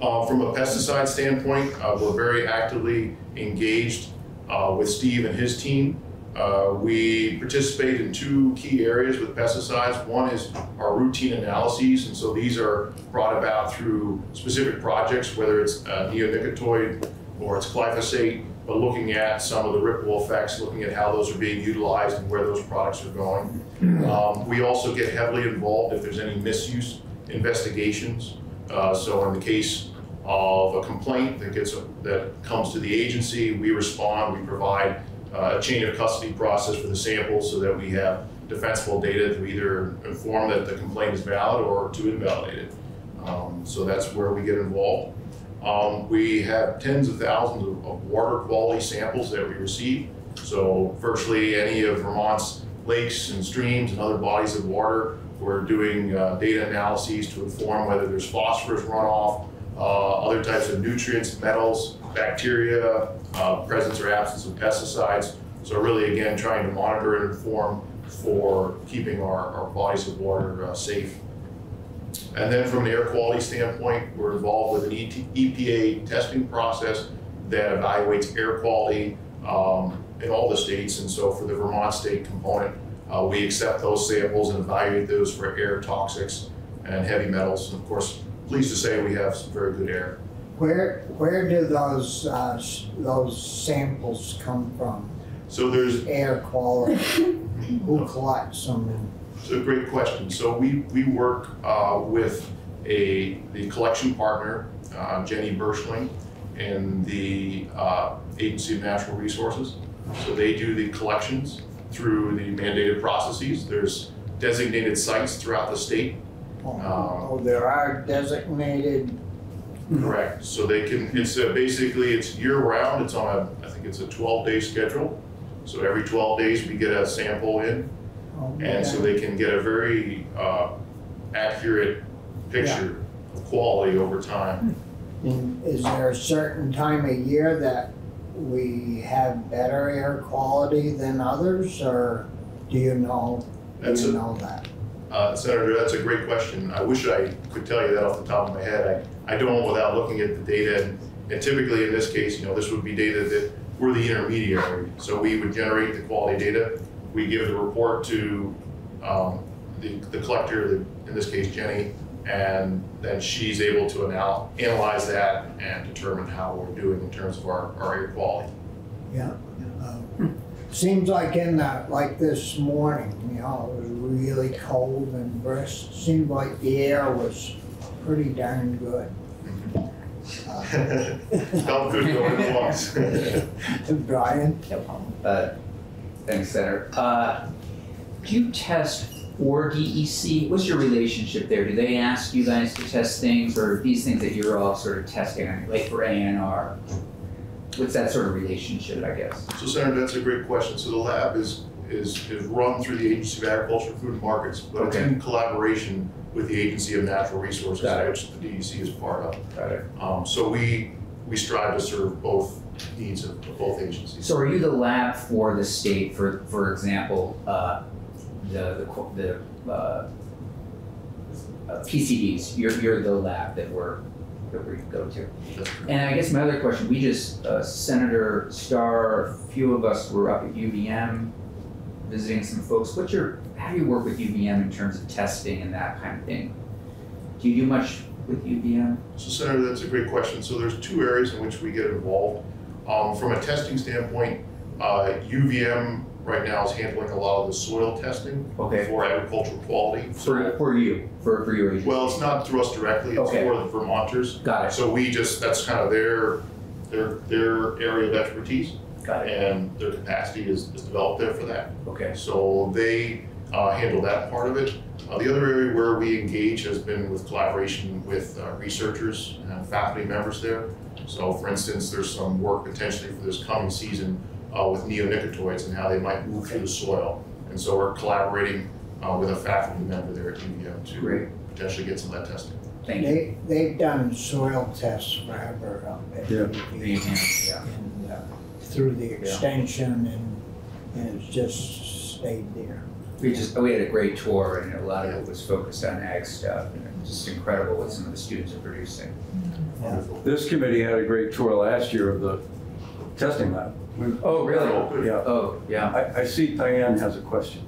Uh, from a pesticide standpoint, uh, we're very actively engaged uh, with Steve and his team. Uh, we participate in two key areas with pesticides. One is our routine analyses, and so these are brought about through specific projects, whether it's neonicotinoid or it's glyphosate, but looking at some of the ripple effects, looking at how those are being utilized and where those products are going. Um, we also get heavily involved if there's any misuse investigations. Uh, so in the case of a complaint that gets, that comes to the agency, we respond, we provide uh, a chain of custody process for the samples so that we have defensible data to either inform that the complaint is valid or to invalidate it. Um, so that's where we get involved. Um, we have tens of thousands of, of, water quality samples that we receive. So virtually any of Vermont's lakes and streams and other bodies of water, we're doing uh, data analyses to inform whether there's phosphorus runoff, other types of nutrients, metals, bacteria, uh, presence or absence of pesticides. So really, again, trying to monitor and inform for keeping our, our bodies of water uh, safe. And then from an air quality standpoint, we're involved with an EPA testing process that evaluates air quality um, in all the states. And so for the Vermont state component, uh, we accept those samples and evaluate those for air toxics and heavy metals. And of course, pleased to say we have some very good air. Where where do those uh, those samples come from? So there's air quality. Who collects them? It's a great question. So we we work uh, with a the collection partner, uh, Jenny Berschling, and the uh, Agency of Natural Resources. So they do the collections through the mandated processes. There's designated sites throughout the state. Oh, um, oh there are designated. Correct. So they can. It's basically it's year round. It's on a I think it's a 12 day schedule. So every 12 days we get a sample in, oh, and so they can get a very uh, accurate picture of quality over time. And is there a certain time of year that we have better air quality than others, or do you know? That's do you a, know that? Uh, Senator, that's a great question. I wish I could tell you that off the top of my head. I, I don't without looking at the data. And, and typically in this case, you know, this would be data that we're the intermediary. So we would generate the quality data. We give the report to um, the, the collector, in this case Jenny, and then she's able to anal analyze that and determine how we're doing in terms of our, our air quality. Yeah. Uh, seems like in that, like this morning, you know, it was really cold and brisk. Seemed like the air was pretty darn good. Uh, Felt good going walks. Brian? No problem. Uh, thanks, Senator. Uh, do you test or DEC? What's your relationship there? Do they ask you guys to test things, or these things that you're all sort of testing, like for ANR? What's that sort of relationship, I guess? So, Senator, that's a great question. So the lab is is, is run through the Agency of Agriculture, Food and Markets, but okay. it's in collaboration with the Agency of Natural Resources, which the DEC is part of. Got it. Um, so we we strive to serve both needs of, of, both agencies. So are you the lab for the state, for for example, uh, the the, the uh, uh, PCBs? You're you're the lab that we're that we go to. And I guess my other question, we just uh, Senator Starr, a few of us were up at UVM visiting some folks. What's your how do you work with UVM in terms of testing and that kind of thing? Do you do much with UVM? So, Senator, that's a great question. So, there's two areas in which we get involved. Um, from a testing standpoint, uh, UVM right now is handling a lot of the soil testing okay. for agricultural quality. For, for you, for, for your agency? Well, it's not through us directly, it's okay. for the Vermonters. Got it. So we just, that's kind of their, their, their area of expertise. Got it. And their capacity is, is developed there for that. Okay. So they uh, handle that part of it. Uh, the other area where we engage has been with collaboration with uh, researchers and faculty members there. So for instance, there's some work potentially for this coming season uh, with neonicotinoids and how they might move through the soil. And so we're collaborating uh, with a faculty member there at UVM to Great. potentially get some of that testing. Thank they, you. They've done soil tests forever up at yeah. UVM. Yeah. And, through the extension yeah. and, and it's just stayed there. We just we had a great tour and a lot of it was focused on ag stuff and it's just incredible what some of the students are producing. Yeah. This committee had a great tour last year of the testing lab. Oh, really? Oh, yeah. Oh, yeah. I, I see Diane has a question,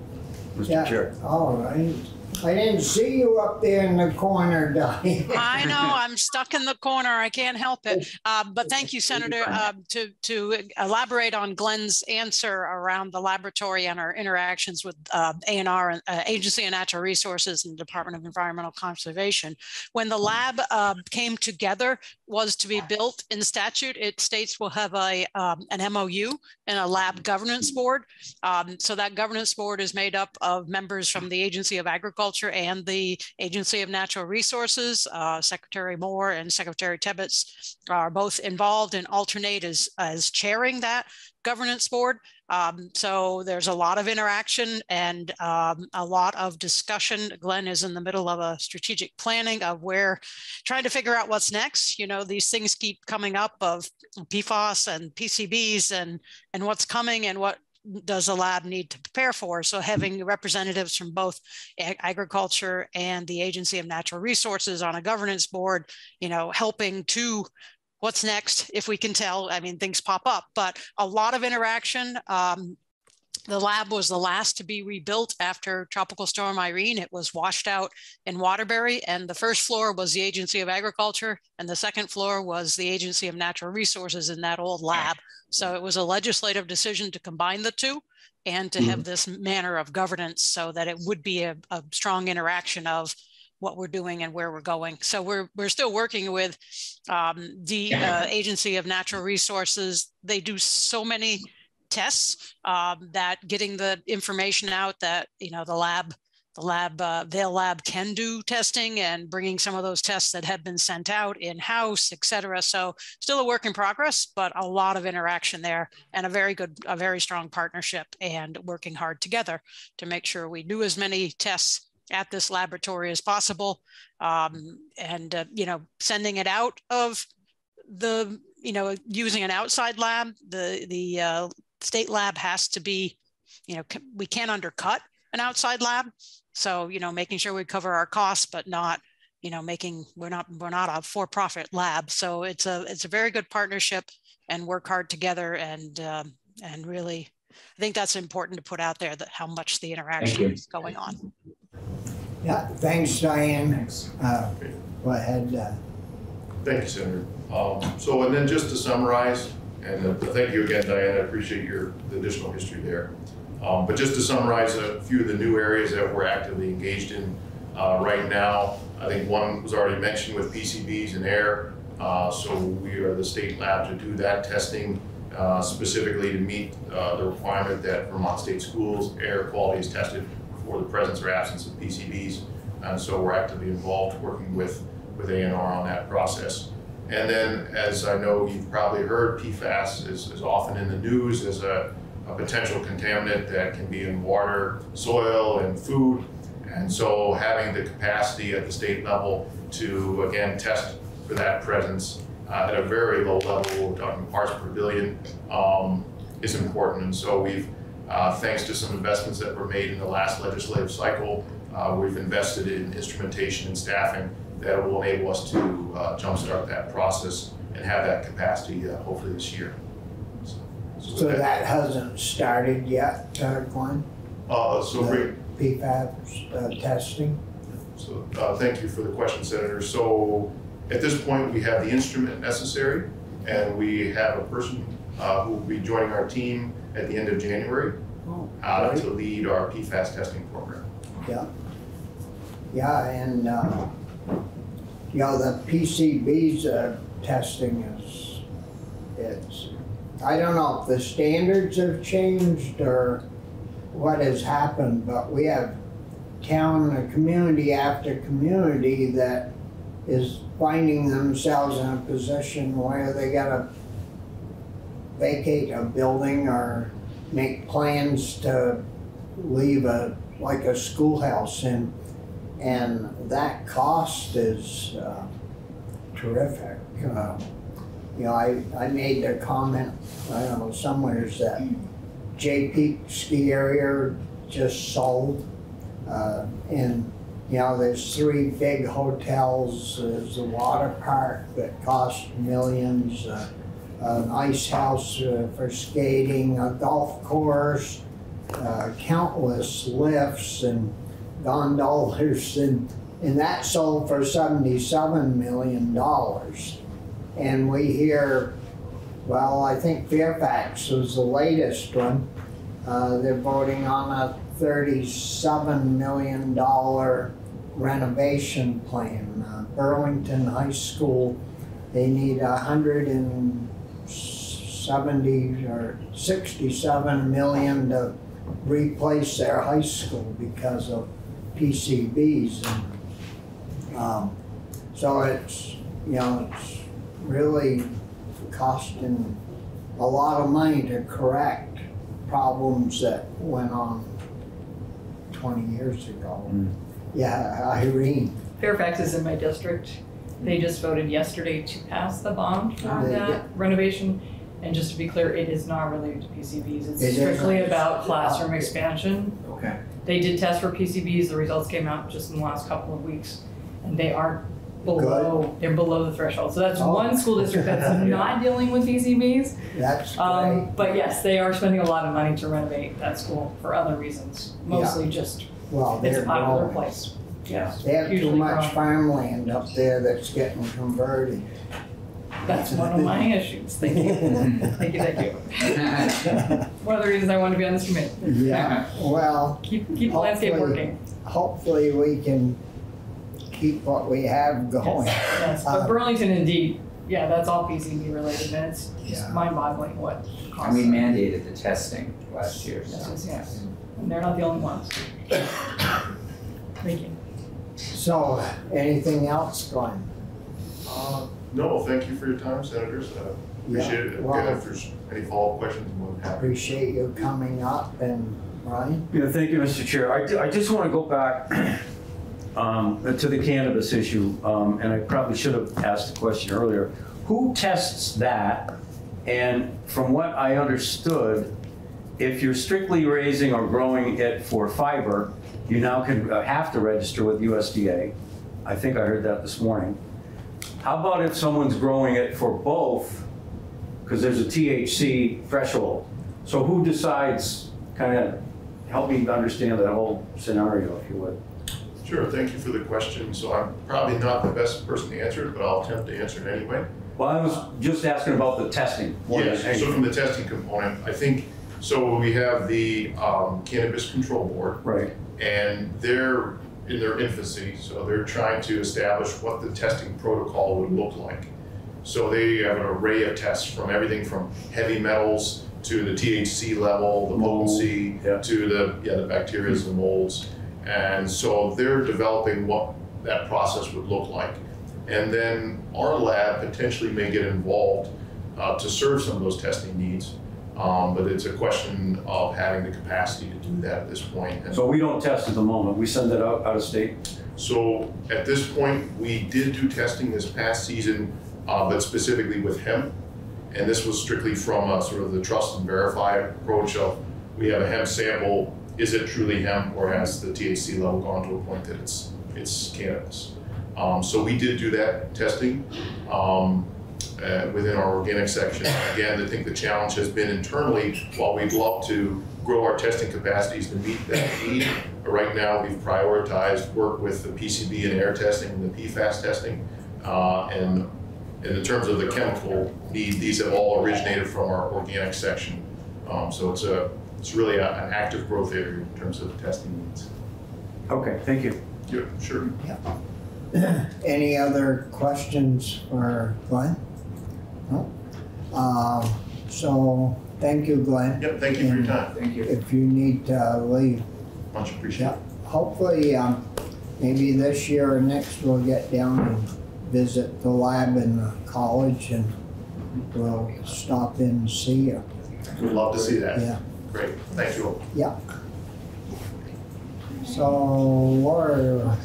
Mr. Yeah. Chair. All right. I didn't see you up there in the corner, Diane. I know I'm stuck in the corner. I can't help it. Uh, but thank you, Senator, uh, to to elaborate on Glenn's answer around the laboratory and our interactions with uh, ANR, uh, Agency of Natural Resources, and Department of Environmental Conservation. When the lab uh, came together, was to be built in statute, it states we'll have a, um, an MOU and a lab governance board. Um, so that governance board is made up of members from the Agency of Agriculture and the Agency of Natural Resources. Uh, Secretary Moore and Secretary Tebbetts are both involved and alternate as, as chairing that governance board. Um, so there's a lot of interaction and um, a lot of discussion. Glenn is in the middle of a strategic planning of where trying to figure out what's next. You know, these things keep coming up of PFAS and PCBs and and what's coming and what does the lab need to prepare for? So having representatives from both ag agriculture and the Agency of Natural Resources on a governance board, you know, helping to what's next if we can tell i mean things pop up but a lot of interaction um, the lab was the last to be rebuilt after Tropical Storm Irene. It was washed out in Waterbury, and the first floor was the Agency of Agriculture, and the second floor was the Agency of Natural Resources in that old lab. So it was a legislative decision to combine the two and to have this manner of governance so that it would be a, a strong interaction of what we're doing and where we're going. So we're we're still working with um, the uh, Agency of Natural Resources. They do so many tests um, that getting the information out that you know the lab the lab uh, lab can do testing and bringing some of those tests that have been sent out in house, et cetera. So still a work in progress, but a lot of interaction there and a very good, a very strong partnership and working hard together to make sure we do as many tests at this laboratory as possible um, and uh, you know sending it out of the you know using an outside lab the the uh, state lab has to be you know we can't undercut an outside lab. So you know making sure we cover our costs but not you know making we're not we're not a for-profit lab. So it's a it's a very good partnership and work hard together and um, and really i think that's important to put out there that how much the interaction is going on yeah, thanks, Diane. Uh, go ahead. Uh, Thank you, Senator. Um, so, and then just to summarize, and uh, thank you again, Diane. I appreciate your the additional history there. Um, but just to summarize a few of the new areas that we're actively engaged in uh, right now, I think one was already mentioned with PCBs and air. Uh, so we are the state lab to do that testing uh, specifically to meet uh, the requirement that Vermont State Schools air quality is tested for the presence or absence of PCBs. And so we're actively involved working with, with ANR on that process. And then, as I know you've probably heard, PFAS is, is often in the news as a, a potential contaminant that can be in water, soil, and food. And so having the capacity at the state level to, again, test for that presence uh, at a very low level, we're talking parts per billion, um, is important. And so we've uh, thanks to some investments that were made in the last legislative cycle, uh, we've invested in instrumentation and staffing that will enable us to uh, jumpstart that process and have that capacity uh, hopefully this year. So, so, so that, that, hasn't started yet, uh, Glenn? Uh, so the PFAS uh, testing? So uh, thank you for the question, Senator. So at this point, we have the instrument necessary, and we have a person who will be joining our team at the end of January oh, uh, to lead our PFAS testing program. Yeah. Yeah, and uh, you know the PCBs uh, testing is it's I don't know if the standards have changed or what has happened, but we have town and community after community that is finding themselves in a position where they got to vacate a building or make plans to leave a like a schoolhouse and and that cost is uh, terrific. Uh, you know, I, I made a comment, I don't know, somewhere is that Jay Peak ski area just sold. Uh, and, you know, there's three big hotels. There's the water park that cost millions. Uh, an ice house uh, for skating, a golf course, uh, countless lifts and gondolas, and, and that sold for $77 million. And we hear, well, I think Fairfax was the latest one. Uh, they're voting on a $37 million renovation plan. Uh, Burlington High School they need a hundred and seventy or sixty-seven million to replace their high school because of PCBs. And, um, so it's, you know, it's really costing a lot of money to correct problems that went on twenty years ago. Yeah, Irene. Fairfax is in my district. They just voted yesterday to pass the bond for that renovation. And just to be clear, it is not related to PCBs. It It's strictly about classroom expansion. Okay. They did test for PCBs. The results came out just in the last couple of weeks. And they are below, they're below the threshold. So that's Oh. one school district that's Yeah. not dealing with PCBs. That's Um, great. but yes, they are spending a lot of money to renovate that school for other reasons, mostly just, Well, it's they're a popular growing. place. Yeah. They have too Hugely much growing. farmland up there that's getting converted. That's one of my issues. Thank you. Thank you, thank you. One of the reasons I want to be on this committee. Yeah, well, Keep, keep the landscape Hopefully. working. hopefully we can keep what we have going. Yes, Uh, but Burlington indeed, yeah, that's all PCB related, and it's Yeah. mind-boggling what costs. And we mandated the testing last year, so. Yes, yes, and they're not the only ones. Thank you. So, anything else, Glenn? Uh, No, thank you for your time, senators. Uh, Appreciate it. well- Again, if there's any follow-up questions, I'm more than happy. Appreciate you coming up and, Ryan? Yeah, thank you, Mr. Chair. I, I just want to go back um, to the cannabis issue, um, and I probably should have asked the question earlier. Who tests that? And from what I understood, if you're strictly raising or growing it for fiber, you now can uh, have to register with USDA. I think I heard that this morning. How about if someone's growing it for both, because there's a THC threshold? So who decides, kind of, help me understand that whole scenario, if you would. Sure, thank you for the question. So I'm probably not the best person to answer it, but I'll attempt to answer it anyway. Well, I was just asking about the testing. Yes, so from the testing component, I think, so we have the um, Cannabis Control Board. Right. And they're in their infancy, so they're trying to establish what the testing protocol would look like. So they have an array of tests from everything from heavy metals to the THC level, the potency, to the, yeah, the bacteria, the molds. And so they're developing what that process would look like. And then our lab potentially may get involved uh, to serve some of those testing needs. Um, but it's a question of having the capacity to do that at this point. And So we don't test at the moment, we send it out, out of state? so at this point, we did do testing this past season, uh, but specifically with hemp. And this was strictly from a sort of the trust and verify approach of, we have a hemp sample, is it truly hemp or has the THC level gone to a point that it's, it's cannabis? Um, so we did do that testing, um, uh, within our organic section. Again, I think the challenge has been internally, while we'd love to grow our testing capacities to meet that need, but right now we've prioritized work with the PCB and air testing and the PFAS testing. Uh, and, and in terms of the chemical need, these have all originated from our organic section. Um, so it's a, it's really a- an active growth area in terms of testing needs. Okay, thank you. Yeah, sure. Any other questions for Glenn? No? Uh, So, thank you, Glenn. Yep, thank you for your time. Thank you. If you need to leave, Much appreciated. yeah, hopefully, um, maybe this year or next, we'll get down and visit the lab in the college and we'll stop in and see you. We'd love to see that. Yeah, Great, thank you all. yeah. So, Laura,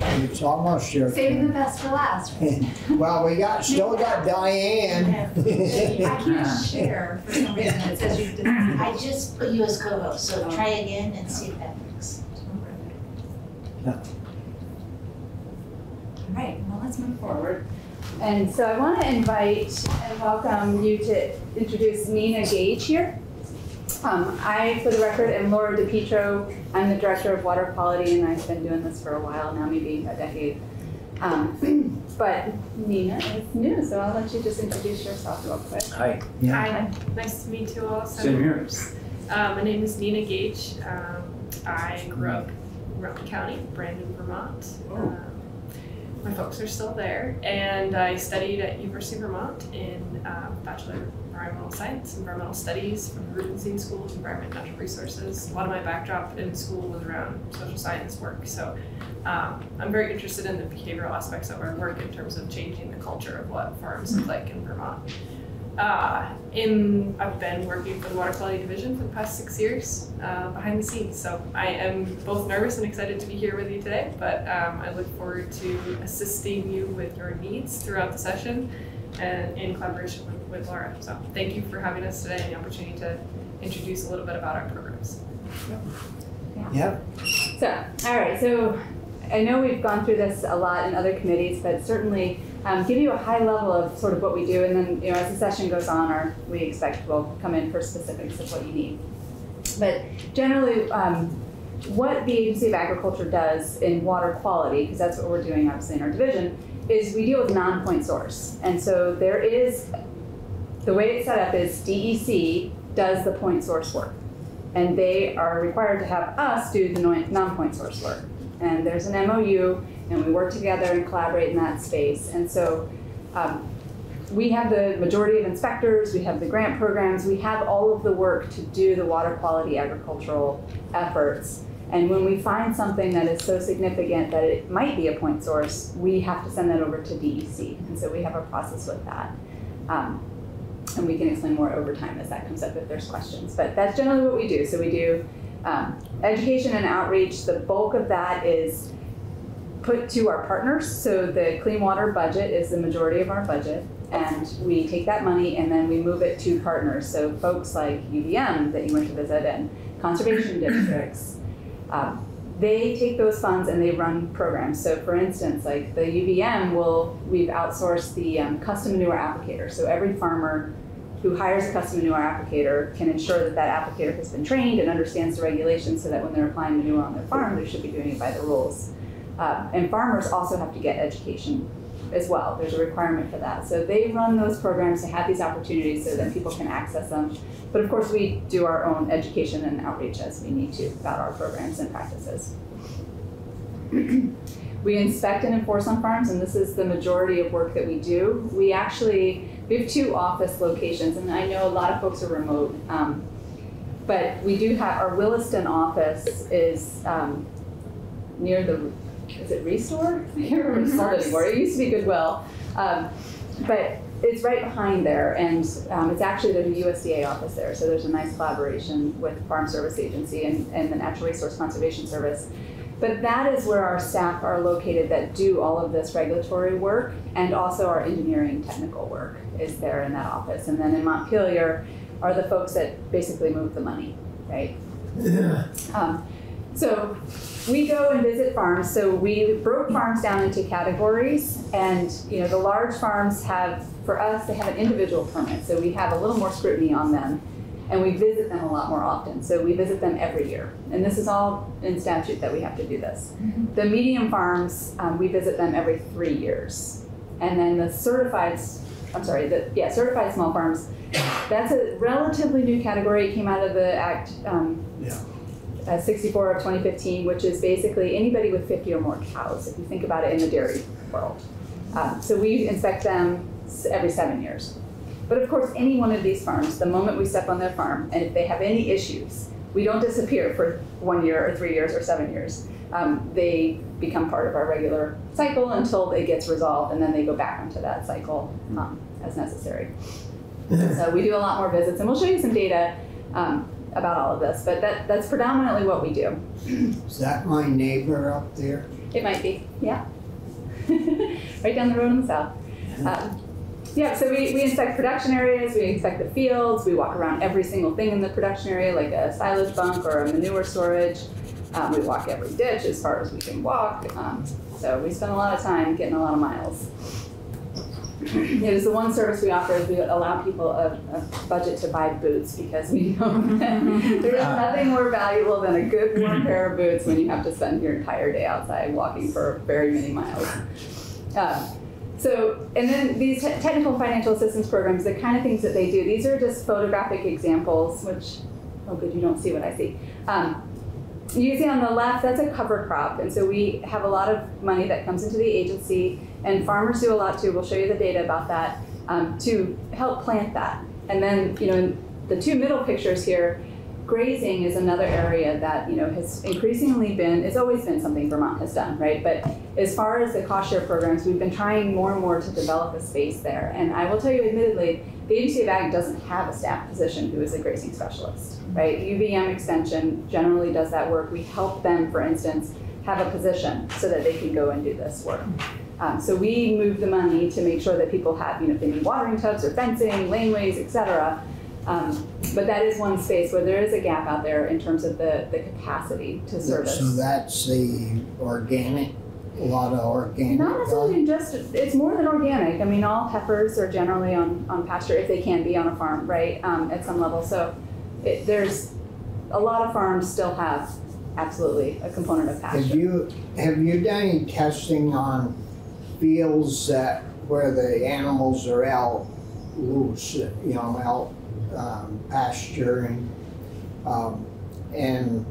it's almost your Saving the best for last. Well, we got, still got Diane. I can't share for some reason. It says you did. I just put you as co-host, so try again and see if that works. All right, well, let's move forward. And so I want to invite and welcome you to introduce Nina Gage here. Um, I, for the record, am Laura DiPietro. I'm the Director of Water Quality, and I've been doing this for a while now, maybe a decade. Um, but Nina is new, so I'll let you just introduce yourself real quick. Hi. Yeah. Hi, nice to meet you all. Same here. Uh, my name is Nina Gage. Um, I grew up in Rutland County, Brandon, Vermont. Um, my folks are still there, and I studied at University of Vermont in um, Bachelor of Environmental Science, Environmental Studies from the Rubenstein School of Environment and Natural Resources. A lot of my backdrop in school was around social science work, so um, I'm very interested in the behavioral aspects of our work in terms of changing the culture of what farms look like in Vermont. Uh, in I've been working for the Water Quality Division for the past six years uh, behind the scenes, so I am both nervous and excited to be here with you today. But um, I look forward to assisting you with your needs throughout the session, and in collaboration with, with Laura. So thank you for having us today and the opportunity to introduce a little bit about our programs. Yep. So, all right, so I know we've gone through this a lot in other committees, but certainly um, give you a high level of sort of what we do, and then you know as the session goes on, or we expect we'll come in for specifics of what you need. But generally, um, what the Agency of Agriculture does in water quality, because that's what we're doing obviously in our division, is we deal with non-point source, and so there is the way it's set up is DEC does the point source work, and they are required to have us do the non-point source work. And there's an MOU, and we work together and collaborate in that space. And so um, we have the majority of inspectors, we have the grant programs, we have all of the work to do the water quality agricultural efforts. And when we find something that is so significant that it might be a point source, we have to send that over to DEC. And so we have a process with that. Um, and we can explain more over time as that comes up if there's questions. But that's generally what we do. So we do um, education and outreach. The bulk of that is put to our partners. So the clean water budget is the majority of our budget. And we take that money and then we move it to partners. So folks like UVM that you went to visit and conservation districts, um, they take those funds and they run programs. So for instance, like the UVM will, we've outsourced the um, custom manure applicator. So every farmer who hires a custom manure applicator can ensure that that applicator has been trained and understands the regulations so that when they're applying manure on their farm, they should be doing it by the rules. Uh, and farmers also have to get education as well. There's a requirement for that. So they run those programs to have these opportunities so that people can access them. But of course, we do our own education and outreach as we need to about our programs and practices. we inspect and enforce on farms, and this is the majority of work that we do. We actually, we have two office locations, and I know a lot of folks are remote. Um, but we do have, our Williston office is um, near the is it Restore? I can't remember it's anymore. It used to be Goodwill. Um, but it's right behind there, and um, it's actually there's a USDA office there, so there's a nice collaboration with Farm Service Agency and, and the Natural Resource Conservation Service. But that is where our staff are located that do all of this regulatory work, and also our engineering technical work is there in that office. And then in Montpelier are the folks that basically move the money, right? Yeah. Um, so we go and visit farms. So we broke farms down into categories, and you know the large farms have, for us, they have an individual permit. So we have a little more scrutiny on them, and we visit them a lot more often. So we visit them every year, and this is all in statute that we have to do this. Mm-hmm. The medium farms, um, we visit them every three years, and then the certified, I'm sorry, the yeah certified small farms. That's a relatively new category. It came out of the act. Um, yeah uh, 64 of 2015, which is basically anybody with 50 or more cows, if you think about it in the dairy world. Um, so we inspect them every seven years. But of course, any one of these farms, the moment we step on their farm, and if they have any issues, we don't disappear for one year or three years or seven years. Um, they become part of our regular cycle until it gets resolved, and then they go back into that cycle um, as necessary. So we do a lot more visits, and we'll show you some data um, about all of this, but that, that's predominantly what we do. Is that my neighbor up there? It might be, yeah. right down the road in the south. Um, yeah, so we, we inspect production areas, we inspect the fields, we walk around every single thing in the production area, like a silage bunk or a manure storage. Um, we walk every ditch as far as we can walk. Um, so we spend a lot of time getting a lot of miles. It is the one service we offer is we allow people a, a budget to buy boots because we know there is nothing more valuable than a good warm pair of boots when you have to spend your entire day outside walking for very many miles. Um, so, and then these te technical financial assistance programs, the kind of things that they do, these are just photographic examples, which, oh good, you don't see what I see. Um, you see on the left, that's a cover crop. And so we have a lot of money that comes into the agency, and farmers do a lot too. We'll show you the data about that um, to help plant that. And then, you know, the two middle pictures here, grazing is another area that, you know, has increasingly been, it's always been something Vermont has done, right? But as far as the cost share programs, we've been trying more and more to develop a space there. And I will tell you admittedly, the Agency of Ag doesn't have a staff position who is a grazing specialist, right? UVM Extension generally does that work. We help them, for instance, have a position so that they can go and do this work. Um, so we move the money to make sure that people have, you know, if they need watering tubs or fencing, laneways, et cetera. Um, but that is one space where there is a gap out there in terms of the, the capacity to service. So that's the organic, a lot of organic. Not necessarily just, it's more than organic. I mean, all heifers are generally on, on pasture if they can be on a farm, right, um, at some level. So it, there's, a lot of farms still have absolutely a component of pasture. Have you, have you done any testing on fields that, where the animals are out loose, you know, out um, pasturing, um, and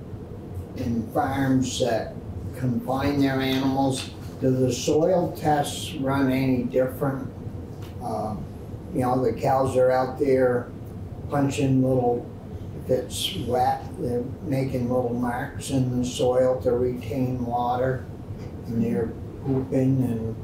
in farms that confine their animals, do the soil tests run any different? Um, you know, the cows are out there punching little, if it's wet, they're making little marks in the soil to retain water, and they're pooping and,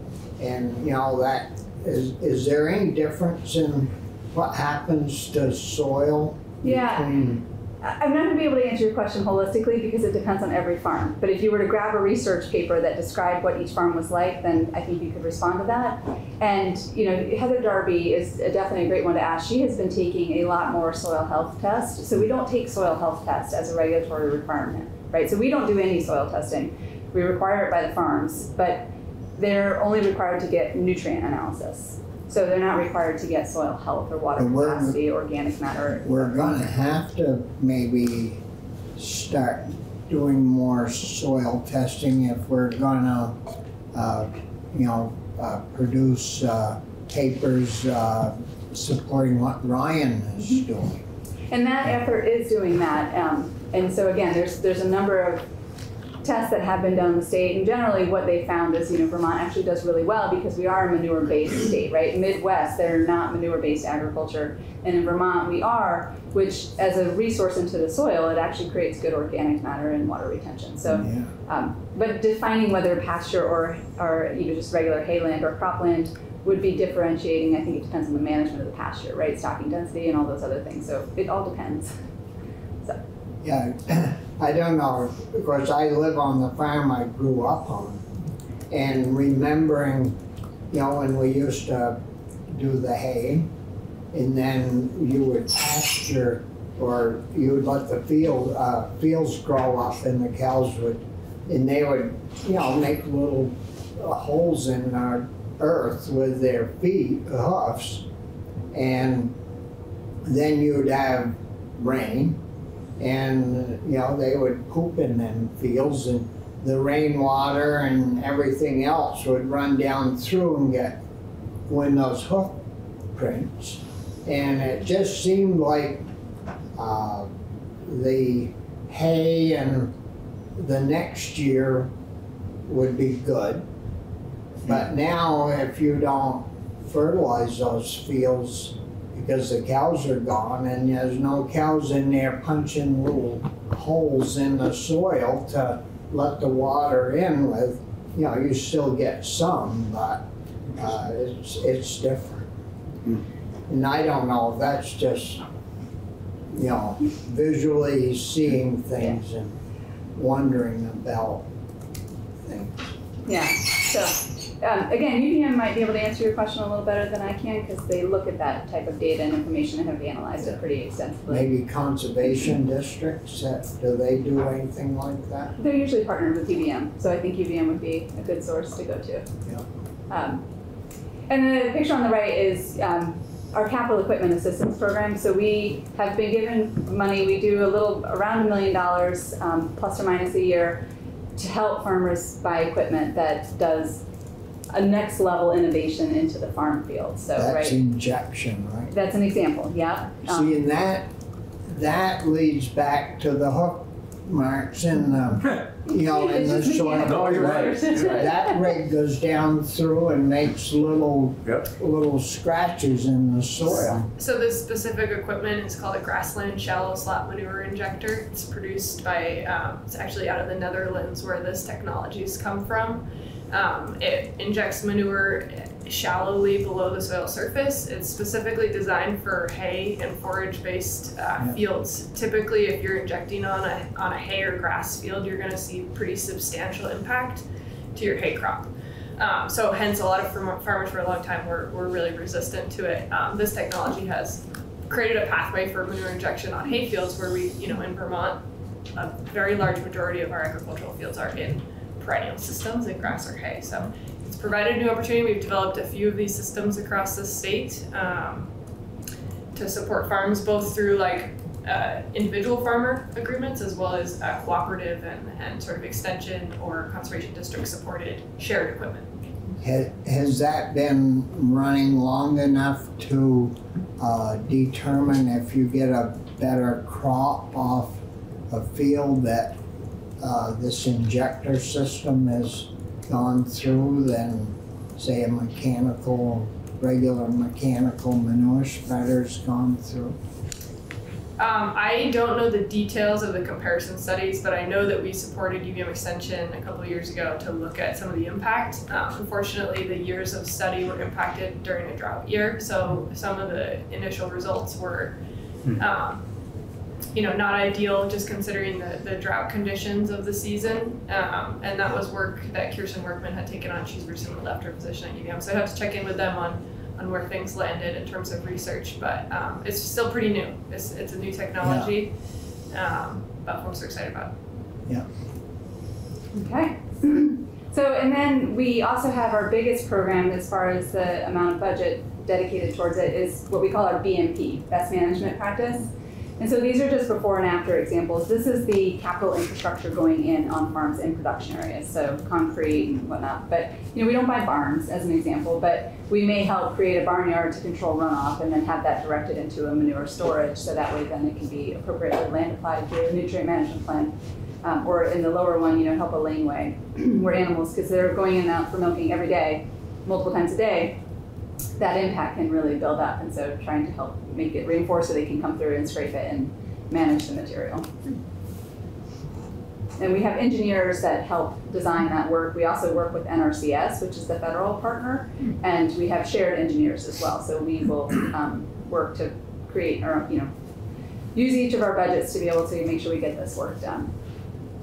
and, you know, that, is, is there any difference in what happens to soil? Yeah. between- I'm not going to be able to answer your question holistically because it depends on every farm. But if you were to grab a research paper that described what each farm was like, then I think you could respond to that. And you know, Heather Darby is definitely a great one to ask. She has been taking a lot more soil health tests. So we don't take soil health tests as a regulatory requirement, right? So we don't do any soil testing. We require it by the farms, but they're only required to get nutrient analysis. So they're not required to get soil health or water capacity, organic matter. We're gonna have to maybe start doing more soil testing if we're gonna, uh, you know, uh, produce, uh, papers, uh, supporting what Ryan is doing. And that effort is doing that. Um, and so again, there's there's a number of tests that have been done in the state, and generally what they found is, you know, Vermont actually does really well because we are a manure-based state, right? Midwest, they're not manure-based agriculture, and in Vermont we are, which as a resource into the soil, it actually creates good organic matter and water retention. So, um, but defining whether pasture or or you know just regular hayland or cropland would be differentiating. I think it depends on the management of the pasture, right? Stocking density and all those other things. So it all depends. Yeah, I don't know, because I live on the farm I grew up on. And remembering, you know, when we used to do the hay, and then you would pasture, or you would let the field, uh, fields grow up and the cows would, and they would, you know, make little uh, holes in our earth with their feet, hoofs. And then you'd have rain, and you know they would poop in them fields and the rainwater and everything else would run down through and get when those hoof prints. And it just seemed like uh, the hay and the next year would be good. But now if you don't fertilize those fields because the cows are gone and there's no cows in there punching little holes in the soil to let the water in with. You know, you still get some, but uh, it's, it's different. And I don't know if that's just, you know, visually seeing things and wondering about things. Yeah. So um, again, UVM might be able to answer your question a little better than I can because they look at that type of data and information and have analyzed it pretty extensively. Maybe conservation districts, that, do they do anything like that? They're usually partnered with UVM, so I think UVM would be a good source to go to. Yeah. Um, and the picture on the right is um, our capital equipment assistance program. So we have been given money. We do a little around a million dollars um, plus or minus a year to help farmers buy equipment that does a next level innovation into the farm field. So That's right, injection, right? that's an example. Yeah. Um, See, and that, that leads back to the hook marks in the, you know, in the soil. No, you're right. You're right. That rig goes down through and makes little, little scratches in the soil. So this specific equipment is called a grassland shallow slot manure injector. It's produced by, um, it's actually out of the Netherlands where this technology's come from. Um, it injects manure shallowly below the soil surface. It's specifically designed for hay and forage-based uh, Yeah. fields. Typically, if you're injecting on a on a hay or grass field, you're going to see pretty substantial impact to your hay crop. Um, so hence, a lot of farmers for a long time were, were really resistant to it. Um, this technology has created a pathway for manure injection on hay fields where we, you know, in Vermont, a very large majority of our agricultural fields are in perennial systems in grass or hay. So it's provided a new opportunity. We've developed a few of these systems across the state um, to support farms both through like uh, individual farmer agreements as well as uh, cooperative and, and sort of extension or conservation district supported shared equipment. Has, that been running long enough to uh, determine if you get a better crop off a field that uh, this injector system has gone through than, say, a mechanical, regular mechanical manure spreader's gone through? Um, I don't know the details of the comparison studies, but I know that we supported UVM Extension a couple of years ago to look at some of the impact. Um, unfortunately, the years of study were impacted during a drought year, so some of the initial results were, um, you know, not ideal just considering the, the drought conditions of the season. Um, and that was work that Kirsten Workman had taken on. She's recently left her position at UVM, so I'd have to check in with them on on where things landed in terms of research, but um, it's still pretty new. It's, it's a new technology, um, but folks are excited about it. Yeah. Okay. So, and then we also have our biggest program as far as the amount of budget dedicated towards it is what we call our BMP, Best Management Practice. And so these are just before and after examples. This is the capital infrastructure going in on farms in production areas, so concrete and whatnot. But you know, we don't buy barns as an example, but we may help create a barnyard to control runoff and then have that directed into a manure storage, so that way then it can be appropriately land applied through a nutrient management plan. Um, or in the lower one, you know, help a laneway where animals, because they're going in and out for milking every day, multiple times a day, that impact can really build up. And so trying to help make it reinforced so they can come through and scrape it and manage the material. And we have engineers that help design that work. We also work with NRCS, which is the federal partner, and we have shared engineers as well. So we will um, work to create, or you know, use each of our budgets to be able to make sure we get this work done.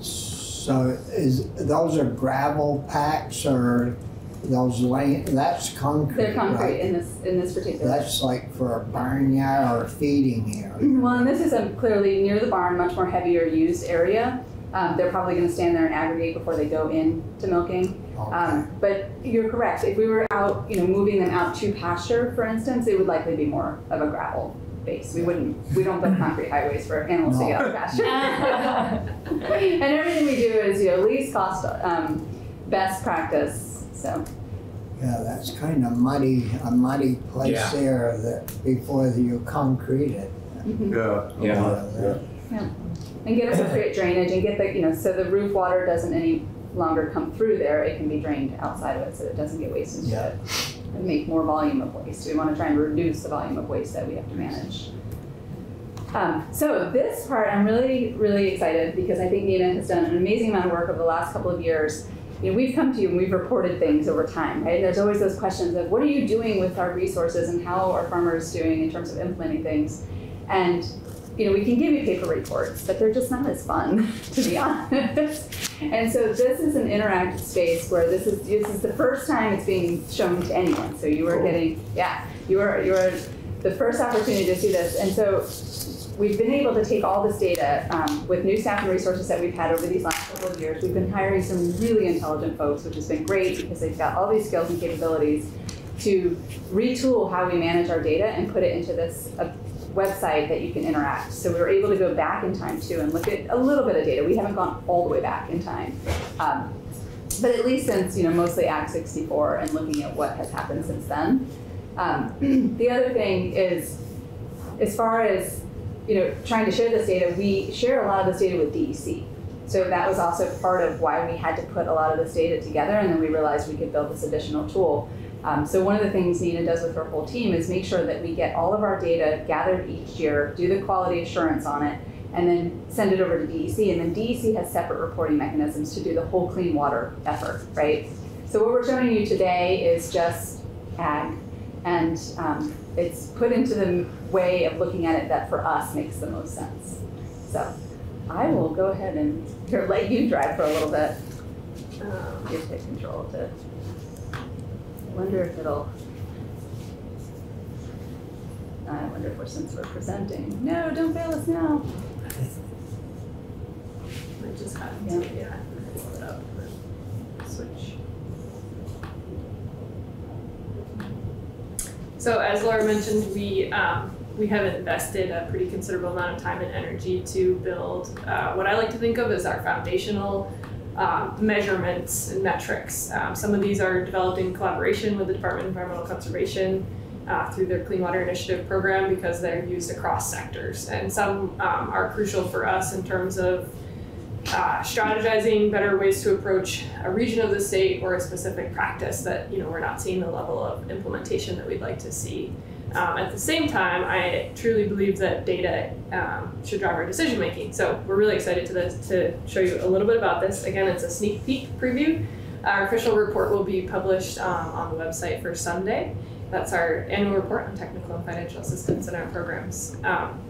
So is, those are gravel packs or those lane, that's concrete, They're concrete right? in this in this particular. That's like for a barnyard or a feeding area. Well, and this is a clearly near the barn, much more heavier used area. Um, they're probably going to stand there and aggregate before they go in to milking. Um, but you're correct. If we were out, you know, moving them out to pasture, for instance, it would likely be more of a gravel base. We wouldn't, we don't build concrete highways for animals to get out of pasture. and everything we do is, you know, least cost, um, best practice. So. Yeah, that's kind of muddy, a muddy place Yeah. there that before you concrete it. Yeah. Yeah. Yeah, and get appropriate drainage and get the, you know, so the roof water doesn't any longer come through there, it can be drained outside of it so it doesn't get wasted into Yeah. it. And make more volume of waste. We want to try and reduce the volume of waste that we have to manage. Um, so this part, I'm really, really excited because I think Nina has done an amazing amount of work over the last couple of years. You know, we've come to you and we've reported things over time, right? And there's always those questions of what are you doing with our resources and how are farmers doing in terms of implementing things? And you know, we can give you paper reports, but they're just not as fun, to be honest. and so this is an interactive space where this is this is the first time it's being shown to anyone. So you are getting, yeah, you are you are the first opportunity to see this. And so we've been able to take all this data um, with new staff and resources that we've had over these last couple of years. We've been hiring some really intelligent folks, which has been great because they've got all these skills and capabilities to retool how we manage our data and put it into this uh, website that you can interact. So we were able to go back in time too and look at a little bit of data. We haven't gone all the way back in time. Um, but at least since, you know, mostly Act 64 and looking at what has happened since then. Um, the other thing is, as far as, you know, trying to share this data, we share a lot of this data with DEC. So that was also part of why we had to put a lot of this data together, and then we realized we could build this additional tool. Um, so one of the things Nina does with her whole team is make sure that we get all of our data gathered each year, do the quality assurance on it, and then send it over to DEC. And then DEC has separate reporting mechanisms to do the whole clean water effort, right? So what we're showing you today is just ag, and um, it's put into the way of looking at it that for us makes the most sense. So I will go ahead and here, let you drive for a little bit. Um, you take control of it. I wonder if it'll. I wonder if we're since we're presenting. No, don't fail us now. I just had Yeah. yeah, pull it up. Switch. So as Laura mentioned, we um, we have invested a pretty considerable amount of time and energy to build uh, what I like to think of as our foundational um, measurements and metrics. Um, some of these are developed in collaboration with the Department of Environmental Conservation uh, through their Clean Water Initiative program because they're used across sectors. And some um, are crucial for us in terms of uh, strategizing better ways to approach a region of the state or a specific practice that you know we're not seeing the level of implementation that we'd like to see. Um, at the same time, I truly believe that data um, should drive our decision making. So we're really excited to, this, to show you a little bit about this. Again, it's a sneak peek preview. Our official report will be published um, on the website for Sunday. That's our annual report on technical and financial assistance in our programs. Um,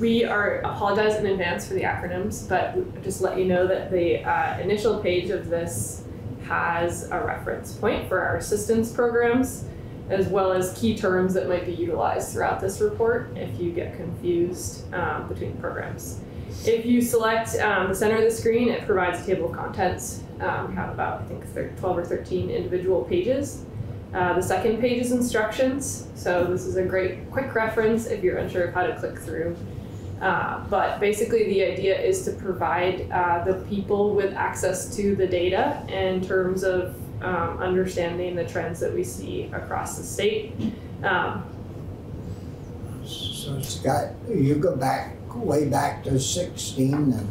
we are apologize in advance for the acronyms, but just let you know that the uh, initial page of this has a reference point for our assistance programs, as well as key terms that might be utilized throughout this report if you get confused um, between programs. If you select um, the center of the screen, it provides a table of contents. Um, we have about, I think, 12 or 13 individual pages. Uh, the second page is instructions. So this is a great quick reference if you're unsure of how to click through. Uh, but basically, the idea is to provide uh, the people with access to the data in terms of um, understanding the trends that we see across the state. Um, So it's got, you go back, way back to sixteen and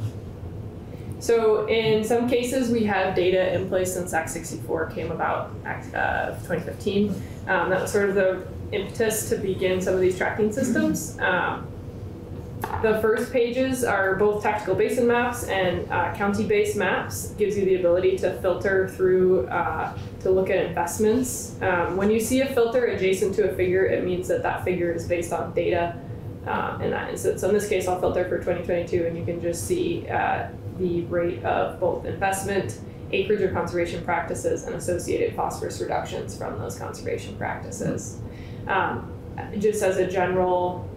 so in some cases, we have data in place since Act 64 came about, Act uh, 2015. Um, that was sort of the impetus to begin some of these tracking systems. Um, the first pages are both tactical basin maps and uh, county-based maps. Gives you the ability to filter through uh, to look at investments. Um, when you see a filter adjacent to a figure, it means that that figure is based on data um, in that instance. So in this case, I'll filter for 2022, and you can just see uh, the rate of both investment, acreage or conservation practices, and associated phosphorus reductions from those conservation practices. Um, just as a general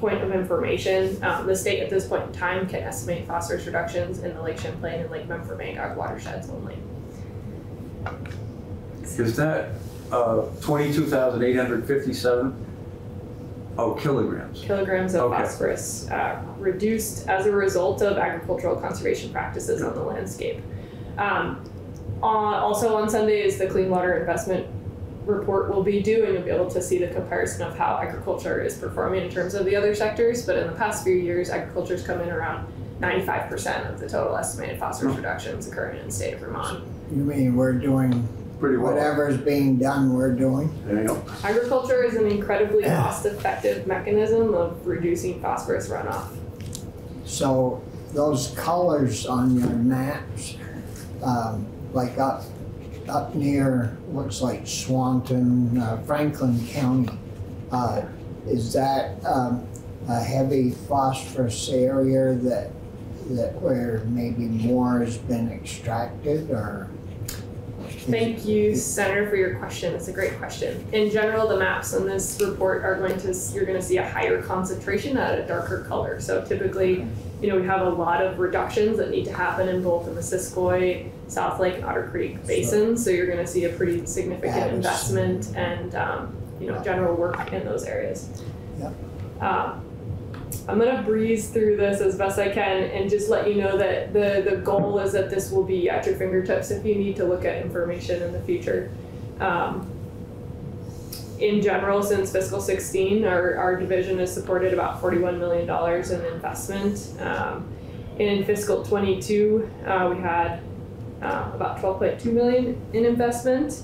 point of information, um, the state at this point in time can estimate phosphorus reductions in the Lake Champlain and Lake Memphremagog watersheds only. Is that uh, 22,857? Oh, kilograms. kilograms of Okay. phosphorus uh, reduced as a result of agricultural conservation practices on the landscape. Um, on, also on Sunday is the Clean Water Investment report will be due and you'll be able to see the comparison of how agriculture is performing in terms of the other sectors. But in the past few years, agriculture's come in around 95% of the total estimated phosphorus reductions occurring in the state of Vermont. you mean we're doing Pretty well. whatever's being done, we're doing? There you go. Agriculture is an incredibly cost-effective mechanism of reducing phosphorus runoff. So those colors on your maps, um, like up, up near, looks like Swanton, uh, Franklin County, uh, is that, um, a heavy phosphorus area that, that where maybe more has been extracted or? Thank you, Senator, for your question. It's a great question. In general, the maps in this report are going to, you're going to see a higher concentration at a darker color. So typically, you know, we have a lot of reductions that need to happen in both the Missisquoi, South Lake, and Otter Creek basins. So you're going to see a pretty significant investment and, um, you know, general work in those areas. Yep. Um, I'm gonna breeze through this as best I can and just let you know that the, the goal is that this will be at your fingertips if you need to look at information in the future. Um, in general, since fiscal 16, our, our division has supported about $41 million in investment. Um, In fiscal '22, uh, we had uh, about 12.2 million in investment.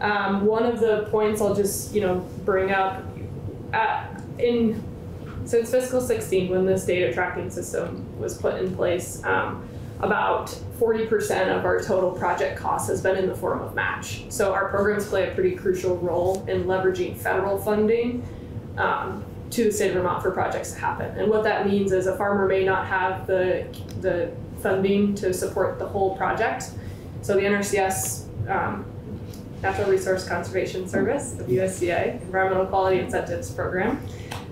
Um, one of the points I'll just you know bring up uh, in since fiscal 16 when this data tracking system was put in place, um, about 40% of our total project cost has been in the form of match. So our programs play a pretty crucial role in leveraging federal funding um, to the state of Vermont for projects to happen. And what that means is a farmer may not have the, the funding to support the whole project. So the NRCS um, Natural Resource Conservation Service, the USDA, Environmental Quality Incentives Program,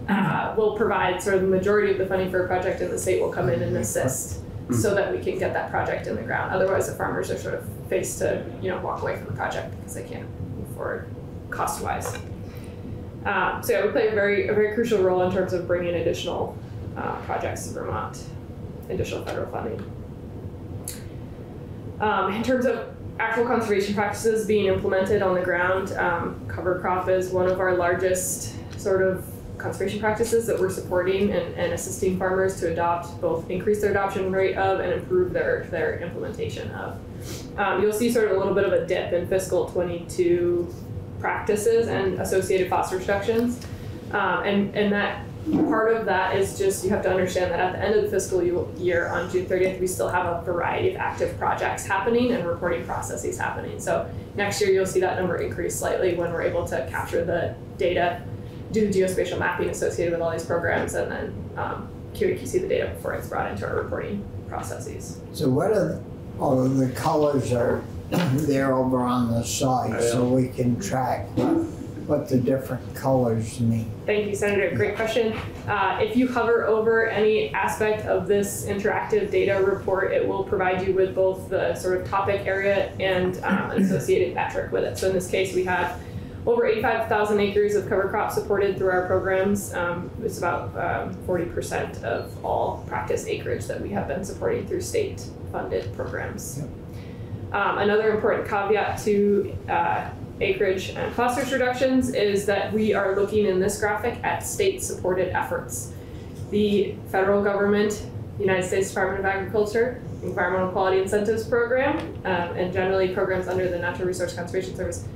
uh, will provide sort of the majority of the funding for a project and the state will come in and assist so that we can get that project in the ground. Otherwise, the farmers are sort of faced to, you know, walk away from the project because they can't move forward cost-wise. Um, so yeah, we play a very, a very crucial role in terms of bringing additional uh, projects to Vermont, additional federal funding. Um, in terms of actual conservation practices being implemented on the ground, um, cover crop is one of our largest sort of conservation practices that we're supporting and, and assisting farmers to adopt, both increase their adoption rate of and improve their, their implementation of. Um, you'll see sort of a little bit of a dip in fiscal 22 practices and associated phosphorus reductions. Um, and, and that part of that is just you have to understand that at the end of the fiscal year on June 30th, we still have a variety of active projects happening and reporting processes happening. So next year you'll see that number increase slightly when we're able to capture the data, do the geospatial mapping associated with all these programs, and then um, QAQC the data before it's brought into our reporting processes. So what are all of the colors are there over on the side so we can track what, what the different colors mean. Thank you, Senator. Great question. Uh, if you hover over any aspect of this interactive data report, it will provide you with both the sort of topic area and um, associated metric with it. So in this case, we have over 85,000 acres of cover crop supported through our programs. Um, it's about 40% um, of all practice acreage that we have been supporting through state funded programs. Yep. Um, another important caveat to uh, acreage and phosphorus reductions is that we are looking in this graphic at state-supported efforts. The federal government, United States Department of Agriculture, Environmental Quality Incentives Program, um, and generally programs under the Natural Resource Conservation Service,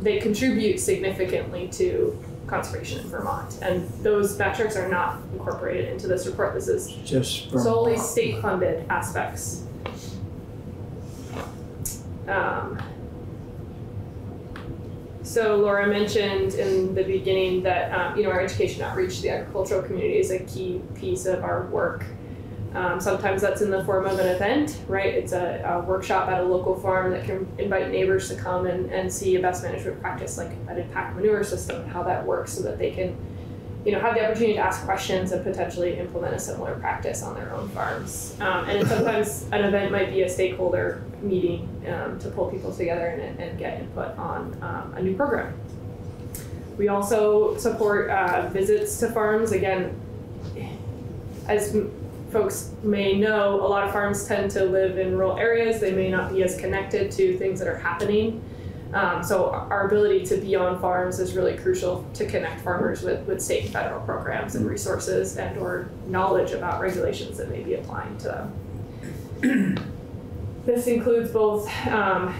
they contribute significantly to conservation in Vermont. And those metrics are not incorporated into this report. This is just solely state-funded aspects. Um, so Laura mentioned in the beginning that um, you know our education outreach to the agricultural community is a key piece of our work. Um, sometimes that's in the form of an event, right? It's a, a, workshop at a local farm that can invite neighbors to come and, and see a best management practice like an pack manure system, and how that works so that they can you know, have the opportunity to ask questions and potentially implement a similar practice on their own farms. Um, and sometimes an event might be a stakeholder meeting um, to pull people together and, and get input on um, a new program. We also support uh, visits to farms. Again, as folks may know, a lot of farms tend to live in rural areas. They may not be as connected to things that are happening um, so our ability to be on farms is really crucial to connect farmers with, with state and federal programs and resources and or knowledge about regulations that may be applying to them. this includes both um,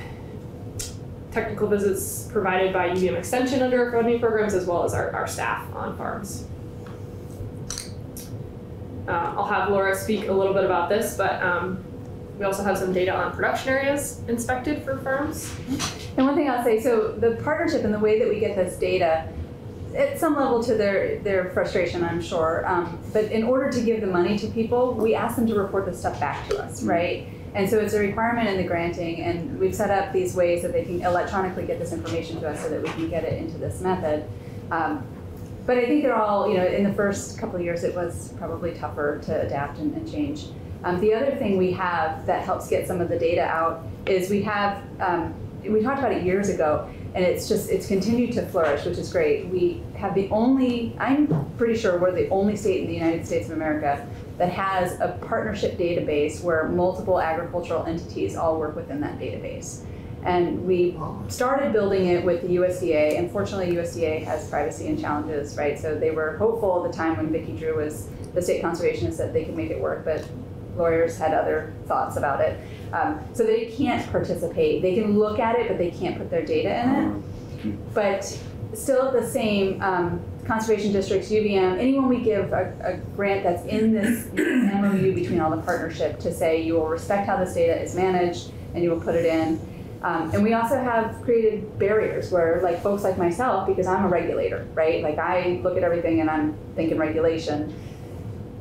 technical visits provided by UVM Extension under our funding programs as well as our, our staff on farms. Uh, I'll have Laura speak a little bit about this, but um, we also have some data on production areas inspected for farms. And one thing I'll say, so the partnership and the way that we get this data, at some level to their, their frustration, I'm sure, um, but in order to give the money to people, we ask them to report the stuff back to us, right? And so it's a requirement in the granting, and we've set up these ways that they can electronically get this information to us so that we can get it into this method. Um, but I think they're all, you know, in the first couple of years, it was probably tougher to adapt and, and change. Um, the other thing we have that helps get some of the data out is we have, um, we talked about it years ago, and it's just, it's continued to flourish, which is great. We have the only, I'm pretty sure we're the only state in the United States of America that has a partnership database where multiple agricultural entities all work within that database. And we started building it with the USDA. Unfortunately, USDA has privacy and challenges, right? So they were hopeful at the time when Vicki Drew was the state conservationist that they could make it work, but lawyers had other thoughts about it. Um, so they can't participate. They can look at it, but they can't put their data in it. But still the same, um, conservation districts, UVM, anyone we give a, a grant that's in this MOU between all the partnership to say you will respect how this data is managed and you will put it in. Um, and we also have created barriers where like folks like myself, because I'm a regulator, right? Like I look at everything and I'm thinking regulation.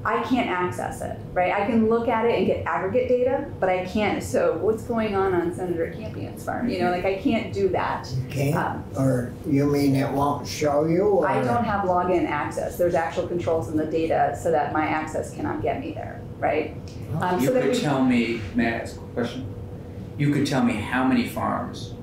I can't access it, right? I can look at it and get aggregate data, but I can't. So what's going on on Senator Campion's farm? You know, like I can't do that. You Can't, or you mean it won't show you? or- I don't have login access. There's actual controls in the data so that my access cannot get me there, right? Um, You so could we- tell me, may I ask a question? You could tell me how many farms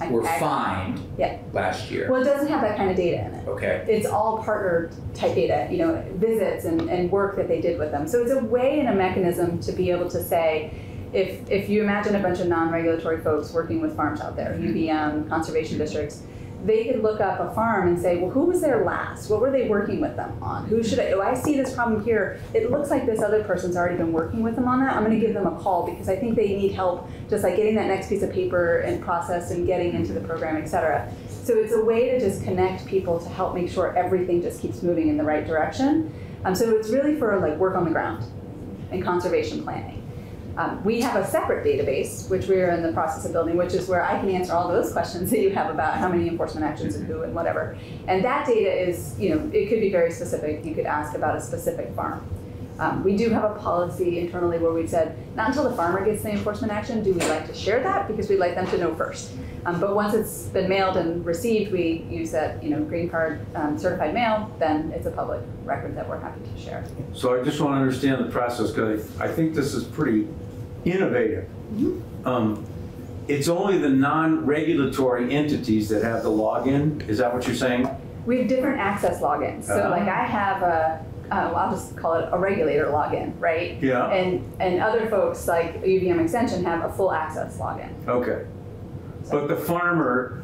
I- were I- fined Yeah. last year? Well, it doesn't have that kind of data in it. Okay. It's all partner type data, you know, visits and, and work that they did with them. So it's a way and a mechanism to be able to say, if, if you imagine a bunch of non-regulatory folks working with farms out there, mm-hmm. UVM, conservation districts, they could look up a farm and say, well, who was there last? What were they working with them on? Who should I, oh, I see this problem here. It looks like this other person's already been working with them on that. I'm gonna give them a call because I think they need help just like getting that next piece of paper and process and getting into the program, et cetera. So it's a way to just connect people to help make sure everything just keeps moving in the right direction. Um, so it's really for like work on the ground and conservation planning. Um, we have a separate database, which we are in the process of building, which is where I can answer all those questions that you have about how many enforcement actions and who and whatever. And that data is, you know, it could be very specific. You could ask about a specific farm. Um, we do have a policy internally where we've said, not until the farmer gets the enforcement action do we like to share that because we'd like them to know first. Um, but once it's been mailed and received, we use that, you know, green card um, certified mail, then it's a public record that we're happy to share. So I just want to understand the process, because I think this is pretty innovative. Um, It's only the non-regulatory entities that have the login, is that what you're saying? We have different access logins. So Uh-huh. like I have a, uh, well, I'll just call it a regulator login, right? Yeah. And, and other folks like UVM Extension have a full access login. Okay. But the farmer,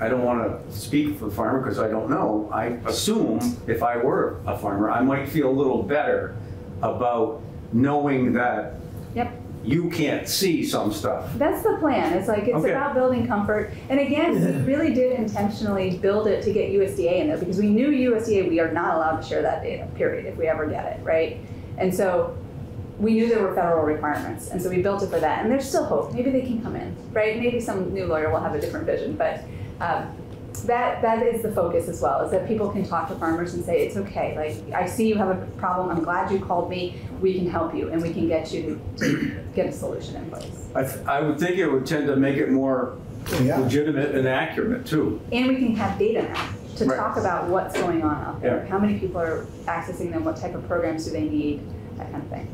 I don't want to speak for the farmer because I don't know. I assume if I were a farmer, I might feel a little better about knowing that Yep. You can't see some stuff. That's the plan. It's like, it's Okay. about building comfort. And again, we really did intentionally build it to get USDA in there because we knew USDA, we are not allowed to share that data, period, if we ever get it, right? And so we knew there were federal requirements. And so we built it for that. And there's still hope. Maybe they can come in, right? Maybe some new lawyer will have a different vision. But um, that that is the focus as well, is that people can talk to farmers and say, it's okay. Like, I see you have a problem. I'm glad you called me. We can help you and we can get you to, to get a solution in place. I, th- I would think it would tend to make it more legitimate and accurate too. And we can have data now to Right. talk about what's going on out there. How many people are accessing them? What type of programs do they need? That kind of thing.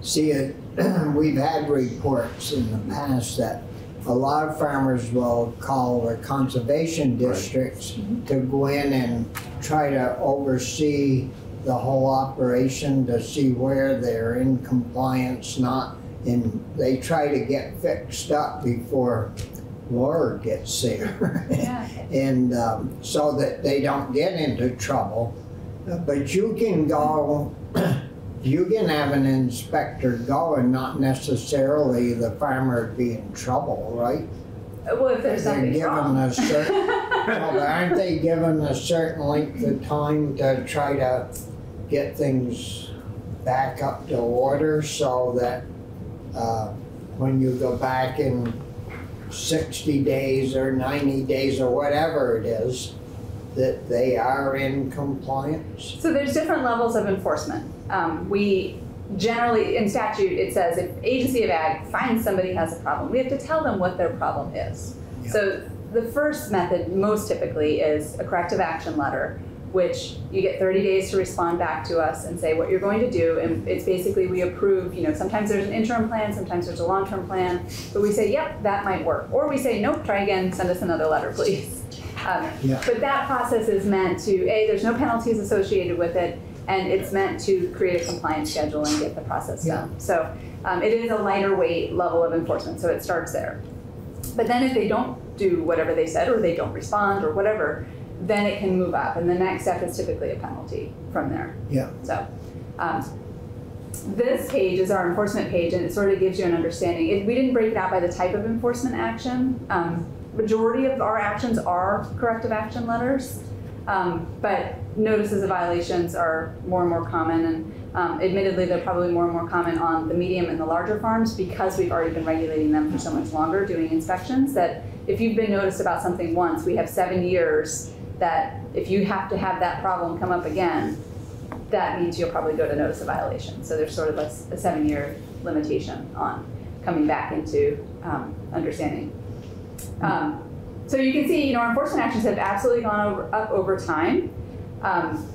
See, it, uh, we've had reports in the past that a lot of farmers will call the conservation districts to go in and try to oversee the whole operation to see where they're in compliance, not, and they try to get fixed up before Laura gets there. And um, so that they don't get into trouble. But you can go, you can have an inspector go and not necessarily the farmer be in trouble, right? Well, if there's They're something given wrong. a certain, well, aren't they given a certain length of time to try to get things back up to order so that uh, when you go back in sixty days or ninety days or whatever it is, that they are in compliance? So there's different levels of enforcement. Um, we generally, in statute, it says if agency of ag finds somebody has a problem, we have to tell them what their problem is. So the first method, most typically, is a corrective action letter, which you get 30 days to respond back to us and say what you're going to do. And it's basically we approve, you know, sometimes there's an interim plan, sometimes there's a long-term plan, but we say, yep, that might work. Or we say, nope, try again, send us another letter, please. Um, Yeah. But that process is meant to, A, there's no penalties associated with it, and it's meant to create a compliance schedule and get the process done. So um, it is a lighter weight level of enforcement, so it starts there. But then if they don't do whatever they said, or they don't respond, or whatever, then it can move up, and the next step is typically a penalty from there. Yeah. So, um, this page is our enforcement page, and it sort of gives you an understanding. It, we didn't break it out by the type of enforcement action. Um, majority of our actions are corrective action letters, um, but notices of violations are more and more common. And um, admittedly, they're probably more and more common on the medium and the larger farms because we've already been regulating them for so much longer, doing inspections. That if you've been noticed about something once, we have seven years. That if you have to have that problem come up again, that means you'll probably go to notice of violation. So there's sort of a, a seven-year limitation on coming back into um, understanding. Um, so you can see, you know, our enforcement actions have absolutely gone over, up over time. Um,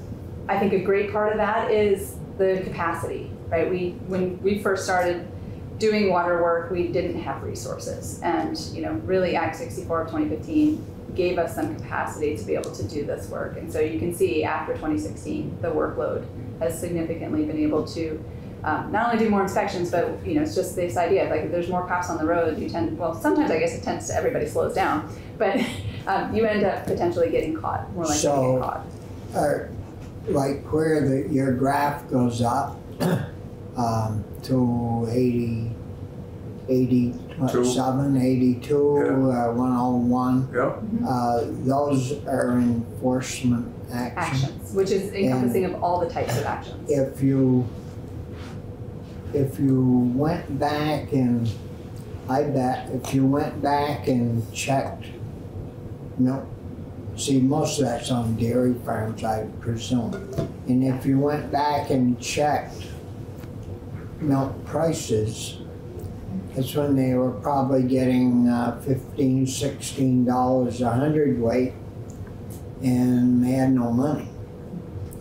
I think a great part of that is the capacity, right? We when we first started doing water work, we didn't have resources, and you know, really Act 64 of 2015 gave us some capacity to be able to do this work. And so you can see after 2016, the workload has significantly been able to um, not only do more inspections, but you know, it's just this idea of like if there's more cops on the road, you tend, well, sometimes I guess it tends to everybody slows down, but um, you end up potentially getting caught, more likely to get caught. uh, like where the, your graph goes up um, to 80, 87, 82, uh, 101. Yep. Uh, those are enforcement actions. Actions, which is encompassing of all the types of actions. If you if you went back and I bet if you went back and checked no see most of that's on dairy farms I presume. And if you went back and checked milk prices, that's when they were probably getting uh, 15 16 dollars a hundredweight and they had no money.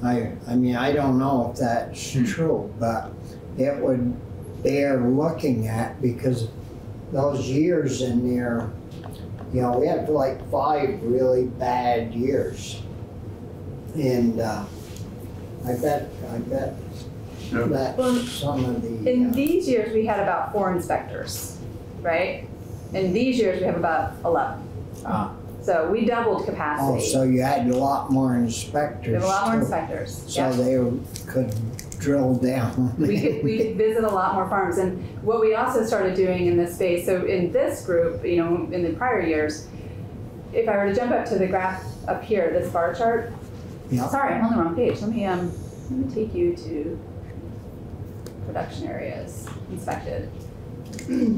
I, I mean, I don't know if that's true, but it would bear looking at because those years in there, you know, we had like five really bad years. And uh, I bet, I bet that some of the. In these years, we had about four inspectors, right? In these years, we have about 11. Ah. So we doubled Oh, capacity. so you had a lot more inspectors. We have a lot more too. inspectors, So yeah. they could drill down. we could we visit a lot more farms. And what we also started doing in this space so in this group you know in the prior years if i were to jump up to the graph up here this bar chart. Yeah. sorry i'm on the wrong page. Let me um let me take you to production areas inspected.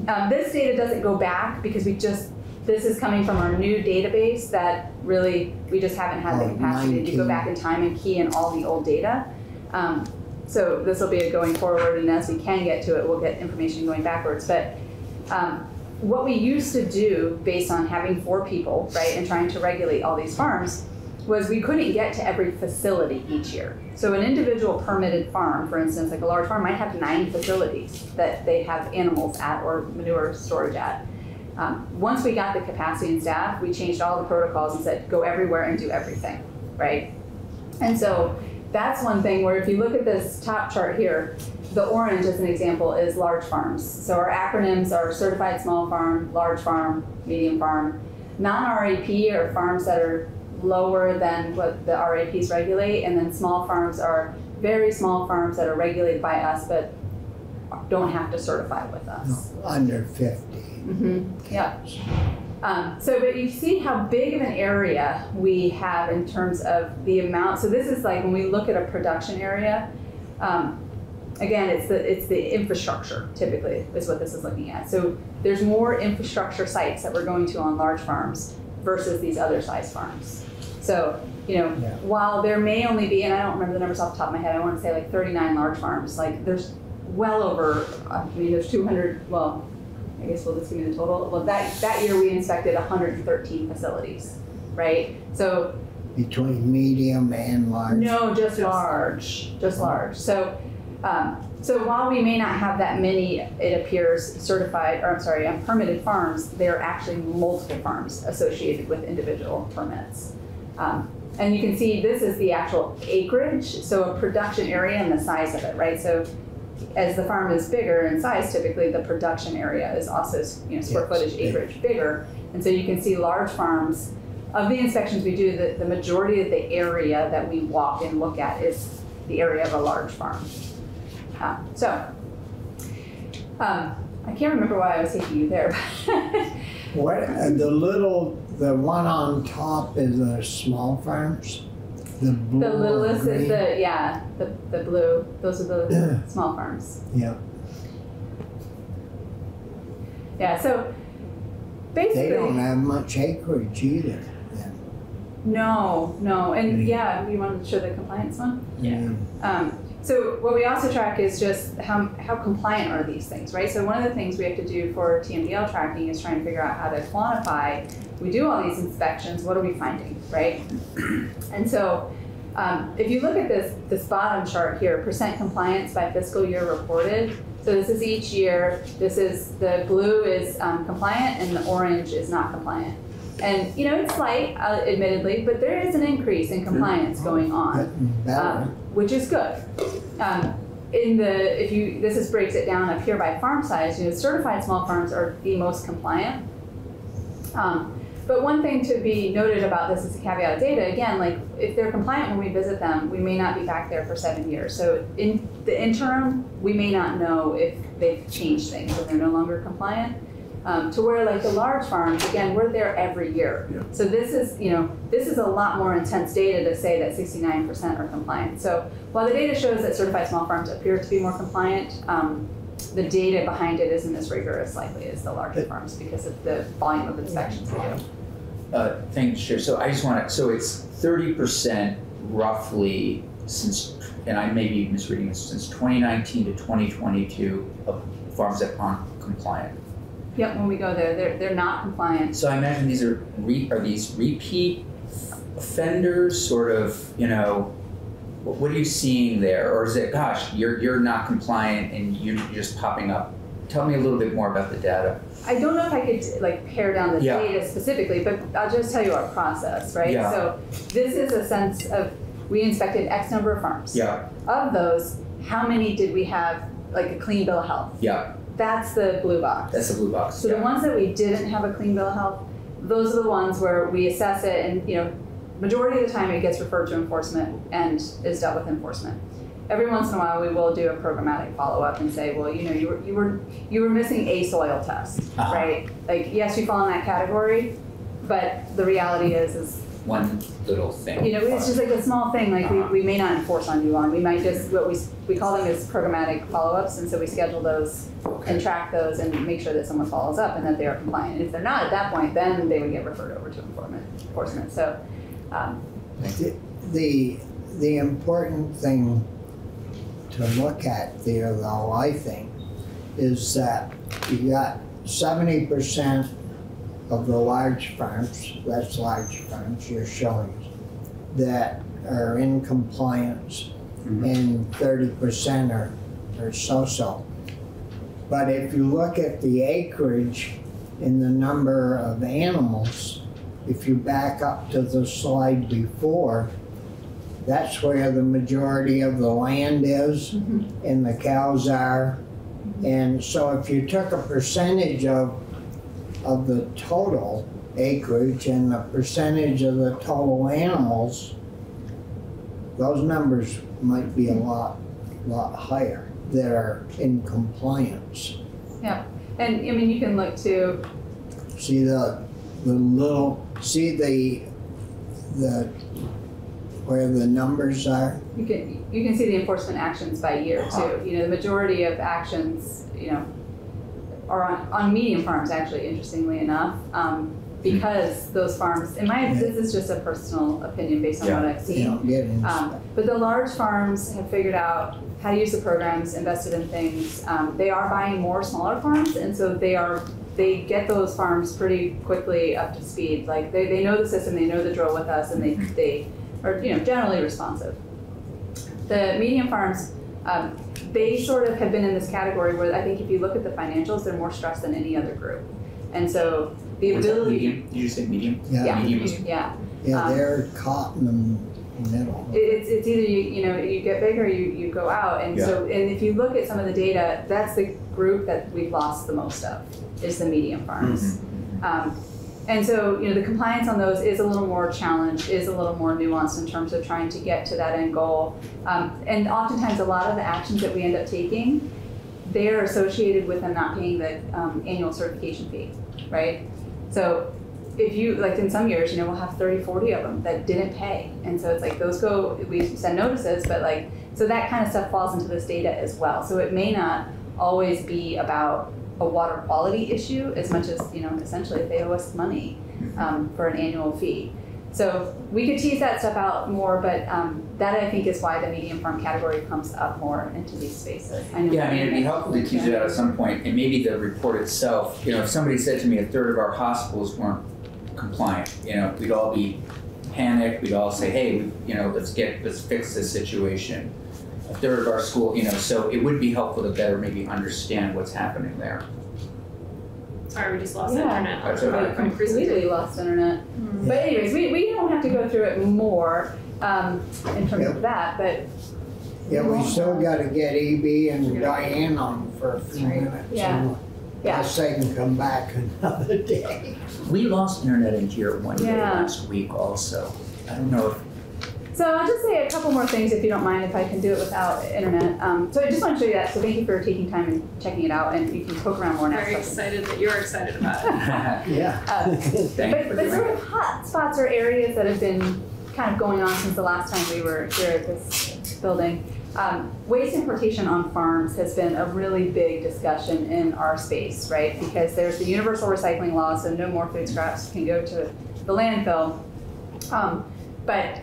Um, this data doesn't go back because we just this is coming from our new database that really we just haven't had the Oh, capacity to go back in time and key in all the old data. Um, so this will be a going forward, and as we can get to it, we'll get information going backwards. But um, what we used to do, based on having four people, right, and trying to regulate all these farms, was we couldn't get to every facility each year. So an individual permitted farm, for instance, like a large farm, might have nine facilities that they have animals at or manure storage at. Um, once we got the capacity and staff, we changed all the protocols and said, go everywhere and do everything, right? And so that's one thing where if you look at this top chart here, the orange as an example is large farms. So our acronyms are certified small farm, large farm, medium farm. Non-RAP are farms that are lower than what the RAPs regulate, and then small farms are very small farms that are regulated by us but don't have to certify with us. Under 50. Mm-hmm. Yeah. Um, so, but you see how big of an area we have in terms of the amount. So this is like when we look at a production area. Um, again, it's the it's the infrastructure typically is what this is looking at. So there's more infrastructure sites that we're going to on large farms versus these other size farms. So you know, while there may only be, and I don't remember the numbers off the top of my head, I want to say like 39 large farms. Like there's well over, I mean, there's 200. Well, I guess we'll just give me the total. Well, that, that year we inspected 113 facilities, right? So, Between medium and large. no, just large, just large. So, um, so while we may not have that many, it appears certified, or I'm sorry, um, permitted farms, there are actually multiple farms associated with individual permits. Um, and you can see this is the actual acreage, so a production area and the size of it, right? So as the farm is bigger in size, typically the production area is also, you know, square footage acreage bigger. And so you can see large farms, of the inspections we do, the, the majority of the area that we walk and look at is the area of a large farm. Uh, so, um, I can't remember why I was taking you there. What, the little, the one on top is the small farms? The blue the littlest is the yeah the the blue. Those are the small farms. Yeah, Yeah. So basically, they don't have much acreage either. no, no, and yeah, you want to show the compliance one? Yeah. Um, so what we also track is just how, how compliant are these things, right? So one of the things we have to do for TMDL tracking is trying to figure out how to quantify. We do all these inspections. What are we finding, right? And so um, if you look at this this bottom chart here, percent compliance by fiscal year reported. So this is each year. This is the blue is um, compliant and the orange is not compliant. And you know it's slight, uh, admittedly, but there is an increase in compliance going on um, which is good. Um, in the if you this is breaks it down up here by farm size. You know, certified small farms are the most compliant. Um, but one thing to be noted about this is the caveat data. Again, like if they're compliant when we visit them, we may not be back there for seven years. So in the interim, we may not know if they've changed things and they're no longer compliant. Um, to where like the large farms, again, we're there every year. So this is, you know, this is a lot more intense data to say that 69% are compliant. So while the data shows that certified small farms appear to be more compliant, um, the data behind it isn't as rigorous likely as the larger farms because of the volume of inspections they do. Uh, thanks, Chair. So I just want to, so it's thirty percent roughly since, and I may be misreading this, since twenty nineteen to twenty twenty-two of farms that aren't compliant. Yep, when we go there, they're, they're not compliant. So I imagine these are re, are these repeat offenders, sort of, you know, what, are you seeing there? Or is it, gosh, you're, you're not compliant and you're you're just popping up? Tell me a little bit more about the data. I don't know if I could like pare down the Yeah. data specifically, but I'll just tell you our process, right? Yeah. So this is a sense of we inspected X number of farms. Yeah, Of those, how many did we have like a clean bill of health? yeah, That's the blue box. that's the blue box. So the ones that we didn't have a clean bill of health, those are the ones where we assess it and, you know, majority of the time it gets referred to enforcement and is dealt with enforcement. Every once in a while, we will do a programmatic follow-up and say, well, you know, you were, you were, you were missing a soil test, Uh-huh. right? Like, yes, you fall in that category, but the reality is, is, One little thing. you know, it's just like a small thing, like we, we may not enforce on you on. We might just, what we, we call them is programmatic follow-ups, and so we schedule those and track those and make sure that someone follows up and that they are compliant. And if they're not at that point, then they would get referred over to enforcement, enforcement. So, um, The- The, the important thing to look at there though, I think, is that you got seventy percent of the large farms, that's large farms you're showing, that are in compliance mm-hmm. and thirty percent are, are so-so. But if you look at the acreage and the number of animals, if you back up to the slide before, that's where the majority of the land is mm-hmm. and the cows are. And so if you took a percentage of, of the total acreage and the percentage of the total animals, those numbers might be a lot, lot higher that are in compliance. yeah. And I mean, you can look to, See the, the little, see the, the, where the numbers are? you can, you can see the enforcement actions by year uh-huh. too. You know, the majority of actions, you know, are on, on medium farms actually, interestingly enough. Um, because those farms, in my, this is just a personal opinion based on what I've seen. don't get Um, but the large farms have figured out how to use the programs, invested in things. Um, they are buying more smaller farms, and so they are they get those farms pretty quickly up to speed. Like they, they know the system, they know the drill with us, and they they are you know generally responsive. The medium farms, um, they sort of have been in this category where I think if you look at the financials, they're more stressed than any other group, and so the Was ability. medium? Did you say medium? Yeah. Medium Yeah. Yeah, Um, they're caught in the middle. It's, it's either you, you know, you get big or you, you go out. And so, and if you look at some of the data, that's the group that we've lost the most of, is the medium farms. Um, And so, you know, the compliance on those is a little more challenged, is a little more nuanced in terms of trying to get to that end goal. Um, and oftentimes, a lot of the actions that we end up taking, they are associated with them not paying the um, annual certification fee, right? So if you, like in some years, you know, we'll have 30, 40 of them that didn't pay. And so it's like those go, we send notices, but like, so that kind of stuff falls into this data as well. So it may not always be about a water quality issue as much as, you know, essentially if they owe us money um, for an annual fee. So we could tease that stuff out more, but um, that I think is why the medium farm category comes up more into these spaces. I know Yeah, I mean, it'd be helpful to tease it out at some point, and maybe the report itself, you know, if somebody said to me a third of our hospitals weren't compliant, you know, we'd all be panicked, we'd all say, hey, you know, let's get, let's fix this situation. A third of our school, you know, so it would be helpful to better maybe understand what's happening there. Sorry, we just lost Yeah. internet. That's okay. We completely lost internet. But anyways, we, we don't have to go through it more um, in terms of that, but Yeah, we still gotta get Abbey and Diane on for a few minutes. Yeah. and Yeah. Unless they can come back another day. We lost internet in here one day Yeah. last week also. I don't know if So I'll just say a couple more things if you don't mind, if I can do it without internet. Um, so I just want to show you that. So thank you for taking time and checking it out, and you can poke around more now. Very excited that you're excited about it. Yeah. Uh, Thank you but the sort of hot spots or areas that have been kind of going on since the last time we were here at this building. Um, waste importation on farms has been a really big discussion in our space, right? Because there's the universal recycling law, so no more food scraps can go to the landfill. Um, but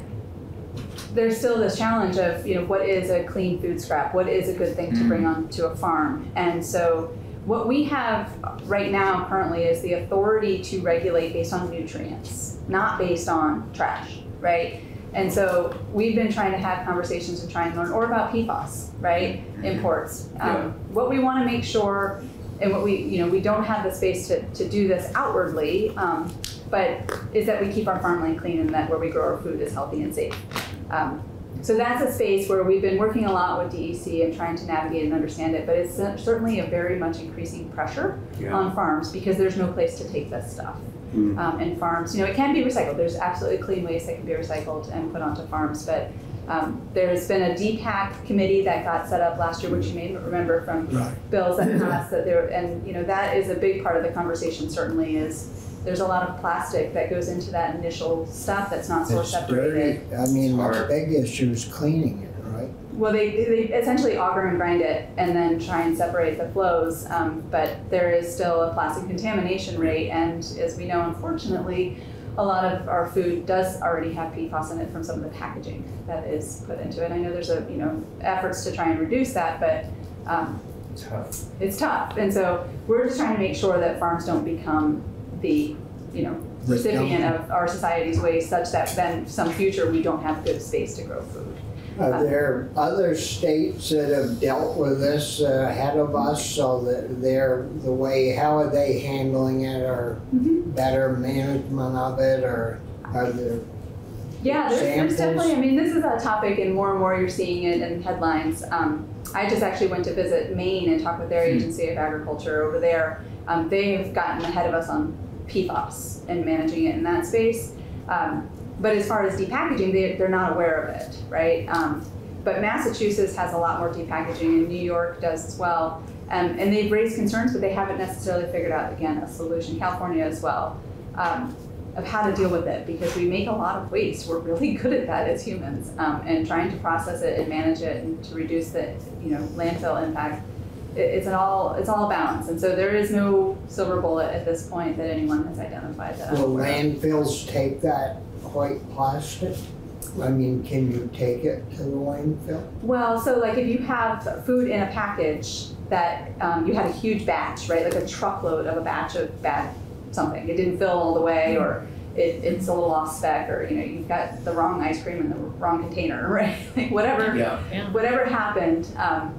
there's still this challenge of, you know, what is a clean food scrap? What is a good thing to bring onto a farm? And so what we have right now currently is the authority to regulate based on nutrients, not based on trash, right? And so we've been trying to have conversations and try and learn, or about PFAS, right? Imports. Um, What we want to make sure, and what we, you know, we don't have the space to, to do this outwardly, um, but is that we keep our farmland clean and that where we grow our food is healthy and safe. Um, so that's a space where we've been working a lot with DEC and trying to navigate and understand it, but it's certainly a very much increasing pressure Yeah. on farms because there's no place to take this stuff. Mm. Um, and farms, you know, it can be recycled. There's absolutely clean waste that can be recycled and put onto farms, but um, there's been a DPAC committee that got set up last year, which you may remember from bills that passed that there, and you know, that is a big part of the conversation certainly is there's a lot of plastic that goes into that initial stuff that's not source It's dirty. separated. I mean, the big issue is cleaning it, right? Well, they, they essentially auger and grind it and then try and separate the flows, um, but there is still a plastic contamination rate, and as we know, unfortunately, a lot of our food does already have PFAS in it from some of the packaging that is put into it. I know there's a you know efforts to try and reduce that, but um, tough. it's tough, and so we're just trying to make sure that farms don't become the you know recipient of our society's waste, such that then some future we don't have good space to grow food. Are there other states that have dealt with this uh, ahead of us so that they're, the way, how are they handling it or better management of it or are there? Yeah, there's, there's definitely, I mean, this is a topic and more and more you're seeing it in headlines. Um, I just actually went to visit Maine and talk with their agency of agriculture over there. Um, they have gotten ahead of us on PFAS and managing it in that space. Um, but as far as depackaging, they, they're not aware of it, right? Um, but Massachusetts has a lot more depackaging and New York does as well. Um, and they've raised concerns, but they haven't necessarily figured out, again, a solution. California as well. Um, of how to deal with it because we make a lot of waste. We're really good at that as humans, um, and trying to process it and manage it and to reduce the you know landfill impact. It, it's an all it's all balance, and so there is no silver bullet at this point that anyone has identified that. I'm Will landfills take that white plastic? I mean, can you take it to the landfill? Well, so like if you have food in a package that um, you had a huge batch, right, like a truckload of a batch of bad something, it didn't fill all the way, or it, it's a little off spec, or you know you've got the wrong ice cream in the wrong container, right? like whatever, Yeah. whatever happened. Um,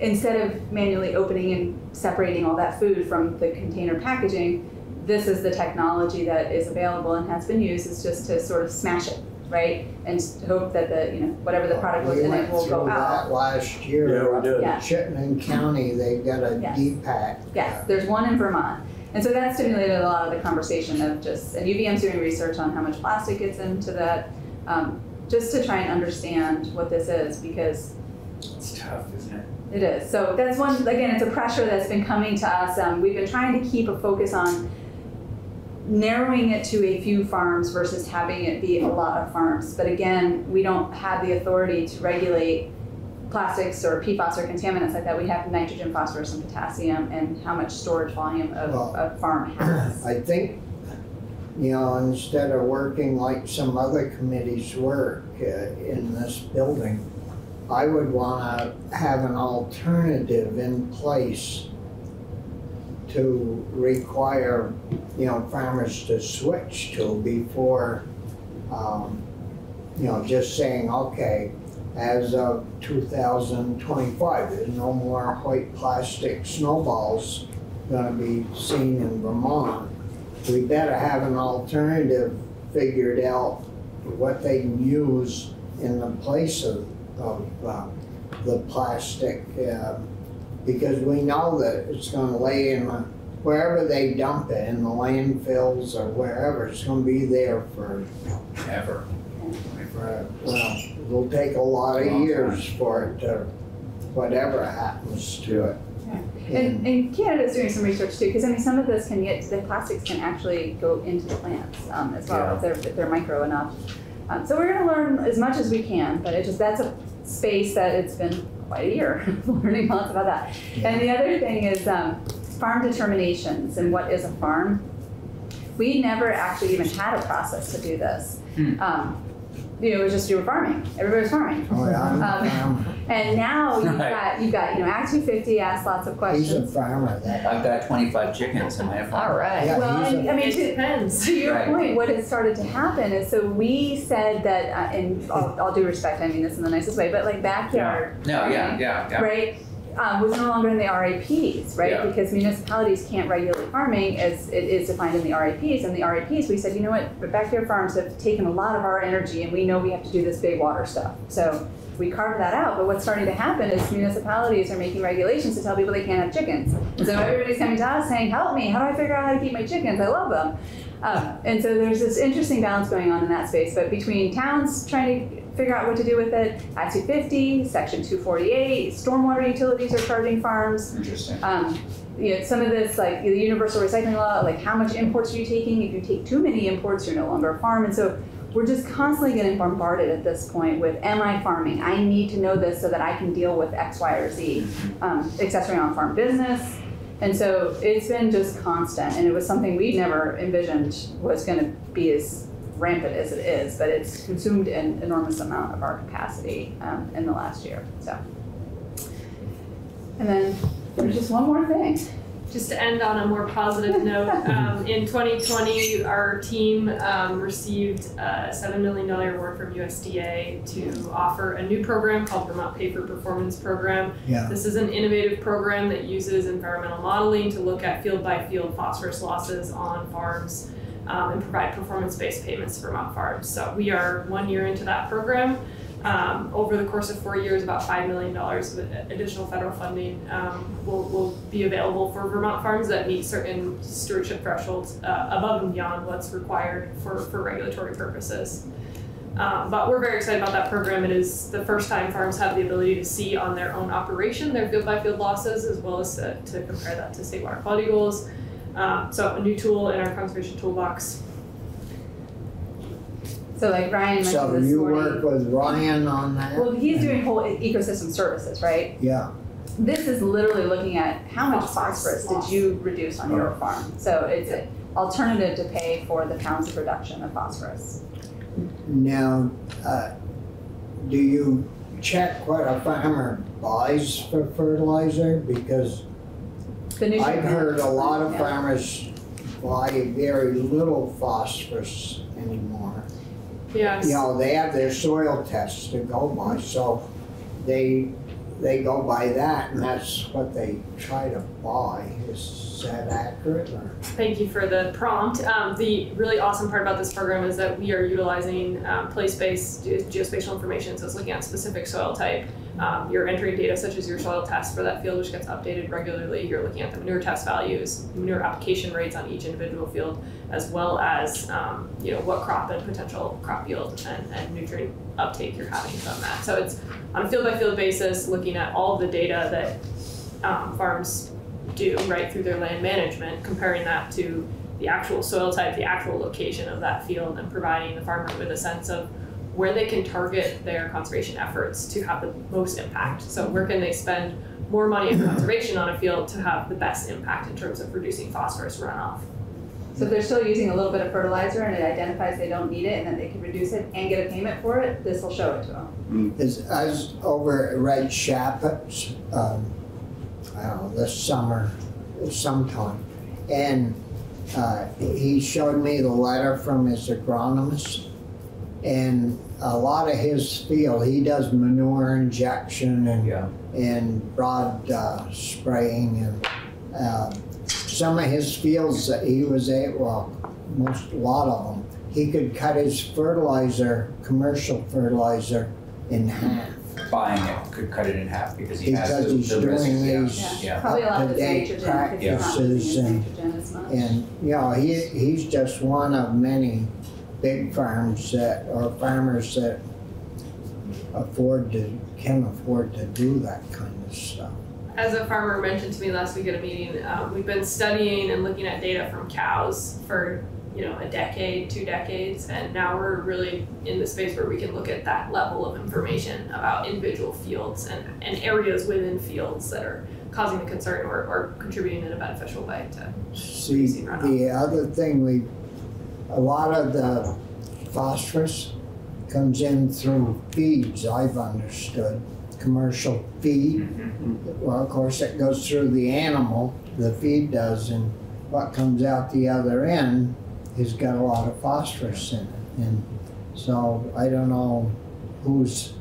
instead of manually opening and separating all that food from the container packaging, this is the technology that is available and has been used. Is just to sort of smash it, right, and hope that the you know whatever the product was We in went it will go through out. that last year. Yeah, we up did. in Yeah. Chittenden County, they got a Yes. D-pack. Yes, there's one in Vermont. And so that stimulated a lot of the conversation of just, and UVM's doing research on how much plastic gets into that, um, just to try and understand what this is because It's tough, isn't it? It is. So that's one, again, it's a pressure that's been coming to us. Um, we've been trying to keep a focus on narrowing it to a few farms versus having it be a lot of farms. But again, we don't have the authority to regulate plastics or PFAS or contaminants like that. We have nitrogen, phosphorus, and potassium, and how much storage volume of Well, a farm has. I think, you know, instead of working like some other committees work uh, in this building, I would wanna have an alternative in place to require, you know, farmers to switch to before, um, you know, just saying, okay, as of two thousand twenty-five, there's no more white plastic snowballs gonna be seen in Vermont. We better have an alternative figured out, what they can use in the place of, of, uh, the plastic, uh, because we know that it's gonna lay in the, wherever they dump it, in the landfills or wherever, it's gonna be there for, Ever. for, well, it'll take a lot of Long years for it to, whatever happens to it. And, and Canada's doing some research too, because I mean, some of this can get, the plastics can actually go into the plants um, as well, if they're, if they're micro enough. Um, so we're gonna learn as much as we can, but it just, that's a space that it's been quite a year, learning lots about that. And the other thing is um, farm determinations and what is a farm. We never actually even had a process to do this. Hmm. Um, you know, it was just you were farming. Everybody was farming. Oh, yeah, I'm- Um, I'm- and now you've Right. got you've got you know Act 250 asks lots of questions. He's a questions. farmer, that. I've got twenty-five chickens in my farm. All right. Yeah, well, he's and, I mean, It to, depends. to your Right. point, what has started to happen is so we said that, uh, and all, all due respect, I mean this in the nicest way, but like backyard, No, yeah, yeah, yeah. right, um, was no longer in the RAPs, right? Yeah. Because municipalities can't regulate farming as it is defined in the RAPs. And the RAPs, we said, you know what, but backyard farms have taken a lot of our energy, and we know we have to do this big water stuff. So we carved that out. But what's starting to happen is municipalities are making regulations to tell people they can't have chickens. So everybody's coming to us saying, help me, how do I figure out how to keep my chickens? I love them. Um, and so there's this interesting balance going on in that space. But between towns trying to figure out what to do with it, Act 250, Section 248, stormwater utilities are charging farms. Interesting. Um, you know, some of this, like the universal recycling law, like how much imports are you taking? If you take too many imports, you're no longer a farm. And so we're just constantly getting bombarded at this point with, am I farming? I need to know this so that I can deal with X, Y, or Z. Um, accessory on farm business. And so it's been just constant, and it was something we never envisioned was going to be as rampant as it is, but it's consumed an enormous amount of our capacity um, in the last year. So, and then there's just one more thing. Just to end on a more positive note, um, in 2020, our team um, received a $7 million award from USDA to offer a new program called Vermont Pay for Performance Program. Yeah. This is an innovative program that uses environmental modeling to look at field by field phosphorus losses on farms um, and provide performance based payments for Vermont farms. So we are one year into that program. Um, over the course of four years, about $5 million of additional federal funding um, will, will be available for Vermont farms that meet certain stewardship thresholds uh, above and beyond what's required for, for regulatory purposes. Um, but we're very excited about that program. It is the first time farms have the ability to see on their own operation their field by field losses, as well as to, to compare that to state water quality goals. Um, so, a new tool in our conservation toolbox. So, like Ryan mentioned So this you morning. work with Ryan on that? Well, he's doing whole e- ecosystem services, right? Yeah, This is literally looking at how much Phosphorus phosphorus did you reduce on your farm? So it's an alternative to pay for the pounds of production of phosphorus. now, uh, do you check what a farmer buys for fertilizer? Because I've heard a lot of farmers buy very little phosphorus anymore. Yes. You know, they have their soil tests to go by, so they, they go by that and that's what they try to buy. Is that accurate or? Thank you for the prompt. Um, the really awesome part about this program is that we are utilizing um, place-based ge- geospatial information, so it's looking at specific soil type Um, you're entering data such as your soil test for that field, which gets updated regularly. You're looking at the manure test values, manure application rates on each individual field, as well as um, you know what crop and potential crop yield and, and nutrient uptake you're having from that. So it's on a field by field basis, looking at all the data that um, farms do right through their land management, comparing that to the actual soil type, the actual location of that field, and providing the farmer with a sense of where they can target their conservation efforts to have the most impact. So where can they spend more money in conservation on a field to have the best impact in terms of reducing phosphorus runoff. So if they're still using a little bit of fertilizer and it identifies they don't need it and that they can reduce it and get a payment for it, this will show it to them. Is, I was over at Red Shappets, um, I don't know, this summer, sometime, and uh, he showed me the letter from his agronomist, and a lot of his field, he does manure injection and and broad uh, spraying, and uh, some of his fields that he was able, well, most a lot of them, he could cut his fertilizer, commercial fertilizer, in half. Buying it could cut it in half because he has the, he's the doing yeah. these Yeah. Probably a lot up-to-date nitrogen, 'cause practices using and, nitrogen as much. and, you know, he, he's just one of many big farms that, or farmers that afford to, can afford to do that kind of stuff. As a farmer mentioned to me last week at a meeting, um, we've been studying and looking at data from cows for you know a decade, two decades, and now we're really in the space where we can look at that level of information about individual fields and, and areas within fields that are causing the concern or, or contributing in a beneficial way to See, the other thing we, a lot of the phosphorus comes in through feeds, I've understood, commercial feed. Well, of course, it goes through the animal, the feed does, and what comes out the other end has got a lot of phosphorus in it. And so I don't know who's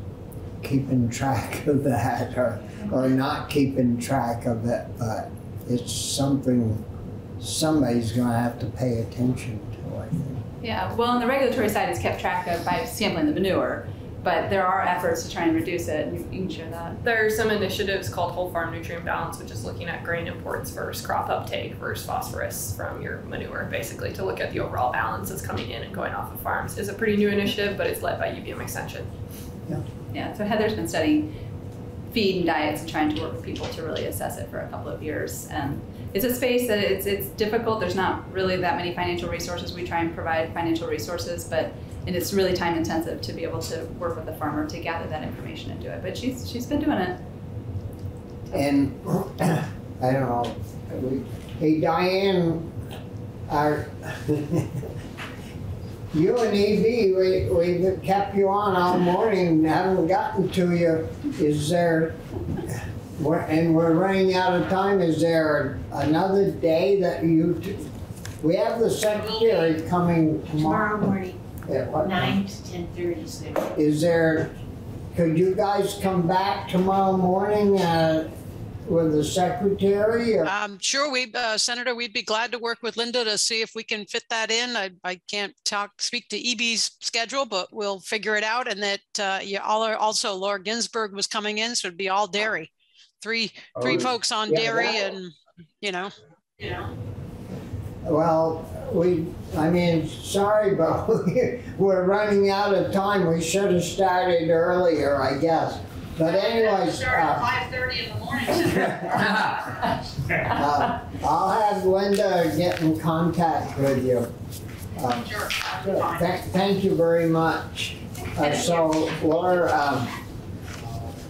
keeping track of that or, or not keeping track of it, but it's something somebody's gonna have to pay attention to. Yeah, well, on the regulatory side, it's kept track of by sampling the manure, but there are efforts to try and reduce it, and you you can share that. There are some initiatives called Whole Farm Nutrient Balance, which is looking at grain imports versus crop uptake versus phosphorus from your manure, basically to look at the overall balance that's coming in and going off of farms. It's a pretty new initiative, but it's led by UVM Extension. Yeah, so Heather's been studying feed and diets and trying to work with people to really assess it for a couple of years. And it's a space that it's it's difficult. There's not really that many financial resources. We try and provide financial resources, but and it's really time intensive to be able to work with the farmer to gather that information and do it. But she's she's been doing it. And I don't know, hey Diane, our, you and EB, we, we kept you on all morning, haven't gotten to you. Is there, we're, and we're running out of time, is there another day that you, t- we have the secretary coming tomorrow. Tomorrow morning, At what time? nine to ten thirty, so. Is there, could you guys come back tomorrow morning, uh, with the secretary or? Um, sure, we, uh, Senator, we'd be glad to work with Linda to see if we can fit that in. I, I can't talk, speak to EB's schedule, but we'll figure it out. And that, uh, yeah, all are, also Laura Ginsburg was coming in, so it'd be all dairy. Three, three Oh, folks on yeah, dairy that- and, you know, you know. Well, we, I mean, sorry, but we- we're running out of time. We should have started earlier, I guess. But anyways, uh, Five thirty in the morning. uh, I'll have Linda get in contact with you. Uh, Sure, th- Thank you very much. Uh, So, Laura, um,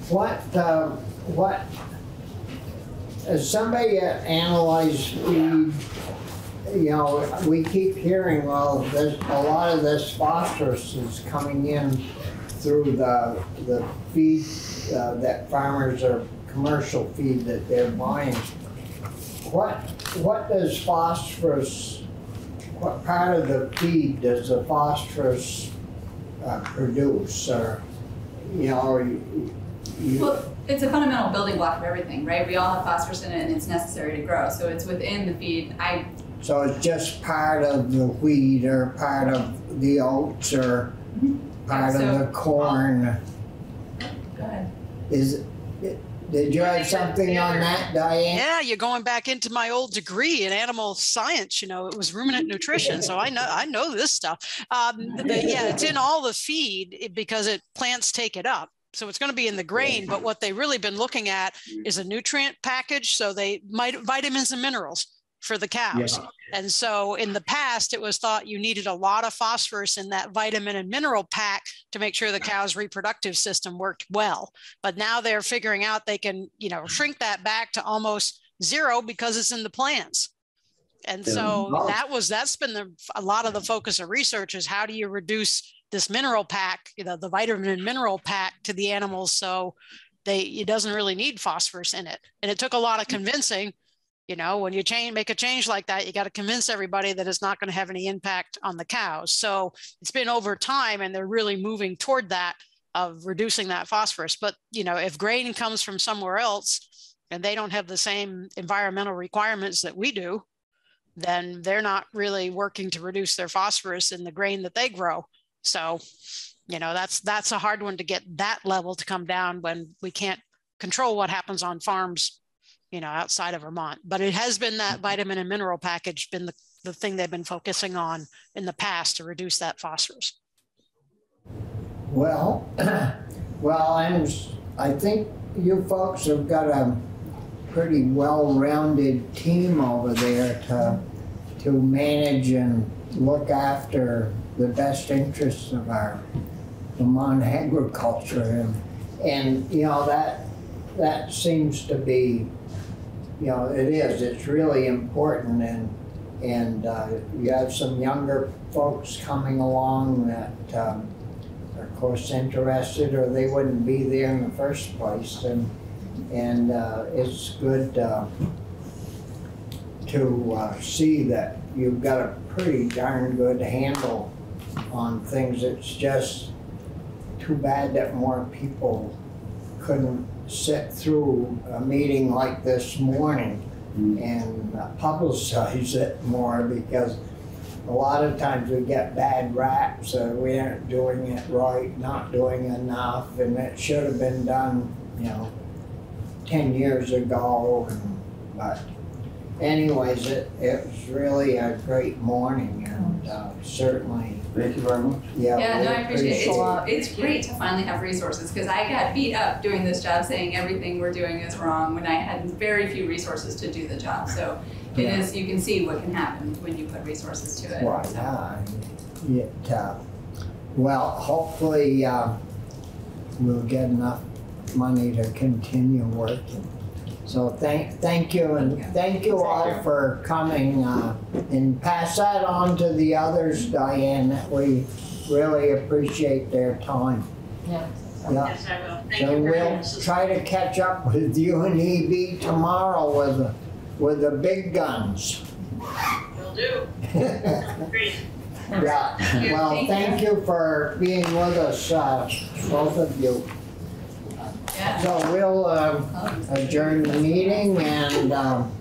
what, uh, what, has somebody analyzed feed you know, we keep hearing, well, there's a lot of this phosphorus is coming in through the, the feed uh, that farmers are, commercial feed that they're buying. What, what does phosphorus, what part of the feed does the phosphorus uh, produce or, you know, you, you- Well, it's a fundamental building block of everything, right? We all have phosphorus in it, and it's necessary to grow. So it's within the feed. I So it's just part of the wheat or part of the oats or part of So- the corn? go ahead. is, did you have something on that, Diane? Yeah, you're going back into my old degree in animal science. You know, it was ruminant nutrition, so I know I know this stuff. Um, the, yeah, it's in all the feed because it plants take it up. So it's going to be in the grain, but what they've really been looking at is a nutrient package. So they might vitamins and minerals for the cows. And so in the past, it was thought you needed a lot of phosphorus in that vitamin and mineral pack to make sure the cow's reproductive system worked well. But now they're figuring out they can, you know, mm-hmm. shrink that back to almost zero because it's in the plants. And so that was that's been the, a lot of the focus of research is how do you reduce this mineral pack, you know, the vitamin and mineral pack to the animals so they it doesn't really need phosphorus in it. And it took a lot of mm. convincing you know when you change make a change like that you got to convince everybody that it's not going to have any impact on the cows. So it's been over time and they're really moving toward that of reducing that phosphorus. But you know if grain comes from somewhere else and they don't have the same environmental requirements that we do then they're not really working to reduce their phosphorus in the grain that they grow so you know that's that's a hard one to get that level to come down when we can't control what happens on farms you know, outside of Vermont. But it has been that mm-hmm. vitamin and mineral package been the, the thing they've been focusing on in the past to reduce that phosphorus. Well, well, I'm, I think you folks have got a pretty well-rounded team over there to, to manage and look after the best interests of our Vermont agriculture. And, and, you know, that, that seems to be, you know, it is, it's really important and, and uh, you have some younger folks coming along that, um, are of course interested or they wouldn't be there in the first place and and uh, it's good uh, to uh, see that you've got a pretty darn good handle on things. It's just too bad that more people couldn't sit through a meeting like this morning and uh, publicize it more because a lot of times we get bad raps, uh, we aren't doing it right, not doing enough, and it should have been done, you know, ten years ago, and, but anyways, it, it was really a great morning, and, uh, certainly. Thank you very much. Yeah. Yeah, no, I appreciate it. It's, it's great to finally have resources because I got beat up doing this job saying everything we're doing is wrong when I had very few resources to do the job. So it Yeah. is, you can see what can happen when you put resources to it. Well, yeah, it, uh, well, hopefully, uh, we'll get enough money to continue working. So thank, thank you, and thank you all for coming, uh, and pass that on to the others, Diane, that we really appreciate their time. Yeah. Yeah. Yes, I will. Thank So you very we'll much. try to catch up with you and EB tomorrow with, the with the big guns. Will do. Great. Yeah, Thank you. well, Thank thank you for being with us, uh, both of you. So we'll um, adjourn the meeting and um,